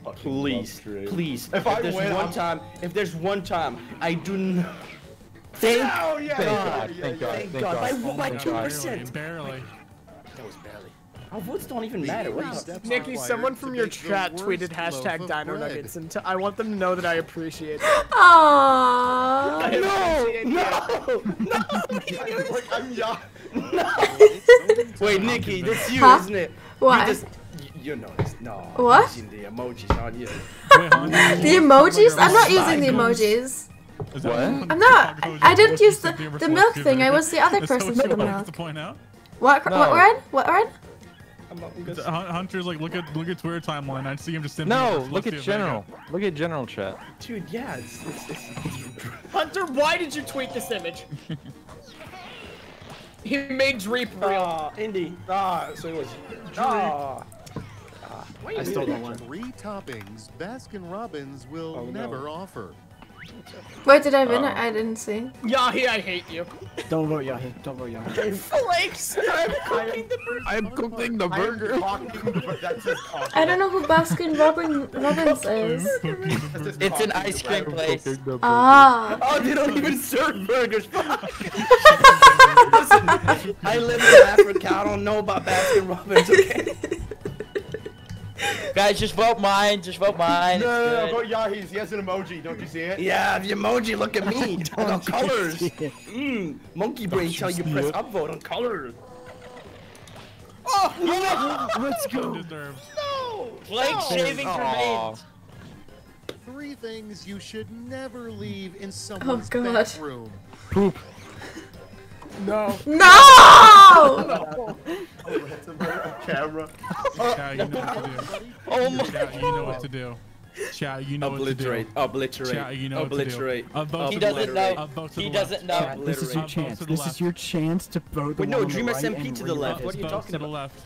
Fucking Please, love Dream. please. If I there's win, one I'm- time, if there's one time I do not. Thank Oh, yeah, Thank yeah, God, yeah, thank yeah. God, Thank thank God. God. By, Oh by 2%. Barely. That was barely. Our votes don't even matter. What Three is steps Nikki, someone from your chat tweeted loaf hashtag of Dino bread. Nuggets, and t- I want them to know that I appreciate it. Aww. I appreciate No! you. Like, I'm young. Wait, Nikki, that's you, Huh? isn't it? Why? You, just, you, you know this. No. What? I've the emojis, not you. The emojis? I'm not using the emojis. Is What? what I'm not. I, I didn't use the, the milk giver? thing. I was the other person what for the milk. to point out? What? No. What, Ryan? What, Ryan? Hun- Hunter's like, look at look at Twitter timeline. I see him just simping No, look at Felicity general. Look at general chat. Dude, yeah, it's, it's, it's Hunter, why did you tweet this image? he made Dreep real. Ah, Indy. Ah, so it was. Ah. Why I still don't that? Three toppings Baskin Robbins will Oh, no. never offer. Wait, did I win? It? I didn't see. Yahi, I hate you. Don't vote Yahi. Don't vote Yahi. Flakes! I'm cooking the burger. I'm cooking the I am talking, but that's just coffee. I don't know who Baskin Robin Robbins is. It's an ice cream place. Ah. Oh, they don't even serve burgers. Fuck. Listen, I live in Africa. I don't know about Baskin Robbins. Okay. Guys, just vote mine. Just vote mine. No, no, no, It's go. Yahi's. He has an emoji. Don't you see it? Yeah, the emoji. Look at me. I got colors. Mm, monkey brain tell you press upvote on colors. Oh, Let's go. No! Flake no. shaving remains. Three things you should never leave in someone's God. bathroom. Poop. No. No! It's a camera. Chat, you know what to do. Oh my Chat, you know what to do. Chat, you know Obliterate. what to do. Obliterate. Chat, you know Obliterate. what to do. A He doesn't know. A vote to He doesn't left. know. This is your chance. This is your chance to vote the Wait, no, one on Dream right SMP to the read left. What are you Vote talking to the about? left.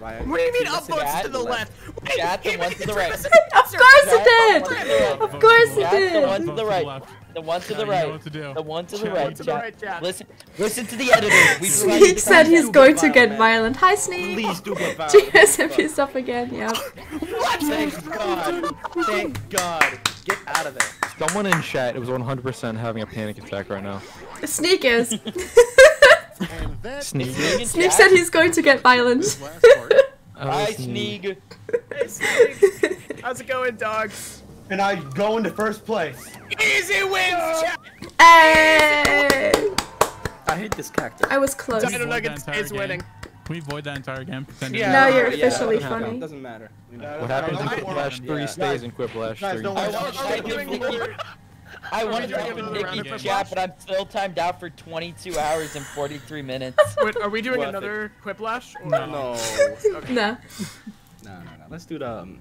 Ryan, What do you mean Dream upvotes to the left? Wait, Chat, the one it to the right. Of course it did! Of course it Chat, the did! one to the right. Left. The one to the right. what to do. The one to the Chat. right. One to the right, chat. Listen, listen to the editor. We Sneak said he's going to get violent. Hi, Sneak! Please do get violent. GSMP stuff again, yeah. Thank God. Thank God. Get out of there. Someone in chat was 100% having a panic attack right now. Sneak is. And that Sneak. is Sneak said he's going to get violent. this last part. Oh, Hi, Sneak. Hey, Sneak. How's it going, dog? And I go into first place. Easy wins, chat. Hey! I hate this cactus. I was close. Dino Nuggets is game. winning. Can we void that entire game? Pretend Yeah, Now you're yeah, officially doesn't matter. funny. Doesn't matter. What happens in I- Quiplash 3 Yeah. stays in Quiplash Guys, 3. don't I worry. want to doing give another- Nikki. I want to give another Nikki chat, but I'm still timed out for 22 hours and 43 minutes. Wait, are we doing Worth it. another Quiplash? Or... No. No. No. No, no, no. Let's do the. Um...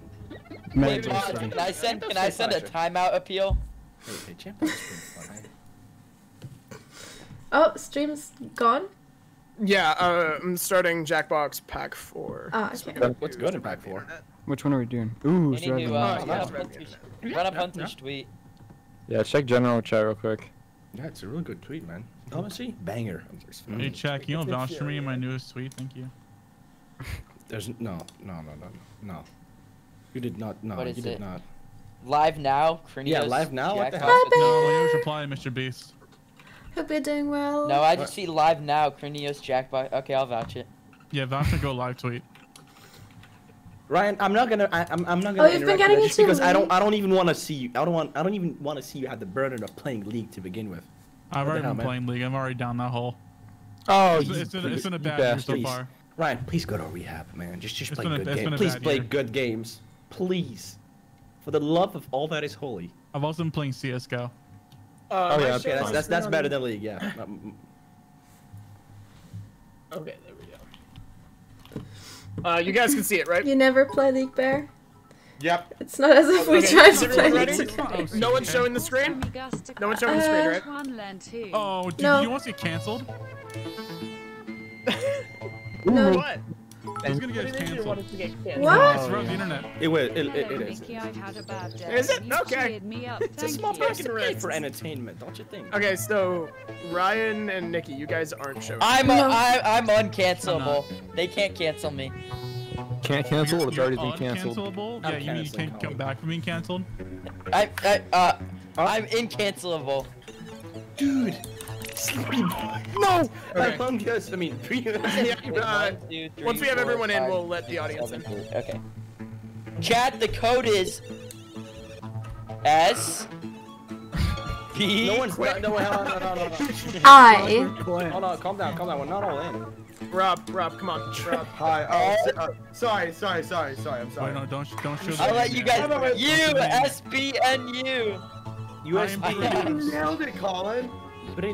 Wait, Magic can I send can I send a timeout appeal? Hey, hey, champion is pretty fun? Oh, stream's gone? Yeah, uh, I'm starting Jackbox Pack 4. Ah, okay. What's good in pack four? Which one are we doing? Ooh, Anywho, Straven. uh, yeah, run up it's right Hunter's, run up Hunter's tweet. Yeah, check general chat real quick. Yeah, it's a really good tweet, man. Honestly, banger. Hey, check. You don't vouch for me in my newest tweet. Thank you. There's no, no, no, no, no. You did not. No, What is you did it? not. Live now, Krinios. Yeah, live now? What the Jackpot. hell? No, when you was replying, Mr. Beast. Hope you're doing well. No, I just see live now, Krinios Jackpot. Okay, I'll vouch it. Yeah, vouch to go live tweet. Ryan, I'm not gonna. I, I'm, I'm not Oh, gonna. Oh, you've been interrupt you getting there just into because I don't. I don't even want to see you. I don't want. I don't even want to see you have the burden of playing League to begin with. I've What the already hell, been man? playing League. I'm already down that hole. Oh, It's- you it's been- it's please- been a bad year so far. Ryan, please go to rehab, man. Just, just It's play been a- good games. Please bad play year. good games, please. For the love of all that is holy. I've also been playing CS:GO. Uh, oh yeah, okay, that's my that's, that's better than League. Yeah. Um, Okay, there we go. Uh, you guys can see it, right? You never play League Bear? Yep. It's not as if we Okay, tried to play everyone League? Bear. No one's showing the screen? No one's showing the screen, Uh, right? One Len too. Oh, dude, No. you want to get canceled? No. What? He's gonna get What do you mean you canceled. wanted to get canceled? What? It's throughout the internet. It will. It, it, it is. Nikki, I've had a bad day. Is it? Okay. cheered me up. It's a small you. price to pay for entertainment, don't you think? Okay, so Ryan and Nikki, you guys aren't showing. I'm No. I, I'm uncancelable. They can't cancel me. Can't cancel. You're- It's already been canceled. uncancelable? I'm Yeah, you mean you can't come back from being canceled? I, I uh, I'm incancelable. Dude. Sleepy boy. No. Okay. Among Us. I mean, three. Yeah, Wait, one, two, three, once we have four, everyone in, we'll let the audience seven, in. eight. Okay. Chat. The code is S P. No one's. No, no, no, no, no, no, no. I. Hold on, calm down, calm down. We're not all in. Rob, Rob, come on, Rob. Hi. Oh, uh, sorry, sorry, sorry, sorry. I'm sorry. Wait, no, don't don't show the I'll let you yet. guys. You S B N U. USB. I- nailed it, Colin.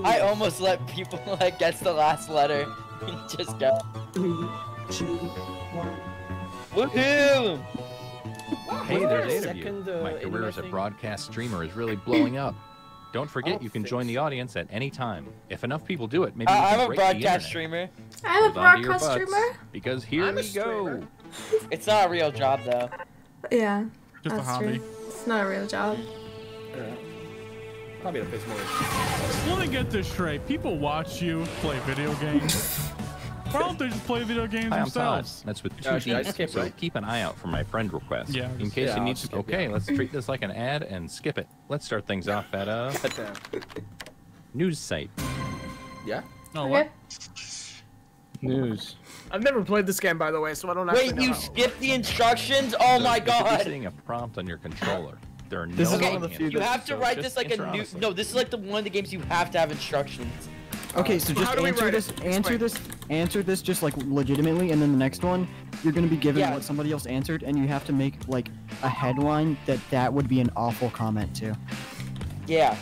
I almost let people like guess the last letter. Just go. Woohoo! Hey, there's eight of you. Second, uh, My career internet as a broadcast streamer is really blowing up. Don't forget, you can join the audience at any time. If enough people do it, maybe Uh, we can I'm a break broadcast internet. streamer. I'm a Hold on to your broadcast butts, streamer. Because here I'm we go. It's not a real job though. Yeah. Just a that's hobby. True. It's not a real job. Probably a bit more. Let me get this straight. People watch you play video games. Why don't they just play video games Hi, I'm themselves? That's with two Uh, should I Ds. skip So it? keep an eye out for my friend request. Yeah, In case yeah, you I'll need to. yeah. Okay, let's treat this like an ad and skip it. Let's start things off at a news site. Yeah. No, Okay. what? News. I've never played this game, by the way, so I don't actually Wait, know. you skipped the instructions? Oh my god! you should be seeing a prompt on your controller. There are no This is Okay, one of the few you have to so write this like a new. honestly. No, this is like the one of the games you have to have instructions. Okay, uh, so just do answer this, answer Explain. this, answer this just like legitimately, and then the next one, you're gonna be given Yeah. what somebody else answered, and you have to make like a headline that that would be an awful comment to. Yeah.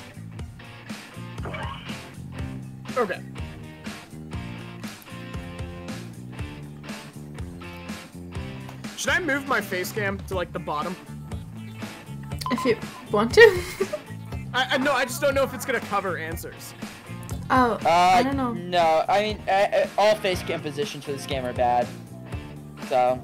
Okay. Should I move my face cam to like the bottom? If you want to. I, I no, I just don't know if it's gonna cover answers. oh, Uh, I don't know. No, I mean, uh, uh, all face cam positions for this game are bad. So,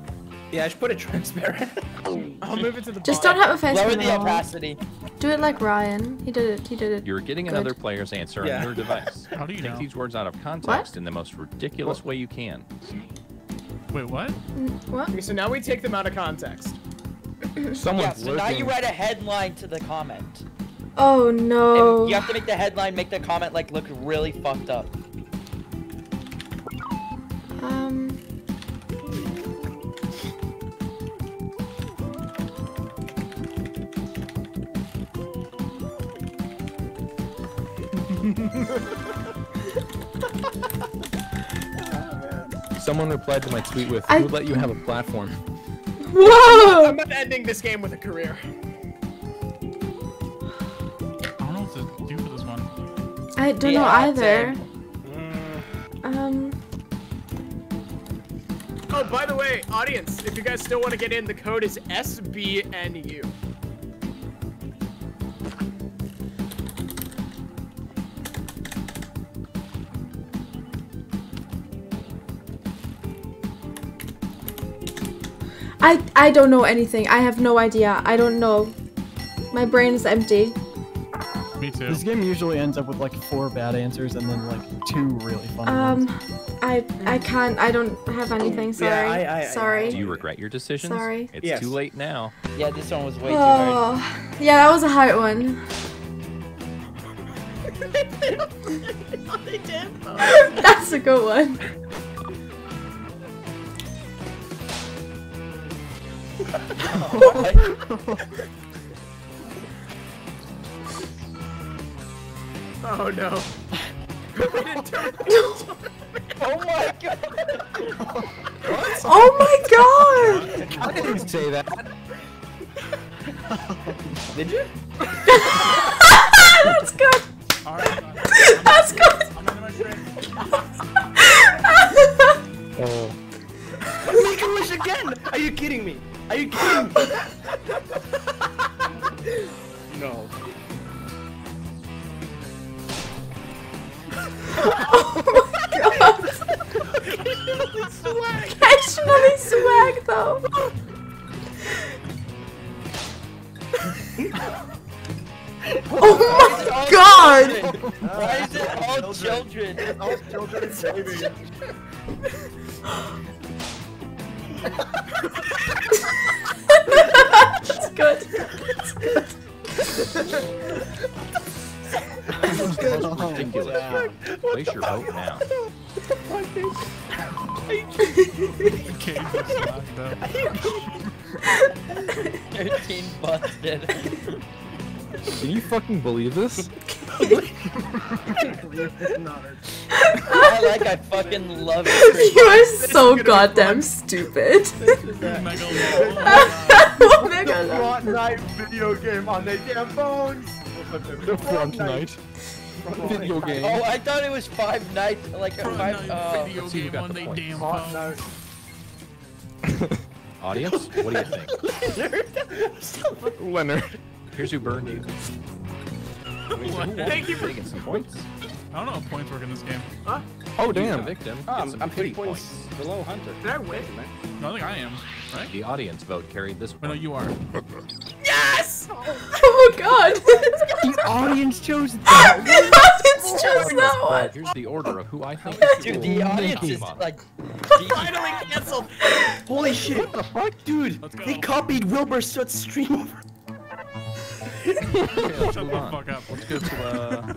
Yeah, I should put it transparent. I'll move it to the Just don't have a face lower cam the at all. opacity. Do it like Ryan. He did it. He did it. You're getting Good. another player's answer Yeah. on your device. How do you Take know? these words out of context in the most ridiculous way you can. Wait, what? What? Okay, so now we take them out of context. Someone's Yeah, so now you write a headline to the comment. Oh And no. you have to make the headline make the comment like look really fucked up. Um. Someone replied to my tweet with, I- "Who let you have a platform?" Whoa! I'm not ending this game with a career. I don't know what to do for this one. I don't know either. same. Um. Oh, by the way, audience, if you guys still want to get in, the code is SBNU. I I don't know anything. I have no idea. I don't know. My brain is empty. Me too. This game usually ends up with like four bad answers and then like two really funny ones. Um, I I can't. I don't have anything. Sorry. Yeah, I- I- Sorry. Do you regret your decisions? Sorry. It's Yes. too late now. Yeah, this one was way too hard. Oh, yeah, that was a hard one. That's a good one. Oh no. Oh my god! Oh my god! I didn't say that. Did you? That's good. Alright, That's good. I'm in my train. Oh. Make a wish again! Are you kidding me? Are you kidding me? no. Occasionally swag though. Oh my god! Why is it all children? All children and babies. That's good. That's good. Most ridiculous. Place your vote now. Okay, just locked up. 13 busted. Can you fucking believe this? I like I fucking love it. You are so goddamn stupid. Mega Oh my The god. Fortnite video game on their damn phones. The front night. Video game. Oh, I thought it was Five Nights, like a five. Oh. video game on the damn Fortnite. phone. Audience, what do you think? Leonard. Leonard. Here's who burned you. Thank you for Taking some points. I don't know how points work in this game. Huh? Oh Use the damn. victim. Oh, I'm, some I'm pity 50 points below Hunter. Did I win? No, I think I am, right? The audience vote carried this But no, one. you are. Yes! Oh god. The audience chose that. it's just that Uh, one. here's the order of who I think is Dude, the audience is like. Finally canceled. Holy shit! What the fuck? Dude, they copied Wilbur Soot's stream. Okay, let's Shut the on. fuck up. Let's go to uh,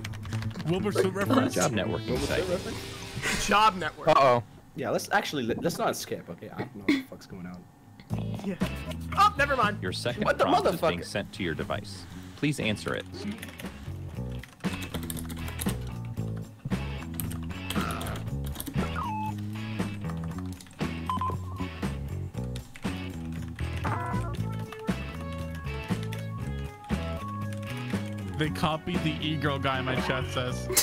Wilbur Soot reference. job networking site. Job network. Uh oh. Yeah, let's actually let's not skip. Okay, I don't know what the fuck's going on. Yeah. Oh, never mind. Your second What the prompt is being sent to your device. Please answer it. They copied the e-girl guy. My chat says.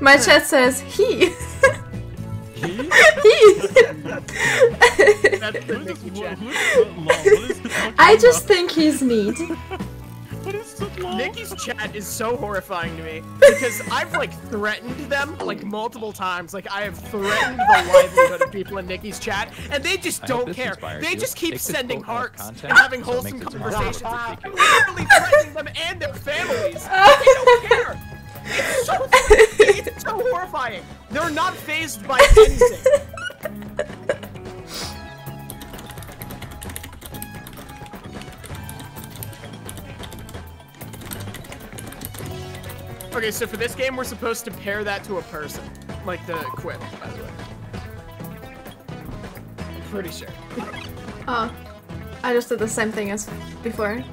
My chat says he. He? he. That's Who the is this? Nikki Who chat. is what is I just think he's neat. Nikki's chat is so horrifying to me because I've like threatened them like multiple times. Like I have threatened the livelihood of people in Nikki's chat, and they just don't care. They you. just keep sending hearts and having wholesome conversations. I'm literally threatening them and their families. They don't care. It's so, it's so horrifying. They're not phased by anything. Okay, so for this game, we're supposed to pair that to a person. Like the quip, by the way. I'm pretty sure. Oh, I just did the same thing as before.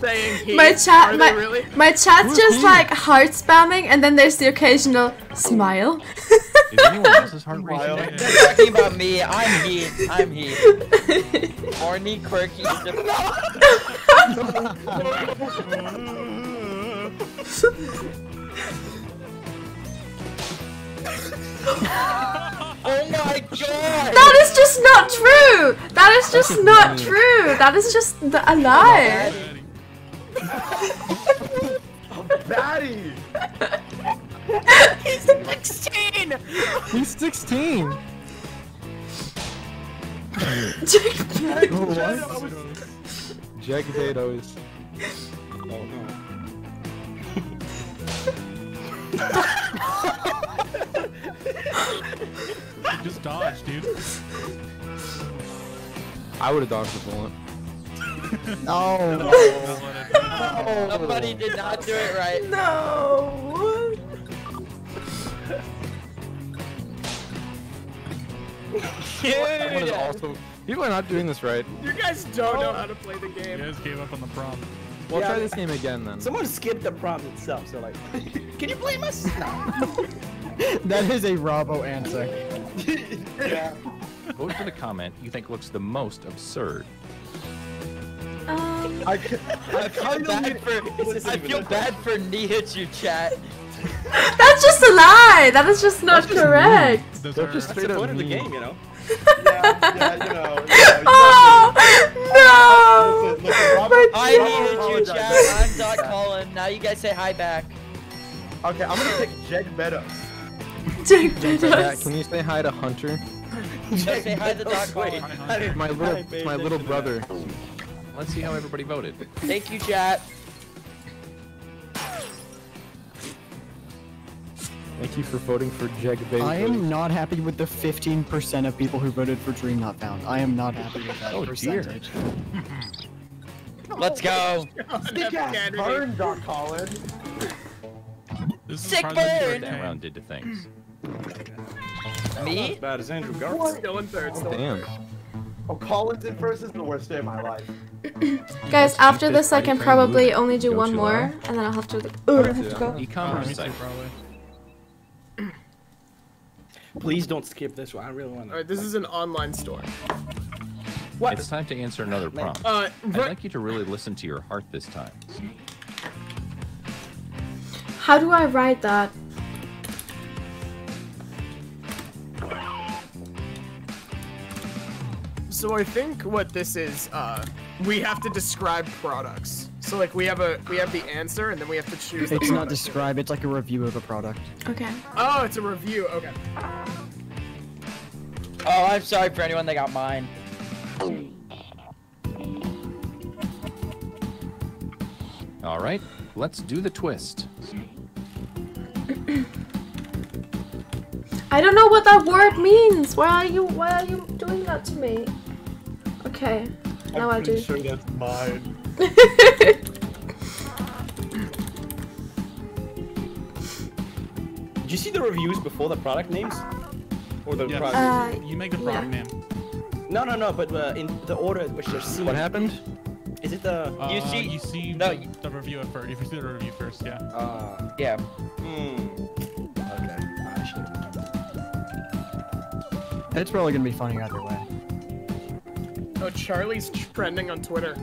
They're still saying he. My chat, my, really? my chat's just like heart spamming, and then there's the occasional smile. Is anyone else's heart racing? Wild. right now? They're talking about me. I'm he. I'm he. Horny, quirky. Oh my god! That is just not true. That is just not true. That is just a lie. Batty! He's 16! He's 16. Jack potatoes. Oh no. Just dodge, dude. I would have dodged the bullet. No. no. Somebody did not do it right. No. Someone is also. People are not doing this right. You guys don't know oh. how to play the game. You guys gave up on the prompt. We'll Yeah. try this game again then. Someone skipped the prompt itself, so like, can you blame us? No. That is a Robbo answer. yeah. Vote for the comment you think looks the most absurd. Um, I, c- I feel bad for I feel bad for Nihachu chat. that's just a lie. That is just not correct. Those They're are- just That's straight the up point of the mean. game, you know. yeah, yeah, you know. You know Oh listen, listen, Robert, no. Hi Robert Nihachu chat. I'm Dot Colin. Now you guys say hi back. Okay, I'm gonna pick Jeg Meadows. Jake Yeah, Meadows. can you say hi to Hunter? No, say hi to Dot Colin. My little, my little brother. Let's see how everybody voted. Thank you, chat. Thank you for voting for Jeg Bezos. I am not happy with the 15% of people who voted for Dream Not Found. I am not happy with that Oh, dear. percentage. Let's go. Stick ass Kennedy. burn, Dot Colin. This is Sick probably burn! That time. round did to things. Me? As Bad as Andrew Garfield. Still in third. Still in Damn. Oh, Colin's in first is the worst day of my life. Guys, after this, I can probably only do one more, and then I'll have to. Ugh, I have to go. E-commerce me too, site. probably. Please don't skip this one. I really want to. Alright, this is an online store. What? It's time to answer another prompt. Uh, I'd like you to really listen to your heart this time. How do I write that? So I think what this is, uh, we have to describe products. So like we have a we have the answer and then we have to choose. The It's not describe, it's like a review of a product. Okay. Oh, it's a review. Okay. Oh, I'm sorry for anyone that got mine. All right, let's do the twist. I don't know what that word means. Why are you Why are you doing that to me? Okay. Now I I'm pretty do. sure that's mine. Did you see the reviews before the product names? Or the Yeah, product? Uh, you make the product yeah. name. No, no, no. But uh, in the order in which they're seen. What happened? Is it the? Uh, You see- you see no, the, you- the review at first. If you see the review first, yeah. Uh, Yeah. hmm. Okay. I should. It's probably gonna be funny either way. Oh, Charlie's trending on Twitter.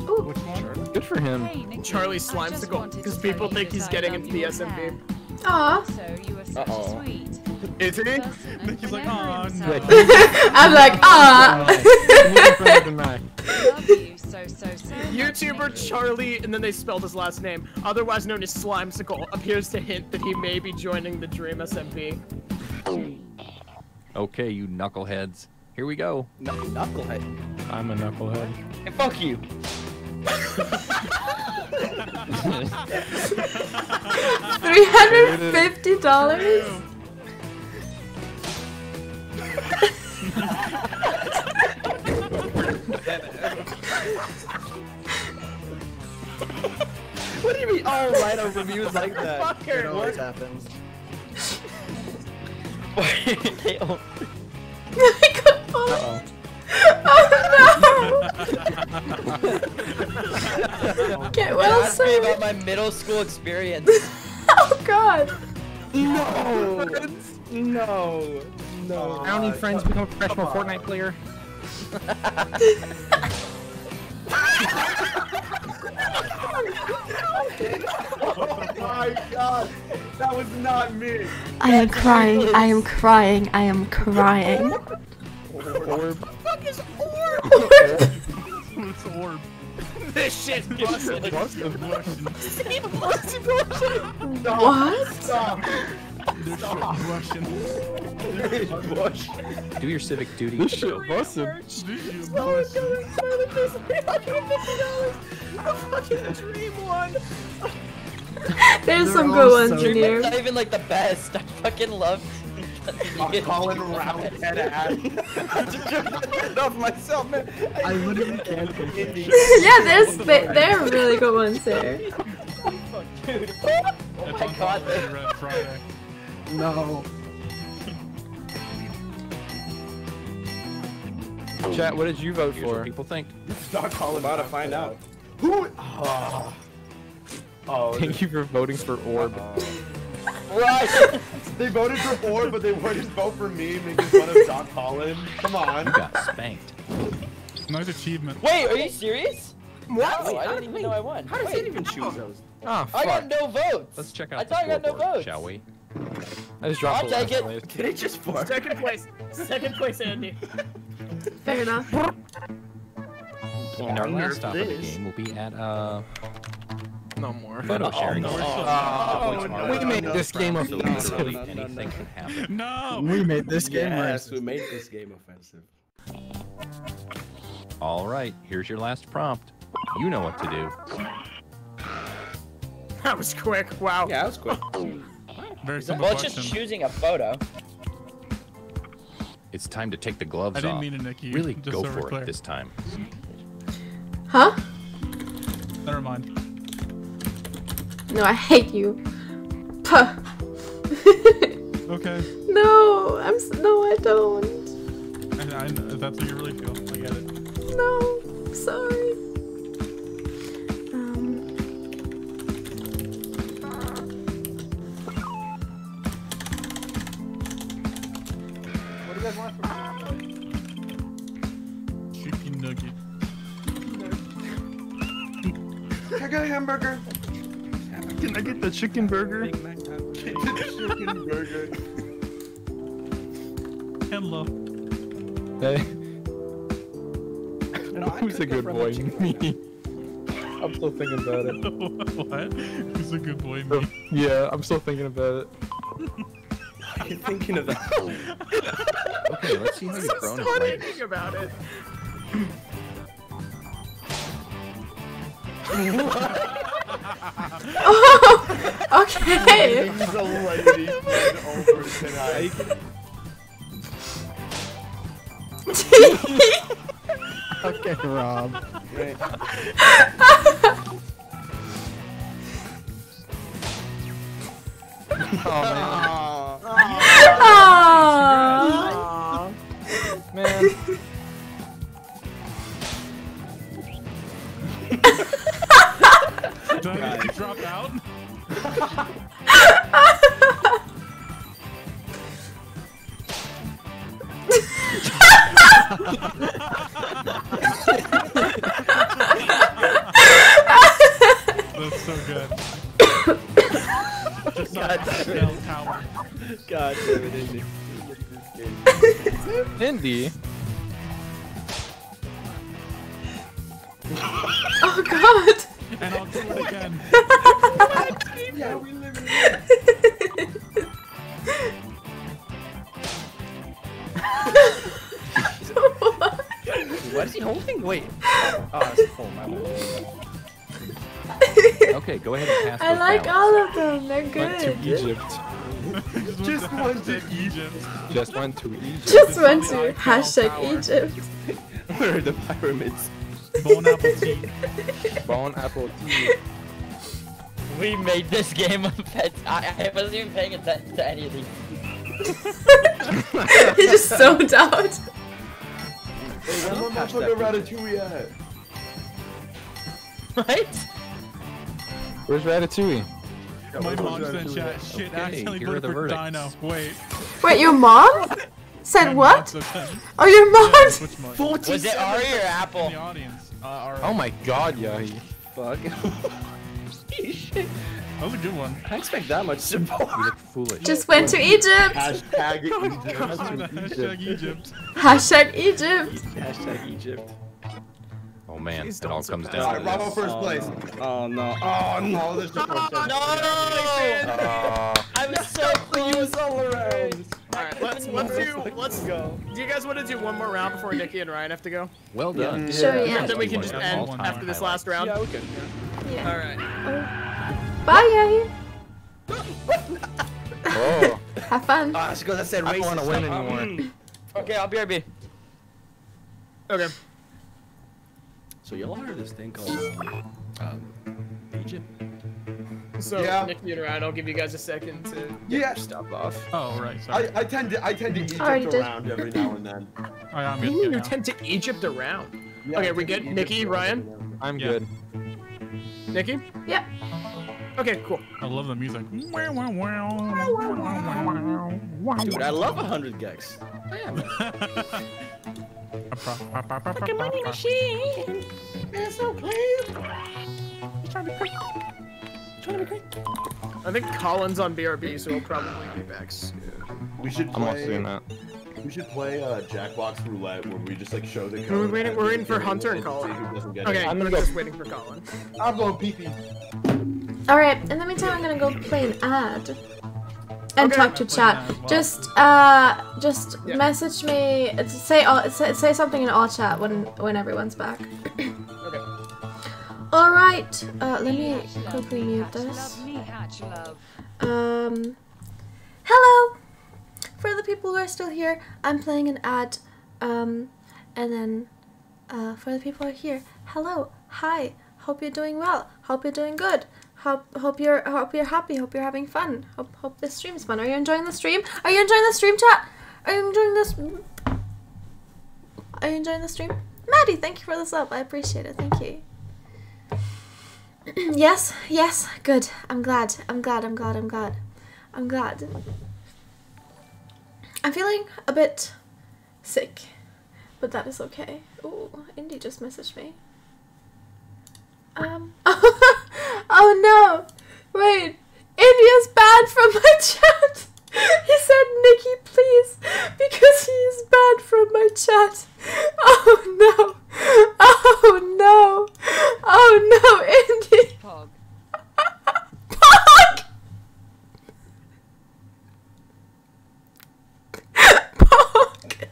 Ooh. Which one? Good for him. Hey, Charlie I just Slimesicle, because people think he's getting into the your SMP. hair. Aw. So you are such Uh-oh. a sweet. Is he? person Nikki's like, never "Aw, no." I'm like, ah. Love you so, so, so YouTuber Nikki. Charlie, and then they spelled his last name, otherwise known as Slimesicle, appears to hint that he may be joining the Dream SMP. Okay, you knuckleheads. Here we go. No, knucklehead. I'm a knucklehead. Hey, fuck you. Three hundred fifty dollars. What do you mean? Oh, write a reviews like that. Fucker. It always happens. They all- I got full. Oh no! Get well Ask me soon. about my middle school experience. Oh god. No. No. No. I don't need friends to become a professional Fortnite player. Oh my god, that was not me. I am crying. I am crying. I am crying. Orb. fuck is orb? it's orb. This shit's busted. Busted. What? Stop. This shit Russian. Bush. Do your civic duty. This shit busted. This shit it's Russian. going to $350. A fucking dream one. There's They're some good ones so in It's here. not even like the best. I fucking love. I'm calling round head ass. I just turned off myself, man. I literally can't yeah, there's they, they're really good ones there. It's Oh my god. Red Friday. No. Chat, what did you vote Here's what for? people think. Stop calling about to find out. Who? Oh. Oh, Thank you for voting for Orb. Right. they voted for Orb, but they wouldn't vote for me, making fun of Dot Colin. Come on. You got spanked. Nice achievement. Wait, are you serious? What? Oh, I didn't even know I won. How does Wait, it even choose those? Ah, I got no votes. Let's check out the thought I got no votes. shall we? I just dropped I'll take it. one. Did it just fart? Second place. Second place, Andy. Fair enough. And our last stop of the game will be at uh No more. photo oh, sharing. no. station. Oh, oh no. We made this game no, so no, anything can happen. We made this game Yes, we made this game offensive. All right, here's your last prompt. You know what to do. That was quick. Wow. Yeah, that was quick. Very simple Well, it's question. just choosing a photo. It's time to take the gloves off. I didn't off. mean to nick you, Really just go so we're for clear. it this time. Huh? Never mind. No, I hate you. Puh. Okay. no, I'm s- no, I don't. I, I, know- that's how you really feel. I get it. No, I'm sorry. Um, What do you guys want from Chicken nugget. I get a hamburger? Can I get the chicken burger? Get the chicken burger. Hello. Hey, No, who's a good boy? Me. I'm still thinking about it. what? Who's a good boy? Me. Yeah, I'm still thinking about it. Are you thinking of that? Okay, let's see how you've grown in Stop life. thinking about it. Oh, okay. He's a lady tonight. Okay, Rob. Right. Oh Aww. Did I just drop out? That's so good. Just like a bell tower. God damn it, Indy. Indy. Oh God. And I'll do it again. Yeah, we live in What is he holding? Wait. Oh, it's full. My bad. Okay, go ahead and pass I like ballots. all of them. They're good. Went to good. Egypt. Just went to Egypt. Just went to Egypt. Just went to hashtag Egypt. Where are the pyramids? Bon appetit. Bone apple tea. We made this game of pets. I, I wasn't even paying attention to any of these. he just zoned out. Hey, where's my motherfucking ratatouille at? Right? Where's Ratatouille? My mom said chat. Shit, Okay, accidentally here are voted for verdicts. Dino. Wait. Wait, your mom said My what? mom. Oh, your mom. which mom? Was it Ari or In Apple? The audience. Uh, Ari. Oh my god, Yahi. fuck? Shit. That was a good one. I expect that much support. You look foolish. Just went to Egypt. Hashtag Hashtag Egypt. Hashtag Egypt. Hashtag Egypt. Oh man, Please it all don't comes down Alright, to Bravo first place. Oh no. Oh no, there's no first place. No! Uh, I was so close. all around. All right, let's let's do let's go. Do you guys want to do one more round before Nikki and Ryan have to go? well done. Sure, yeah. Then we can just end after this last round. Yeah, we can. Yeah. All right. Bye, Oh, Have fun. Ah, she goes. I said I don't racist want to win stuff. anymore. Mm. Okay, I'll BRB. Okay. So y'all heard of this thing called um, Egypt? So Yeah. Nikki and Ryan, I'll give you guys a second to get Yeah. your stuff off. Oh right. Sorry. I, I tend to I tend to Egypt Already did. around every now and then. Oh, yeah, I'm good. You now. tend to Egypt around. Yeah, Okay, we tend good? Egypt Nikki, around Ryan? every now and then. I'm Yeah. good. Nikki? Yep. Okay, cool. I love the music. Dude, I love 100 gex. I think Colin's on BRB, so he'll probably be back soon. We should I'm also play. that. We should play uh, Jackbox Roulette where we just like show the code. We're waiting- we're we waiting for Hunter and see Colin. who doesn't get Okay, it. I'm just waiting for Colin. I'm going pee pee. All right. In the meantime, I'm gonna go play an ad and Okay. talk to chat. well. Just uh, just Yeah. message me. Say all, say, say something in all chat when when everyone's back. Okay. All right. Uh, let me Hatch quickly mute this. Love me, hatch love. Um, hello. For the people who are still here, I'm playing an ad. Um, and then, uh, for the people who are here, hello, hi. Hope you're doing well. Hope you're doing good. Hope hope you're hope you're happy. Hope you're having fun. Hope hope this stream is fun. Are you enjoying the stream? Are you enjoying the stream chat? Are you enjoying this? Are you enjoying the stream? Maddie, thank you for the sub. I appreciate it. Thank you. yes, yes, good. I'm glad. I'm glad. I'm glad. I'm glad. I'm glad. I'm feeling a bit sick, but that is okay. Ooh, Indy just messaged me. Um. oh no! Wait, Indy's banned from my chat. He said, "Nikki, please," because he is banned from my chat. Oh no! Oh no! Oh no, Indy! Pog! Pog!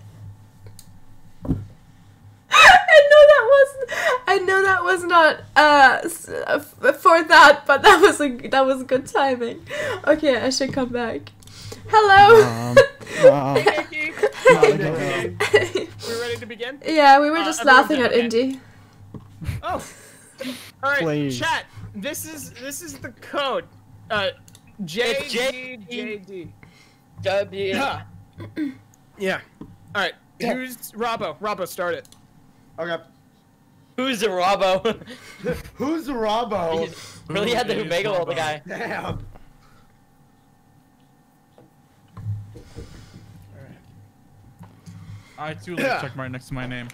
I know that wasn't. I know that was not uh s- uh, f- for that, but that was a that was good timing. Okay, I should come back. Hello. Um, uh, Nikki, uh, we ready to begin? yeah, we were Uh, just everyone laughing at okay. Indy. Oh. All right, Please. chat. This is this is the code. Uh, J It's J- D J D. W. Yeah. Yeah. All right. Who's Robbo? Robbo, start it. Okay. Who's the Robbo? Who's the Robbo? really had the Who is Humega roll the guy. Damn. I too like Yeah. check mark next to my name.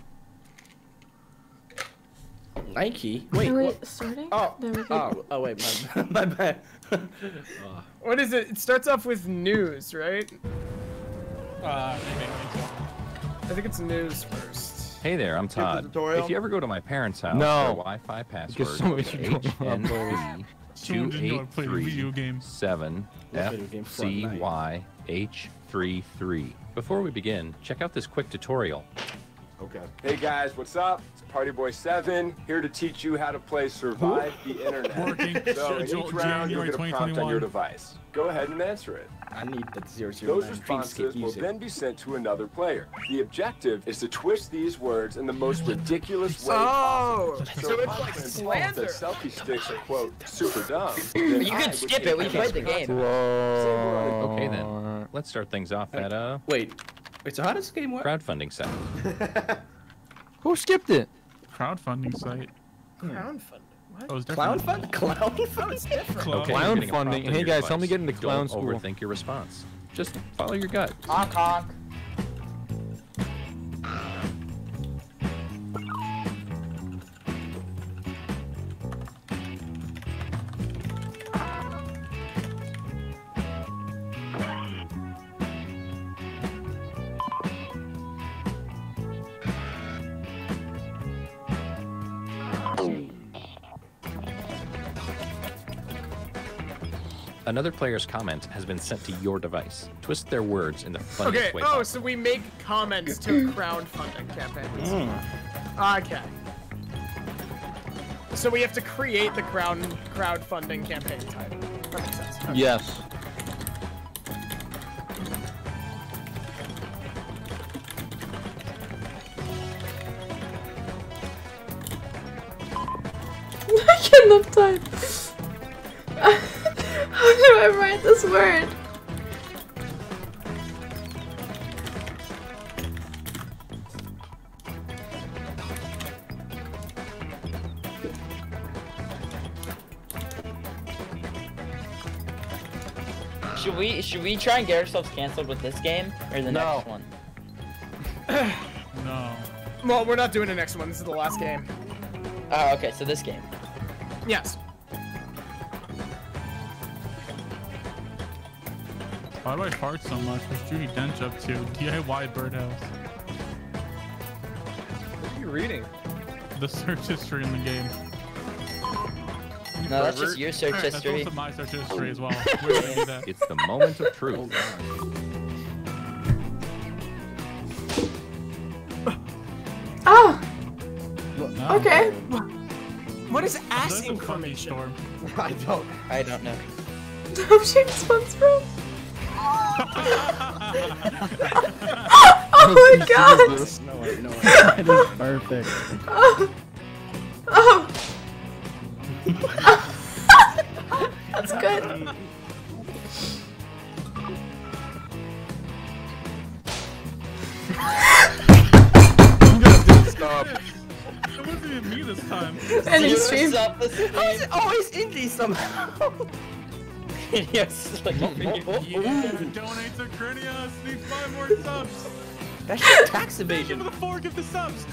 Nike. Wait. Are we what? starting? Oh. There we go. Oh. Oh wait. My, my bad. What is it? It starts off with news, right? Uh, maybe, maybe I think it's news first. Hey there, I'm Todd. tutorial. If you ever go to my parents' house, No. their Wi-Fi password so much is going on, HNB Someone didn't know I played video games. 287 What video game? FCYH33. Before we begin, check out this quick tutorial. Okay. Hey guys, what's up? It's Party Boy 7 here to teach you how to play Survive the Internet. Working So in each round, you'll January get a prompt on your device. Go ahead and answer it. I need that zero zero Those nine responses will music. then be sent to another player. The objective is to twist these words in the most ridiculous way Oh, possible. so it's if like I can slander. that selfie sticks are quote super dumb. You I can skip it. We the played the content. game. Okay then, let's start things off at a Wait. Wait. So how does this game work? crowdfunding site. Who skipped it? Crowdfunding site. Hmm. Crowdfunding. Oh, that was Clown fund? Clown fund? It's different. Clown- Okay, Clown you're getting a funding. Hey, your guys, help me get into clown Don't school. overthink your response. Just follow your gut. Honk honk. Another player's comment has been sent to your device. Twist their words in the funniest Okay. way Oh, possible. so we make comments to crowdfunding campaigns. Hmm. Okay. So we have to create the crowd crowdfunding campaign title. That makes sense. Okay. Yes. I cannot type. How do I write this word? Should we should we try and get ourselves canceled with this game or the No. next one? No. Well, we're not doing the next one. This is the last game. Oh, okay, so this game. Yes. Why do I fart so much? What's Judi Dench up to? DIY birdhouse. What are you reading? The search history in the game. No, that's just your search That's history. also my search history as well. Where did I do that? It's the moment of truth. Oh. Okay. What is ass That's a information? storm. I don't. I don't know. I'm sure SpongeBob. Oh my god. No way, no way. That is perfect. Oh. Oh. That's good. Stop. It wasn't even me this time. Any stream. Stop this How is it always indie somehow? yes, like over here. Yeah, donate to Krinios. Need five more subs. That's just tax Thank you evasion. for the four gift of subs.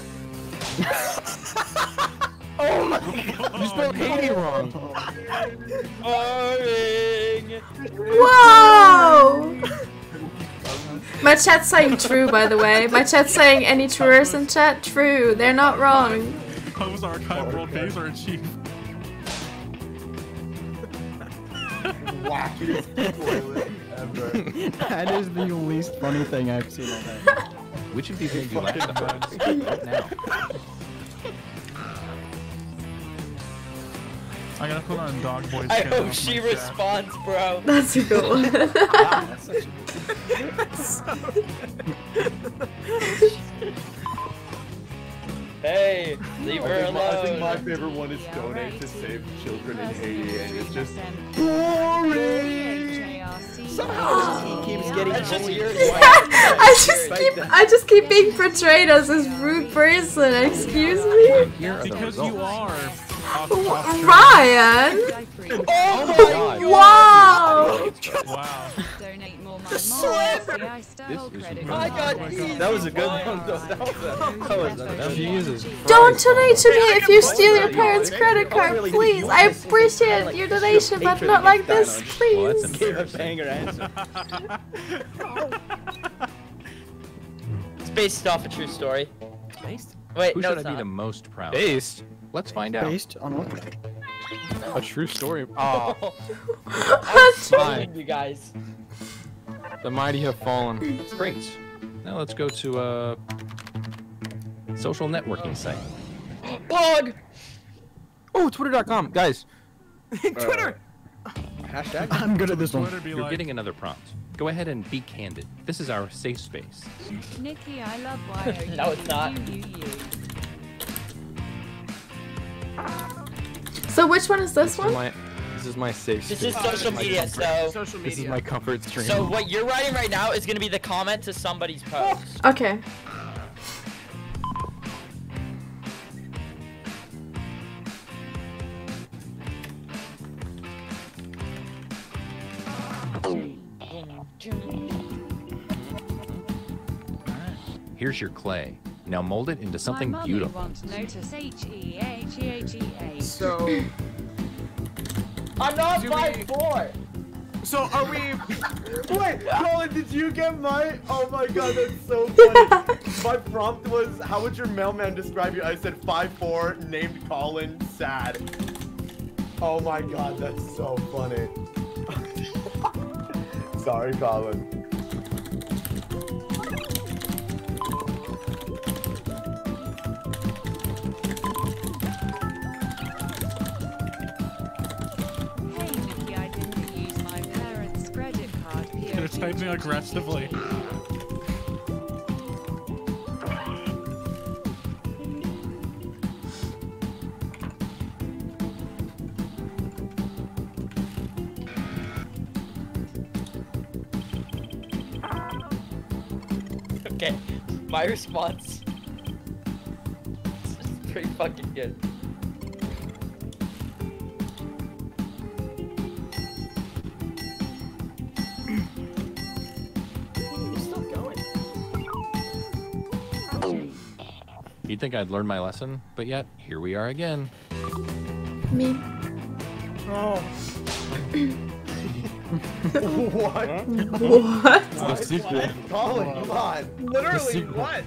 Oh my god. You spelled oh. Haiti wrong. Boring. Whoa! My chat's saying true, by the way. My chat's saying any truers in chat? True. They're not wrong. Hose archive world days are achieved. Wackiest toilet ever. that is the least funny thing I've seen all day. Which of these made you laugh the hardest? Right now. I gotta put on dog boys. I hope she my chat. responds, bro. That's a good one. Hey, leave I her think, my, I think my favorite one is donate to save children in Haiti, and it's just boring. Somehow he keeps getting That's bullied. your I just keep I just keep being portrayed as this rude person. Excuse me? Here are the Because you are. Off, off Ryan? Oh my Wow! Wow. Donate more my Just mom. slip. See, I style This is credit I card. got that was a good one though. That was a, that was a, Jesus. Don't donate to me if you steal your parents' credit card, please. I appreciate your donation, but not like this, Well, that's please. Gave a banger answer. It's based off a true story. Based? Wait, Who no, should it's I be not. the most proud? of? Based. Let's find out. Based on what? A true story. Oh, I'm trolling you guys. The mighty have fallen. Great. Now let's go to a social networking site. Blog. Oh, twitter.com. Guys, Twitter. Uh, hashtag. I'm good at this one. Twitter be You're like, getting another prompt. Go ahead and be candid. This is our safe space. Nikki, I love YOU. No, it's not. You, you, you. So which one is this this is one? My, this is my safe This space. is social media, so Social This is my comfort stream. so what you're writing right now is gonna be the comment to somebody's post. Okay. Here's your clay. Now mold it into something My mummy beautiful. wants notice H E H E H E H. So, I'm not Do five we- four. so are we? Wait, Colin, did you get my? Oh my god, that's so funny. my prompt was, how would your mailman describe you? I said five four, named Colin, sad. Oh my god, that's so funny. Sorry, Colin. Card typing aggressively. Okay, my response is pretty fucking good. You'd think I'd learned my lesson, but yet, here we are again. Me. Oh. what? What? The secret. Colin, come on. Literally, secret. what?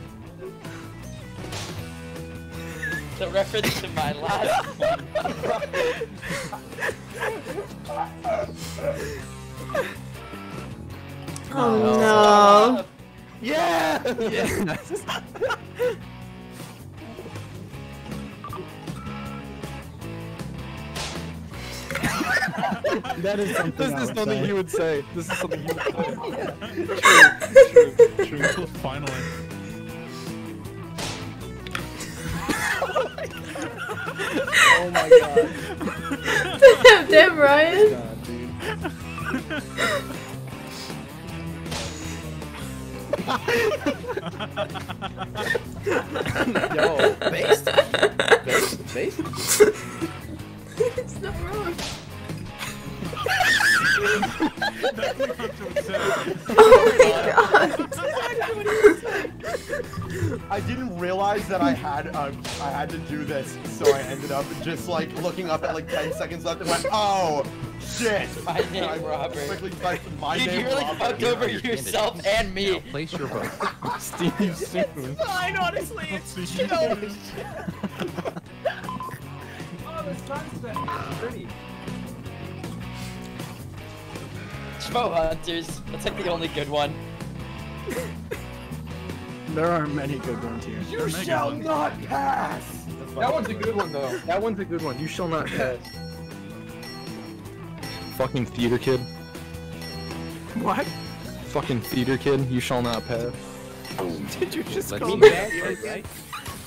The reference to my last one. Oh no. Yeah! That is something. This I is would something say. you would say. This is something you would say. True, true. Finally. Oh my god. damn, damn, Ryan. Oh god, dude. Yo, didn't that I had uh, I had to do this, so I ended up just like looking up at like 10 seconds left and went, oh shit! My name, I Robert. Quickly typed my Dude, name. you really Robert. fucked over yourself and me. Now place your vote. Steve soon. Fine, honestly, it's chill. oh, the sunset. Pretty. Smoke Hunters. That's like the only good one. There are many good ones here. You shall not pass. That one's a good one though. That one's a good one. You shall not pass. Fucking theater kid. What? Fucking theater kid. You shall not pass. Did you just Let's call move me? on.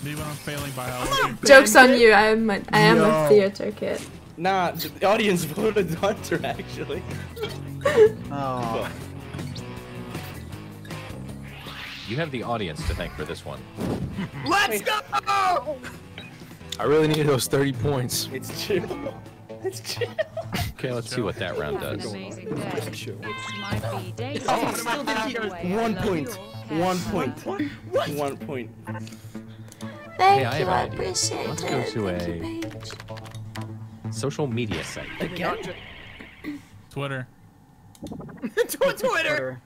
Me when I'm failing biology. Joke's on you. I am a, I am a theater kid. Nah, the audience voted Hunter actually. Oh. You have the audience to thank for this one. Let's go! I really need those 30 points. It's chill. It's chill. Okay, let's see what that round does. amazing day. It might be day two, still but didn't either get way, I one point. One point. fun. One point. Thank Hey, I have you. I an idea. appreciate Let's it. go to Thank a- you, Social media site. Again? Twitter. Twitter.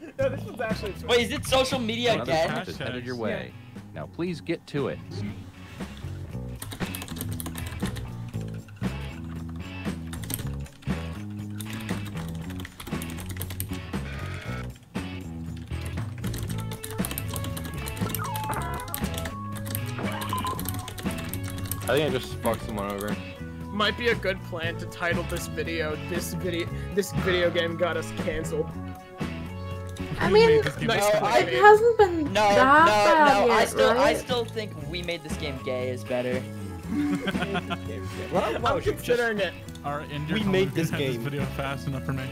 No, this is actually Twitter. Wait, is it social media Another again? path is headed your way. Now please get to it. I think I just fucked someone over. Might be a good plan to title this video. This video. This video game got us canceled. I mean, this game Nice it hasn't been No, that no, bad no. yet, I still, I still think we made this game gay is better. Well, I'm considering it. Our We made this had game. video fast enough for me.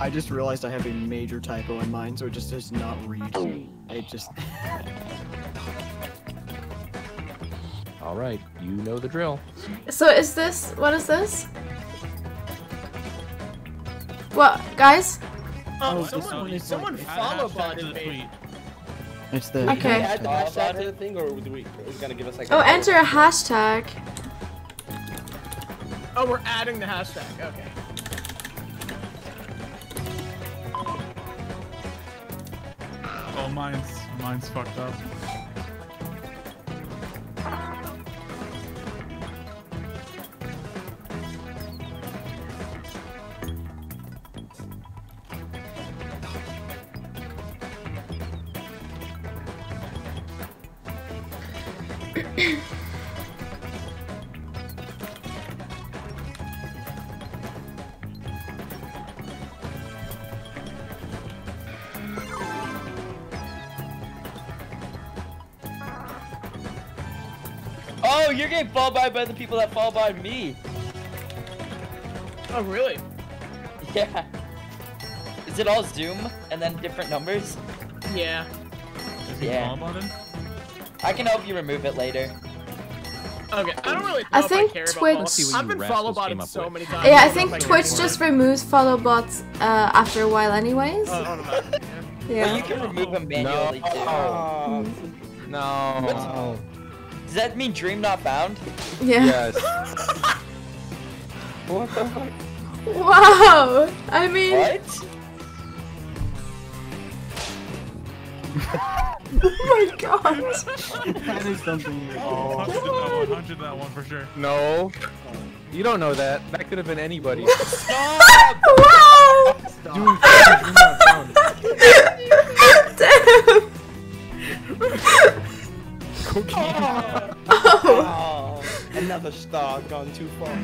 I just realized I have a major typo in mine, so it just does not read. It just. All right, you know the drill. So is this what is this? What guys? Oh, oh this someone, one is someone like- follow Hashtag botted the me. tweet. It's the. Okay. Add the hashtag to the thing, or do we? Are we gonna give us like? Oh, enter a hashtag. Oh, we're adding the hashtag. Okay. Oh, mine's mine's fucked up. Getting fall by by the people that fall by me. Oh, really? Yeah. Is it all Zoom and then different numbers? Yeah. Yeah. I can help you remove it later. Okay, I don't really know I if think I care Twitch- follow- Let's see what I've been follow came botted so with. many times. Yeah, I don't know if think Twitch anymore. just removes follow bots uh, after a while, anyways. Oh, I don't know. Yeah. Well, you can remove them manually too. Oh. No. Does that mean dream not found? Yeah. Yes. What the fuck? Wow. I mean. What? oh my god. that is something. Oh, Hunter did that one. That one for sure. No. You don't know that. That could have been anybody. Stop! wow. Dude, you're not found. Damn. Oh, another star gone too far.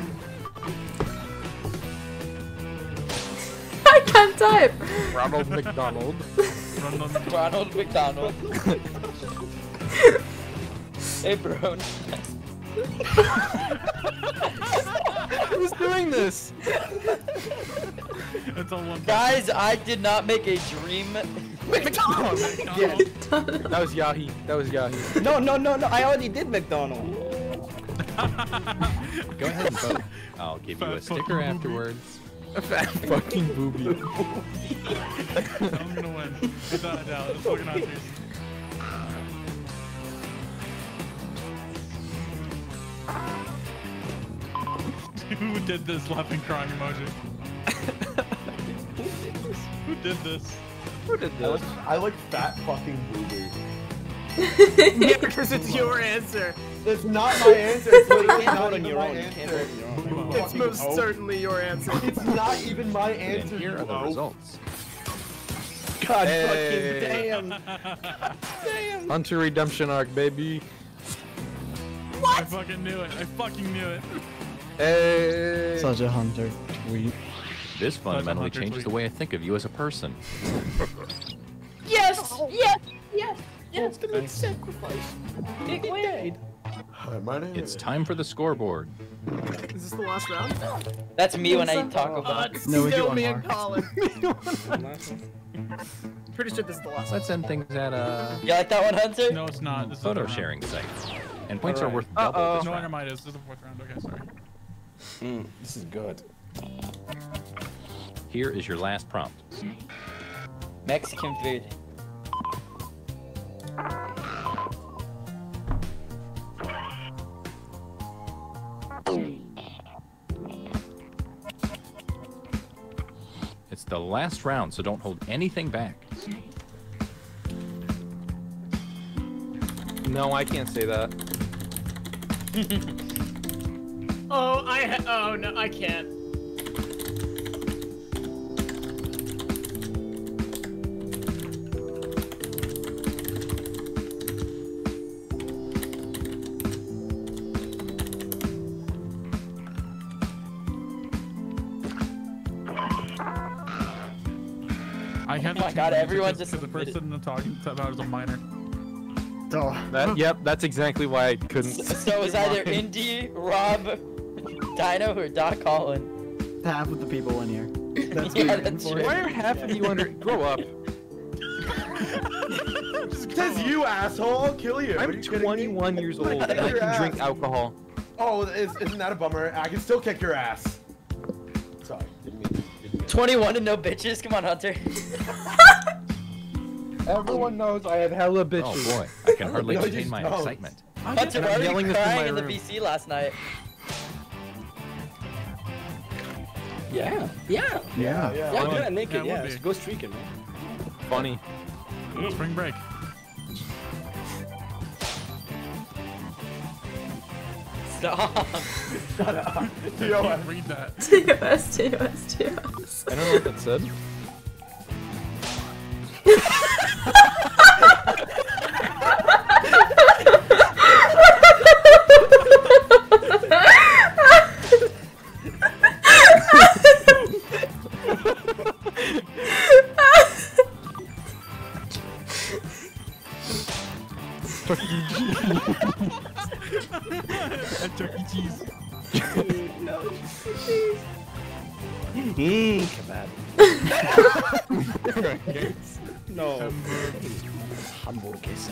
I can't type. Ronald McDonald. Ronald McDonald. hey, bro. Who's doing this? It's all one. Guys, I did not make a dream. Yeah. That was Yahi. That was Yahi. No, no, no, no. I already did McDonald. Go ahead and vote. I'll give you a sticker fucking afterwards. Fat fucking booby. I'm gonna win. Without a doubt. It's fucking Hunter's. Who did this laughing crying emoji? Who did this? Who did I like, this? I like fat fucking booby. yeah, because it's your answer. It's not my answer. It's literally can't not on even your my own. Answer. vote on your You It's most oaf. certainly your answer. It's not even my answer. And here are the oaf. results. God Hey. fucking damn. damn. Hunter Redemption Arc, baby. What? I fucking knew it. I fucking knew it. Hey. Such a hunter tweet. This fundamentally hunter changes tweet. the way I think of you as a person. Yes! Yes! Yes! Yes! gonna make sacrifice. Big win. Hi, my name It's is. time for the scoreboard. Is this the last round? That's me when I talk Uh, about. it's No, we do still me more. and Colin. Pretty sure this is the last. Let's end things at a You like that one, Hunter? No, it's not. This photo the sharing site. And points are worth double Uh-oh. this No, round. never mind. This is the fourth round. Okay, sorry. Mm, this is good. Here is your last prompt. Mexican food. It's the last round, so don't hold anything back. No, I can't say that. Oh, I ha- oh no, I can't. I had Oh my God, everyone just because the person I'm talking about is a minor. Oh, That, yep, that's exactly why I couldn't. So it was either Indy, Rob, Dino, or Dot Colin. half of the people in here. That's Yeah, what you're in that's true. Why are half of you under? Grow up. Says you, asshole. I'll kill you. I'm you 21 years old and I can ass. drink alcohol. Oh, is, isn't that a bummer? I can still kick your ass. Sorry. Didn't mean, didn't mean 21 and no bitches. Come on, Hunter. Everyone knows I have hella oh, bitches. Oh boy, I can hardly No, contain my don't. excitement. Hunter, I'm why were yelling you this in crying in the room. VC last night? Yeah. Yeah. Yeah. Yeah. Yeah, would. do that naked. Yeah, Yeah, go streaking, man. Funny. Spring break. Stop. Shut up. I Yo, can't read that. TOS, TOS, TOS. I don't know what that said. Chuck Cheese. At Chuck Cheese. no, please. Mmm, kebab. no. Hamburguesa.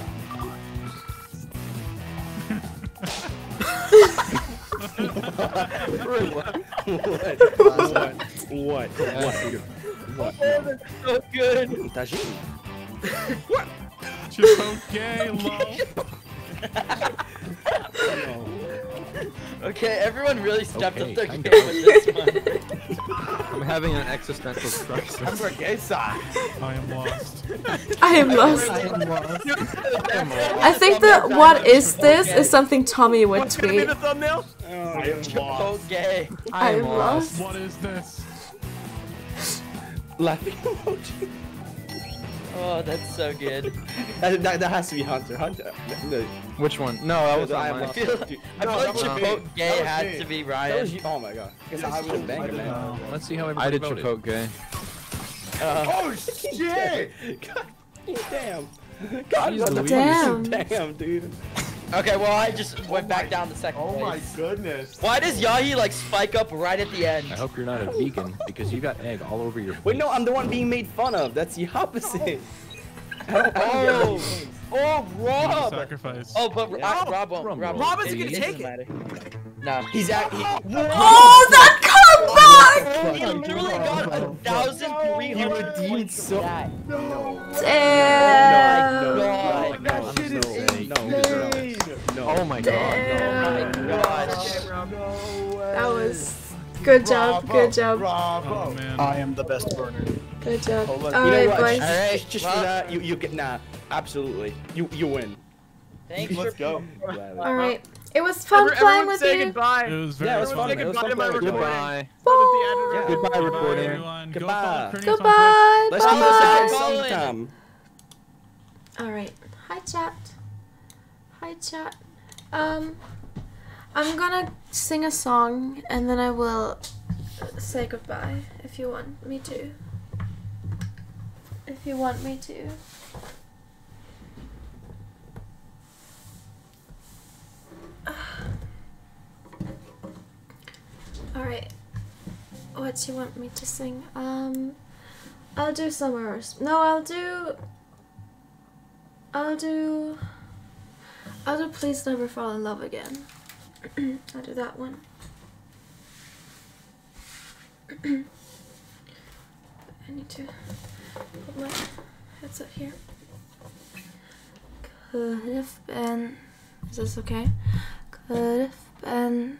what? What? What? What? What? What? What? What? What? What? What? What? What? What? What? What? Okay, everyone really stepped Okay, up their game with this one. I'm having an existential crisis. Hamburguesa. I am lost. I am lost. I am lost. I think that what is this is something Tommy would What's gonna be tweet. the thumbnail? I am lost. Okay. I am lost. What is this? Laughing emoji. Oh, that's so good. That, that, that has to be Hunter. Hunter. No, Which one? No, that was I not am mine. lost. I feel, I No, feel like that was. Chipotle Gay had me. to be That Ryan. was. Oh my god. Guess I was a banger, man. Let's see how I did voted. Chipotle gay. Uh, Oh shit! God damn. God Jeez Louise. Damn. damn, dude. Okay, well I just went back down to second Oh my goodness. Why does Yahi like spike up right at the end? I hope you're not a vegan because you got egg all over your face. Wait, no, I'm the one being made fun of. That's the opposite. Oh, oh, Rob. Sacrifice. Oh, but Yeah. uh, Rob won't. Drum Rob. Rob isn't gonna take it. matter. No, He's at. He, Oh, that comeback! He literally got a oh, thousand three he redeemed points so. for oh that. Damn. No, God. no, I'm shit is insane. you deserve it. No. Oh my god. Damn. Oh my gosh. That was good job. Good oh, job. Oh Bravo. man. I am the best burner. Good job. Hold on. All you right, boys. Just, just, just for that, you, you get nah. Absolutely, you you win. Thanks Let's for go. All right. It was fun Every- playing with say you. goodbye. It was very Yeah, it was fun. fun. Say goodbye to my Goodbye. recording. Goodbye. So that the editor- Yeah. Goodbye, Bye, recording. everyone. Go Goodbye. follow Goodbye. Let's do this Bye. again sometime. All right. Hi, chat. Hi, chat. Um, I'm gonna sing a song and then I will say goodbye if you want me to. If you want me to. All right. What do you want me to sing? Um, I'll do else. No, I'll do. I'll do. I'll do Please Never Fall in Love Again. I'll do that one. I need to put my headset here. Could have been. Is this okay? Could have been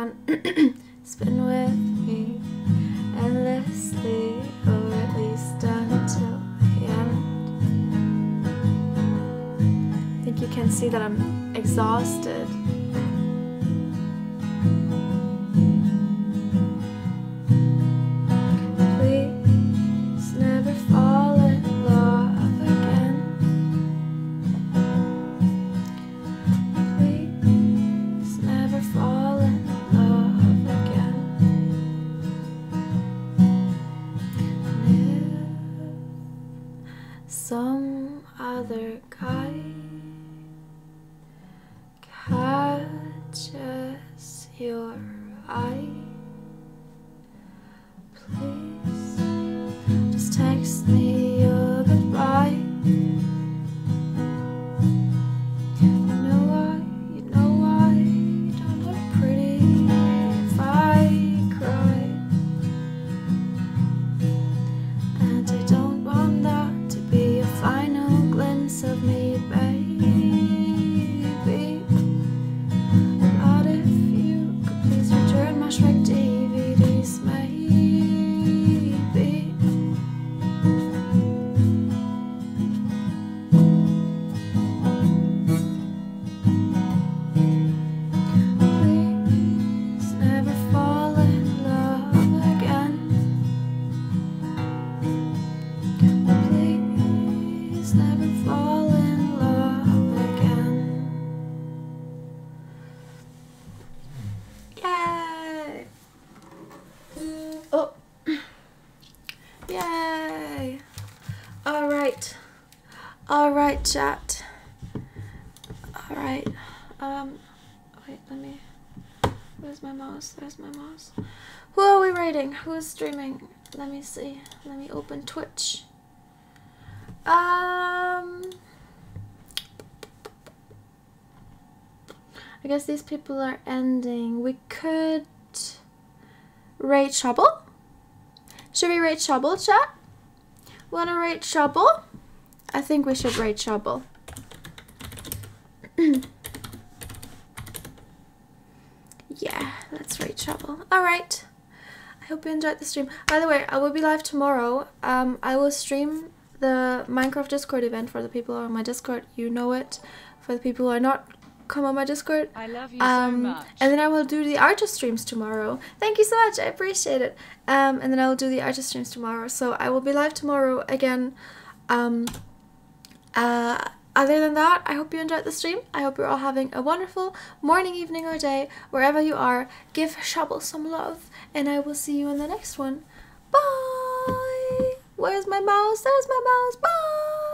can't spin with me endlessly, or at least until the end. I think you can see that I'm exhausted. Mouse? There's my mouse. Who are we rating? Who is streaming? Let me see. Let me open Twitch. Um. I guess these people are ending. We could rate Trouble. Should we rate Trouble, chat? Wanna rate Trouble? I think we should rate Trouble. yeah, let's rate Trouble. Alright. I hope you enjoyed the stream. By the way, I will be live tomorrow. Um, I will stream the Minecraft Discord event for the people who are on my Discord. You know it. For the people who are not, come on my Discord. I love you Um, so much. and then I will do the artist streams tomorrow. Thank you so much. I appreciate it. Um, and then I will do the artist streams tomorrow. So I will be live tomorrow again. Um, uh, other than that, I hope you enjoyed the stream. I hope you're all having a wonderful morning, evening, or day, wherever you are. Give Shovel some love, and I will see you in the next one. Bye. Where's my mouse? There's my mouse. Bye.